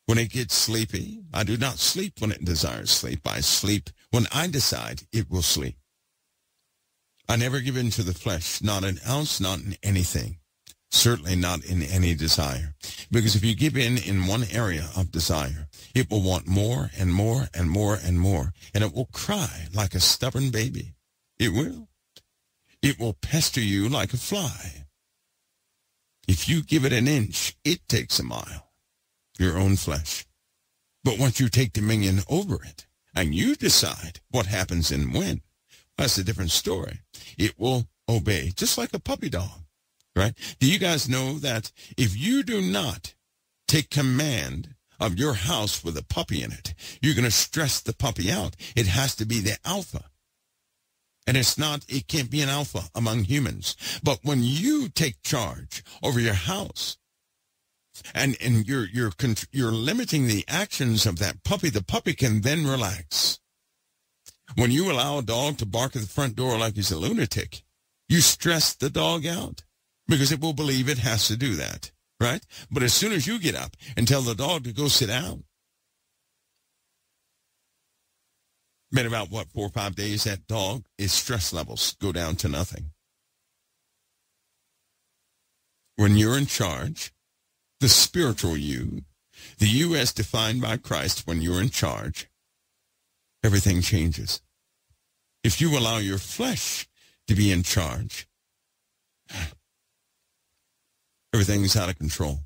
When it gets sleepy, I do not sleep when it desires sleep. I sleep when I decide it will sleep. I never give in to the flesh, not an ounce, not in anything. Certainly not in any desire. Because if you give in in one area of desire, it will want more and more and more and more. And it will cry like a stubborn baby. It will. It will pester you like a fly. If you give it an inch, it takes a mile your own flesh. But once you take dominion over it and you decide what happens and when, that's a different story. It will obey, just like a puppy dog, right? Do you guys know that if you do not take command of your house with a puppy in it, you're going to stress the puppy out. It has to be the alpha. And it's not, it can't be an alpha among humans. But when you take charge over your house, and and you're you're you're limiting the actions of that puppy. The puppy can then relax. When you allow a dog to bark at the front door like he's a lunatic, You stress the dog out because it will believe it has to do that, right? But as soon as you get up and tell the dog to go sit down, been about what, four or five days, that dog, its stress levels go down to nothing. When you're in charge, the spiritual you, the you as defined by Christ when you're in charge, everything changes. If you allow your flesh to be in charge, everything's out of control.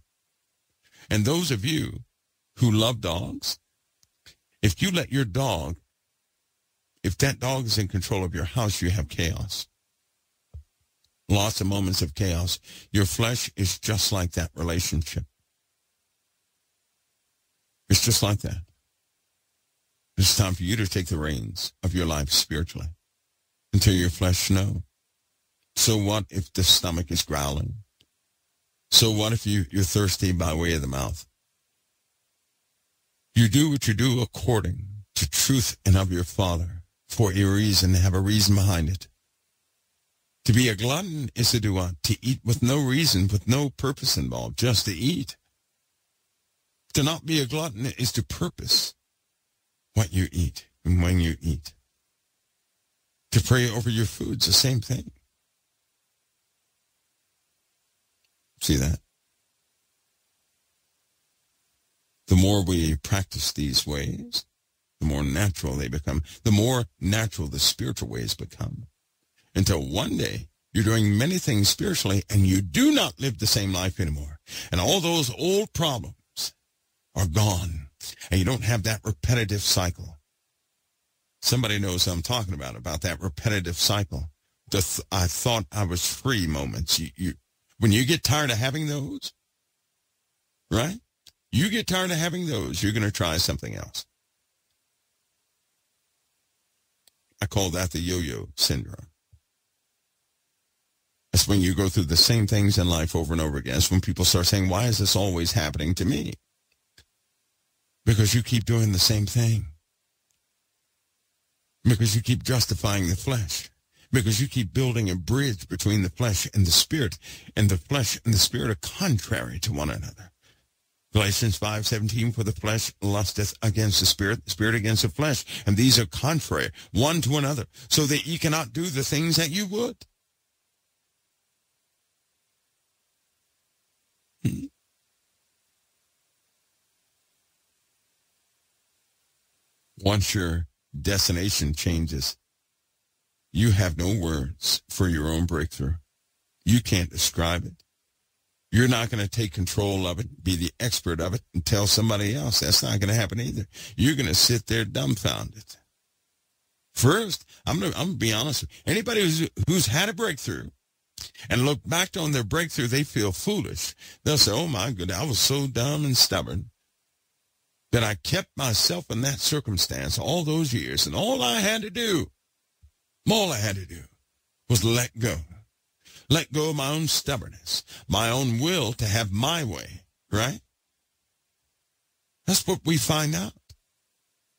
And those of you who love dogs, if you let your dog, if that dog is in control of your house, you have chaos. Lots of moments of chaos. Your flesh is just like that relationship. It's just like that. It's time for you to take the reins of your life spiritually until your flesh know. So what if the stomach is growling? So what if you, you're thirsty by way of the mouth? You do what you do according to truth and of your Father for a reason, have a reason behind it. To be a glutton is to do what? To eat with no reason, with no purpose involved, just to eat. To not be a glutton is to purpose what you eat and when you eat. To pray over your foods, the same thing. See that? The more we practice these ways, the more natural they become, the more natural the spiritual ways become until one day you're doing many things spiritually and you do not live the same life anymore. And all those old problems are gone and you don't have that repetitive cycle. Somebody knows I'm talking about, about that repetitive cycle. The th- I thought I was free moments. You, you, when you get tired of having those, right? You get tired of having those, you're going to try something else. I call that the yo-yo syndrome. That's when you go through the same things in life over and over again. That's when people start saying, why is this always happening to me? Because you keep doing the same thing. Because you keep justifying the flesh. Because you keep building a bridge between the flesh and the spirit. And the flesh and the spirit are contrary to one another. Galatians 5:17 for the flesh lusteth against the spirit, the spirit against the flesh, and these are contrary one to another, so that ye cannot do the things that you would. Once your destination changes, you have no words for your own breakthrough. You can't describe it. You're not going to take control of it, be the expert of it, and tell somebody else. That's not going to happen either. You're going to sit there dumbfounded. First, I'm going to, I'm going to be honest. Anybody who's, who's had a breakthrough and look back on their breakthrough, they feel foolish. They'll say, oh my goodness, I was so dumb and stubborn that I kept myself in that circumstance all those years. And all I had to do, all I had to do was let go. Let go of my own stubbornness, my own will to have my way, right? That's what we find out.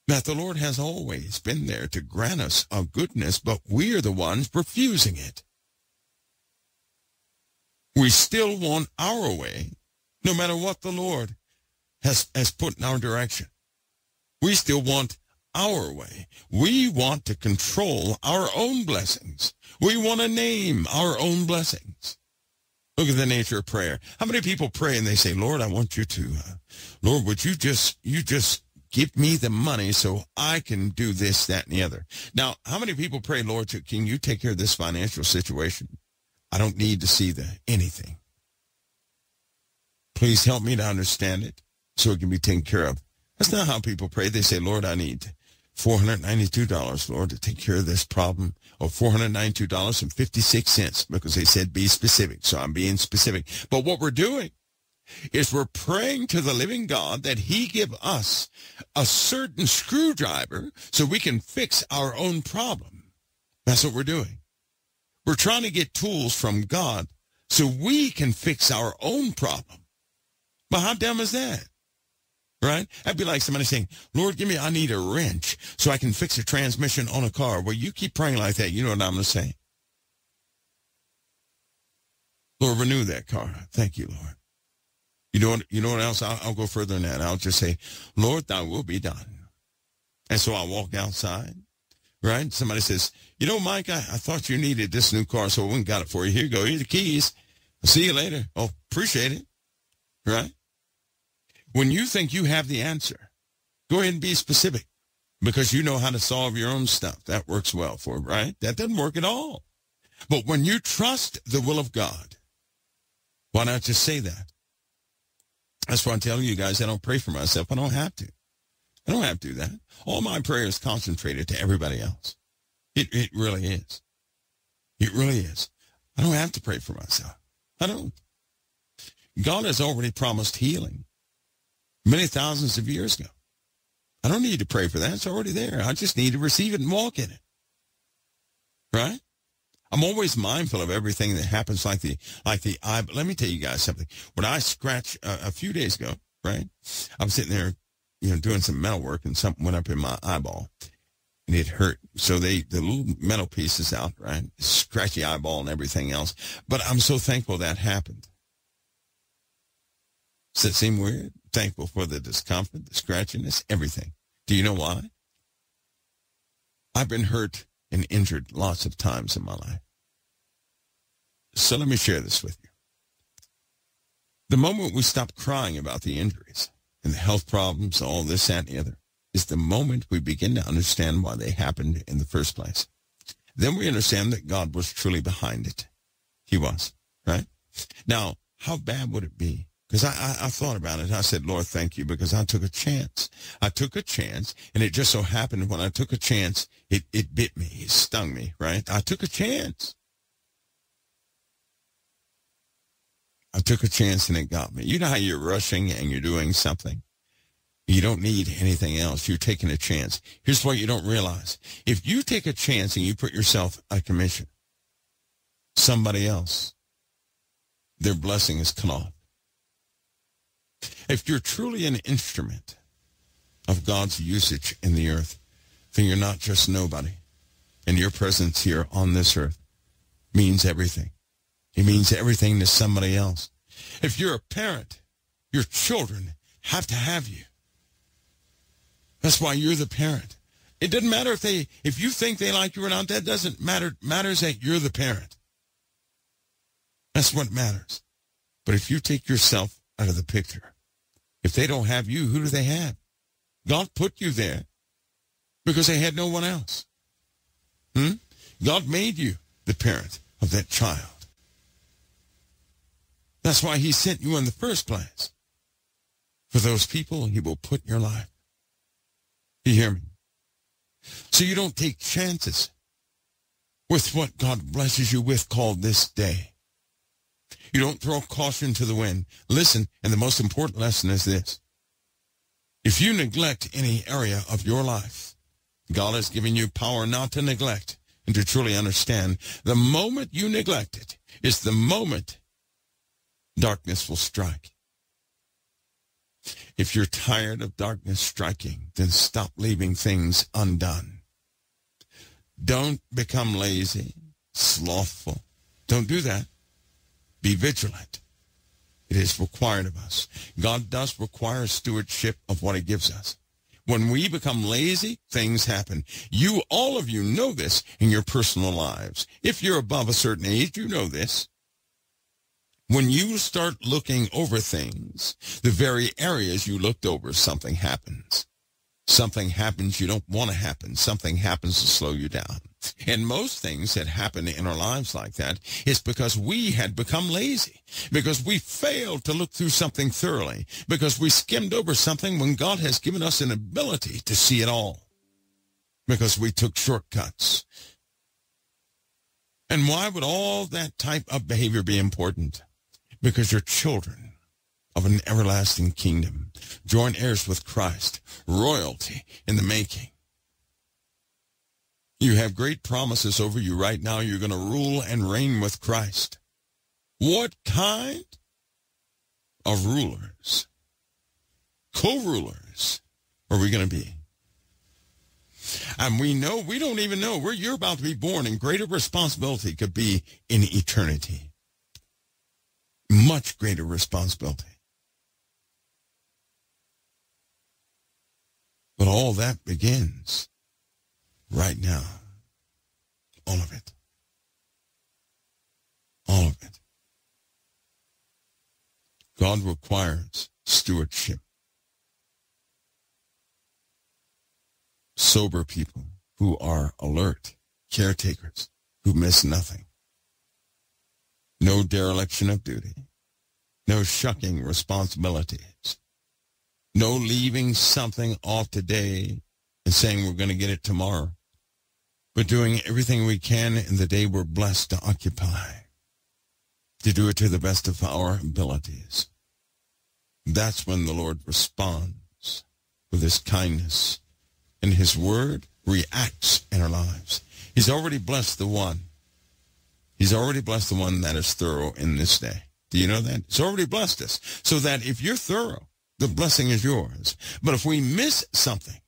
That the Lord has always been there to grant us a goodness, but we're the ones refusing it. We still want our way, no matter what the Lord has, has put in our direction. We still want our way. We want to control our own blessings. We want to name our own blessings. Look at the nature of prayer. How many people pray and they say, Lord, I want you to, uh, Lord, would you just, you just give me the money so I can do this, that, and the other. Now, how many people pray, Lord, can you take care of this financial situation? I don't need to see the anything. Please help me to understand it so it can be taken care of. That's not how people pray. They say, Lord, I need $492, Lord, to take care of this problem, or $492.56 because they said be specific. So I'm being specific. But what we're doing is we're praying to the living God that he give us a certain screwdriver so we can fix our own problem. That's what we're doing. We're trying to get tools from God so we can fix our own problem. But how dumb is that? Right? That'd be like somebody saying, Lord, give me, I need a wrench so I can fix a transmission on a car. Well, you keep praying like that. You know what I'm going to say? Lord, renew that car. Thank you, Lord. You know what, you know what else? I'll, I'll go further than that. I'll just say, Lord, thy will be done. And so I walk outside, right? Somebody says, you know, Mike, I, I thought you needed this new car, so I went and got it for you. Here you go. Here's the keys. I'll see you later. Oh, appreciate it. Right? When you think you have the answer, go ahead and be specific because you know how to solve your own stuff. That works well for, right? That doesn't work at all. But when you trust the will of God, why not just say that? That's why I'm telling you guys I don't pray for myself. I don't have to. I don't have to do that. All my prayer is concentrated to everybody else. It, it really is. It really is. I don't have to pray for myself. I don't. God has already promised healing many thousands of years ago. I don't need to pray for that. It's already there. I just need to receive it and walk in it. Right? I'm always mindful of everything that happens like the, like the eye. But Let me tell you guys something. When I scratched uh, a few days ago, right? I was sitting there, you know, doing some metal work and something went up in my eyeball and it hurt. So they, the little metal pieces out, right? Scratchy eyeball and everything else. But I'm so thankful that happened. Does that seem weird? Thankful for the discomfort, the scratchiness, everything. Do you know why? I've been hurt and injured lots of times in my life. So let me share this with you. The moment we stop crying about the injuries and the health problems, all this, that, and the other, is the moment we begin to understand why they happened in the first place. Then we understand that God was truly behind it. He was, right? Now, how bad would it be because I, I, I, thought about it. I said, Lord, thank you because I took a chance. I took a chance and it just so happened when I took a chance, it, it bit me. It stung me, right? I took a chance. I took a chance and it got me. You know how you're rushing and you're doing something? You don't need anything else. You're taking a chance. Here's what you don't realize. If you take a chance and you put yourself a commission, somebody else, their blessing is cut off. If you're truly an instrument of God's usage in the earth, then you're not just nobody. And your presence here on this earth means everything. It means everything to somebody else. If you're a parent, your children have to have you. That's why you're the parent. It doesn't matter if they, if you think they like you or not, that doesn't matter. matters that you're the parent. That's what matters. But if you take yourself out of the picture, if they don't have you, who do they have? God put you there because they had no one else. Hmm? God made you the parent of that child. That's why he sent you in the first place. For those people he will put in your life. You hear me? So you don't take chances with what God blesses you with called this day. You don't throw caution to the wind. Listen, and the most important lesson is this. If you neglect any area of your life, God has given you power not to neglect and to truly understand. The moment you neglect it is the moment darkness will strike. If you're tired of darkness striking, then stop leaving things undone. Don't become lazy, slothful. Don't do that. Be vigilant. It is required of us. God does require stewardship of what he gives us. When we become lazy, things happen. You, all of you know this in your personal lives. If you're above a certain age, you know this. When you start looking over things, the very areas you looked over, something happens. Something happens you don't want to happen. Something happens to slow you down. And most things that happen in our lives like that is because we had become lazy, because we failed to look through something thoroughly, because we skimmed over something when God has given us an ability to see it all, because we took shortcuts. And why would all that type of behavior be important? Because you're children of an everlasting kingdom, joint heirs with Christ, royalty in the making. You have great promises over you right now. You're going to rule and reign with Christ. What kind of rulers, co-rulers are we going to be? And we know, we don't even know where you're about to be born and greater responsibility could be in eternity. Much greater responsibility. But all that begins right now. All of it. All of it. God requires stewardship. Sober people who are alert, caretakers who miss nothing. No dereliction of duty. No shucking responsibilities. No leaving something off today and saying we're going to get it tomorrow. But doing everything we can in the day we're blessed to occupy. To do it to the best of our abilities. That's when the Lord responds with his kindness and his word reacts in our lives. He's already blessed the one. He's already blessed the one that is thorough in this day. Do you know that? He's already blessed us. So that if you're thorough, the blessing is yours. But if we miss something,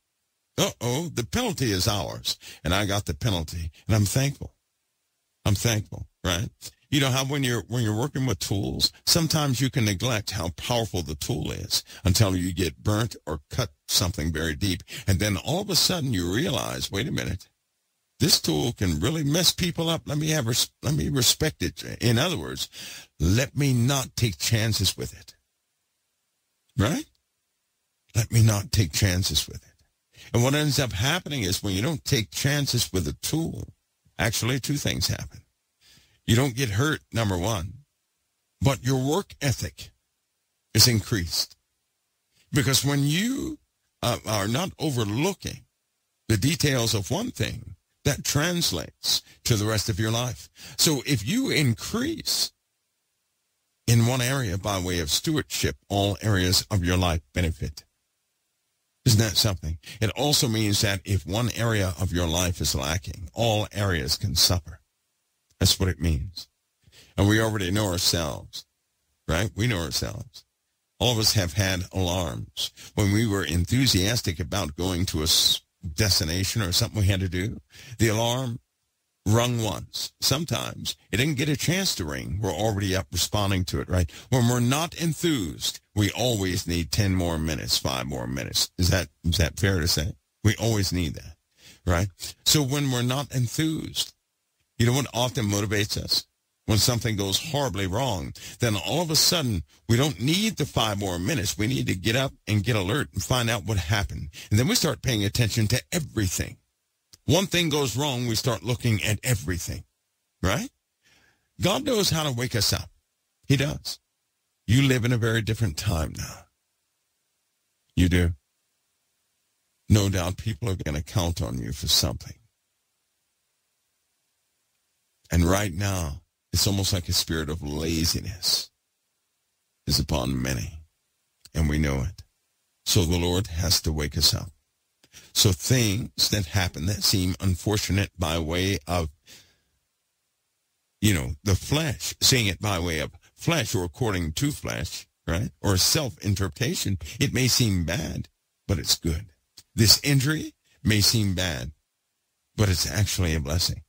uh-oh, the penalty is ours. And I got the penalty. And I'm thankful. I'm thankful, right? You know how when you're when you're working with tools, sometimes you can neglect how powerful the tool is until you get burnt or cut something very deep. And then all of a sudden you realize, wait a minute, this tool can really mess people up. Let me have let me respect it. In other words, let me not take chances with it. Right? Let me not take chances with it. And what ends up happening is when you don't take chances with a tool, actually two things happen. You don't get hurt, number one, but your work ethic is increased. Because when you uh, are not overlooking the details of one thing, that translates to the rest of your life. So if you increase in one area by way of stewardship, all areas of your life benefit. Isn't that something? It also means that if one area of your life is lacking, all areas can suffer. That's what it means. And we already know ourselves, right? We know ourselves. All of us have had alarms. When we were enthusiastic about going to a destination or something we had to do, the alarm rung once. Sometimes it didn't get a chance to ring. We're already up responding to it, right? When we're not enthused, we always need 10 more minutes, five more minutes. Is that, is that fair to say? We always need that, right? So when we're not enthused, you know what often motivates us? When something goes horribly wrong, then all of a sudden we don't need the five more minutes. We need to get up and get alert and find out what happened. And then we start paying attention to everything. One thing goes wrong, we start looking at everything, right? God knows how to wake us up. He does. You live in a very different time now. You do. No doubt people are going to count on you for something. And right now, it's almost like a spirit of laziness is upon many. And we know it. So the Lord has to wake us up. So things that happen that seem unfortunate by way of, you know, the flesh, seeing it by way of flesh or according to flesh, right? Or self-interpretation, it may seem bad, but it's good. This injury may seem bad, but it's actually a blessing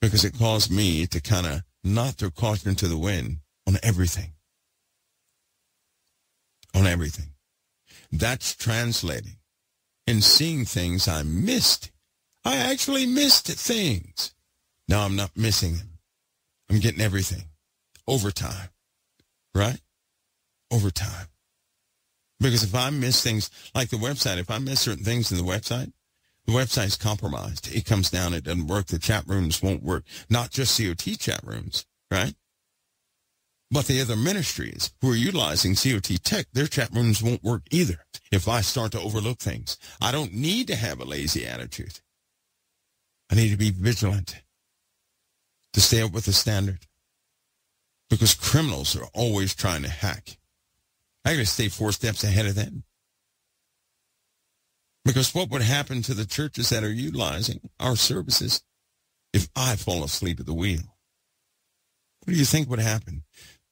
because it caused me to kind of not throw caution to the wind on everything. On everything. That's translating and seeing things I missed. I actually missed things. Now I'm not missing them. I'm getting everything over time, right? Over time. Because if I miss things like the website, if I miss certain things in the website, the website's compromised. It comes down. It doesn't work. The chat rooms won't work. Not just COT chat rooms, right? But the other ministries who are utilizing COT tech, their chat rooms won't work either if I start to overlook things. I don't need to have a lazy attitude. I need to be vigilant to stay up with the standard because criminals are always trying to hack. I got to stay four steps ahead of them. Because what would happen to the churches that are utilizing our services if I fall asleep at the wheel? What do you think would happen?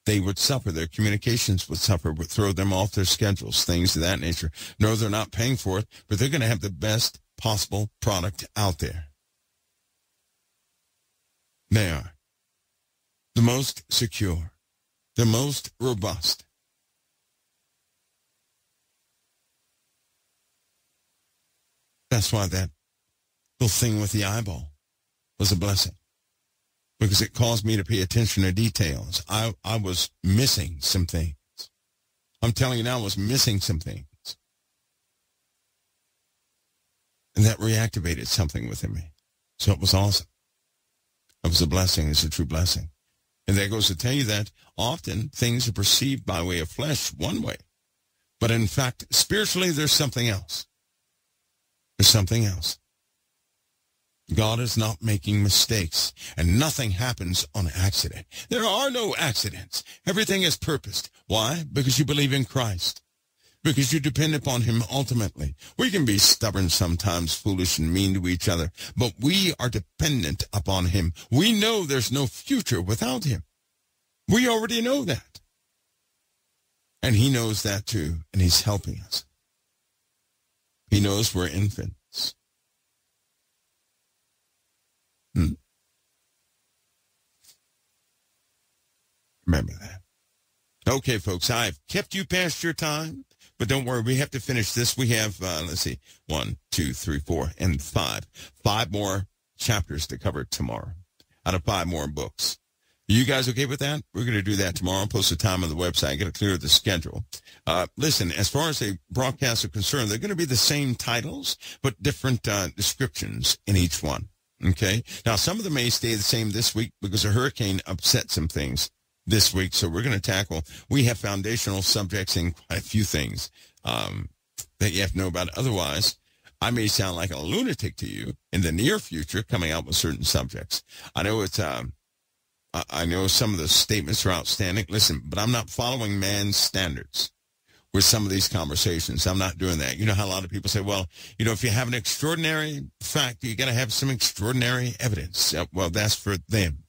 They would suffer. Their communications would suffer, would throw them off their schedules, things of that nature. No, they're not paying for it, but they're going to have the best possible product out there. They are the most secure, the most robust. That's why that little thing with the eyeball was a blessing because it caused me to pay attention to details. I, I was missing some things. I'm telling you now, I was missing some things. And that reactivated something within me. So it was awesome. It was a blessing. It's a true blessing. And that goes to tell you that often things are perceived by way of flesh one way. But in fact, spiritually, there's something else. There's something else. God is not making mistakes, and nothing happens on accident. There are no accidents. Everything is purposed. Why? Because you believe in Christ. Because you depend upon him ultimately. We can be stubborn sometimes, foolish and mean to each other, but we are dependent upon him. We know there's no future without him. We already know that. And he knows that too, and he's helping us. He knows we're infants. Hmm. Remember that. Okay, folks, I've kept you past your time, but don't worry, we have to finish this. We have, uh, let's see, one, two, three, four, and five. Five more chapters to cover tomorrow out of five more books. You guys okay with that? We're going to do that tomorrow. Post the time on the website. Get to clear the schedule. Uh, listen, as far as the broadcasts are concerned, they're going to be the same titles, but different uh, descriptions in each one. Okay. Now, some of them may stay the same this week because a hurricane upset some things this week. So we're going to tackle, we have foundational subjects in quite a few things um, that you have to know about. Otherwise, I may sound like a lunatic to you in the near future coming out with certain subjects. I know it's, um, I know some of the statements are outstanding. Listen, but I'm not following man's standards with some of these conversations. I'm not doing that. You know how a lot of people say, well, you know, if you have an extraordinary fact, you got to have some extraordinary evidence. Well, that's for them.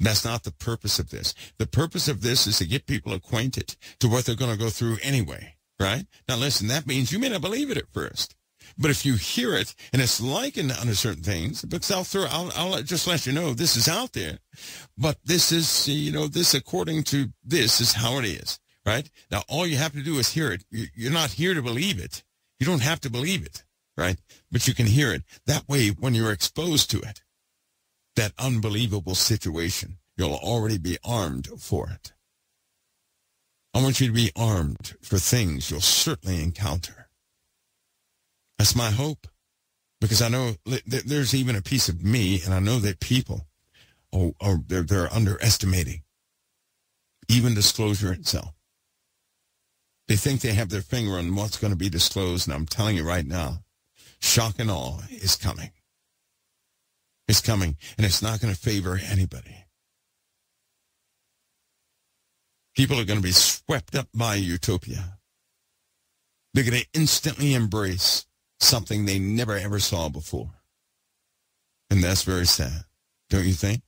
That's not the purpose of this. The purpose of this is to get people acquainted to what they're going to go through anyway, right? Now, listen, that means you may not believe it at first. But if you hear it and it's likened under certain things, because I'll throw, I'll, I'll just let you know this is out there. But this is, you know, this according to this is how it is right? Now, all you have to do is hear it. You're not here to believe it. You don't have to believe it, right? But you can hear it. That way, when you're exposed to it, that unbelievable situation, you'll already be armed for it. I want you to be armed for things you'll certainly encounter. That's my hope. Because I know there's even a piece of me, and I know that people, oh, oh they're, they're underestimating even disclosure itself. They think they have their finger on what's going to be disclosed, and I'm telling you right now, shock and awe is coming. It's coming, and it's not going to favor anybody. People are going to be swept up by utopia. They're going to instantly embrace something they never ever saw before. And that's very sad, don't you think?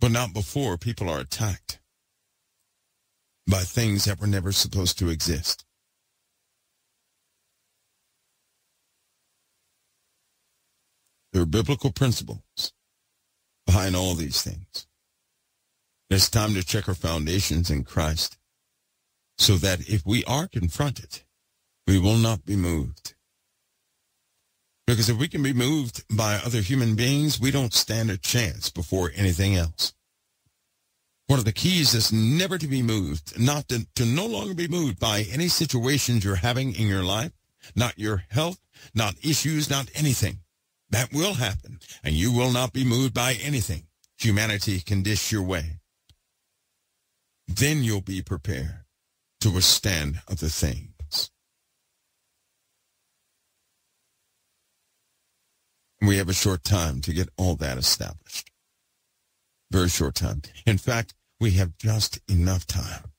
But not before people are attacked by things that were never supposed to exist. There are biblical principles behind all these things. It's time to check our foundations in Christ so that if we are confronted, we will not be moved. Because if we can be moved by other human beings, we don't stand a chance before anything else. One of the keys is never to be moved, not to, to no longer be moved by any situations you're having in your life, not your health, not issues, not anything. That will happen, and you will not be moved by anything humanity can dish your way. Then you'll be prepared to withstand other things. We have a short time to get all that established. Very short time. In fact, we have just enough time.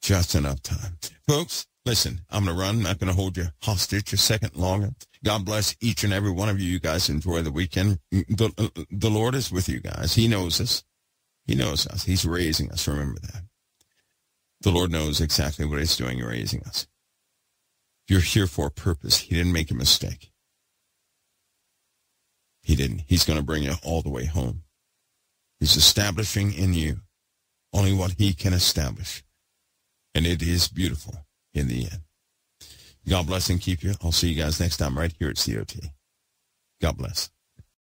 Just enough time. Folks, listen, I'm going to run. I'm not going to hold you hostage a second longer. God bless each and every one of you. You guys enjoy the weekend. The, the Lord is with you guys. He knows us. He knows us. He's raising us. Remember that. The Lord knows exactly what he's doing, raising us. You're here for a purpose. He didn't make a mistake. He didn't. He's going to bring you all the way home. He's establishing in you only what he can establish. And it is beautiful in the end. God bless and keep you. I'll see you guys next time right here at COT. God bless.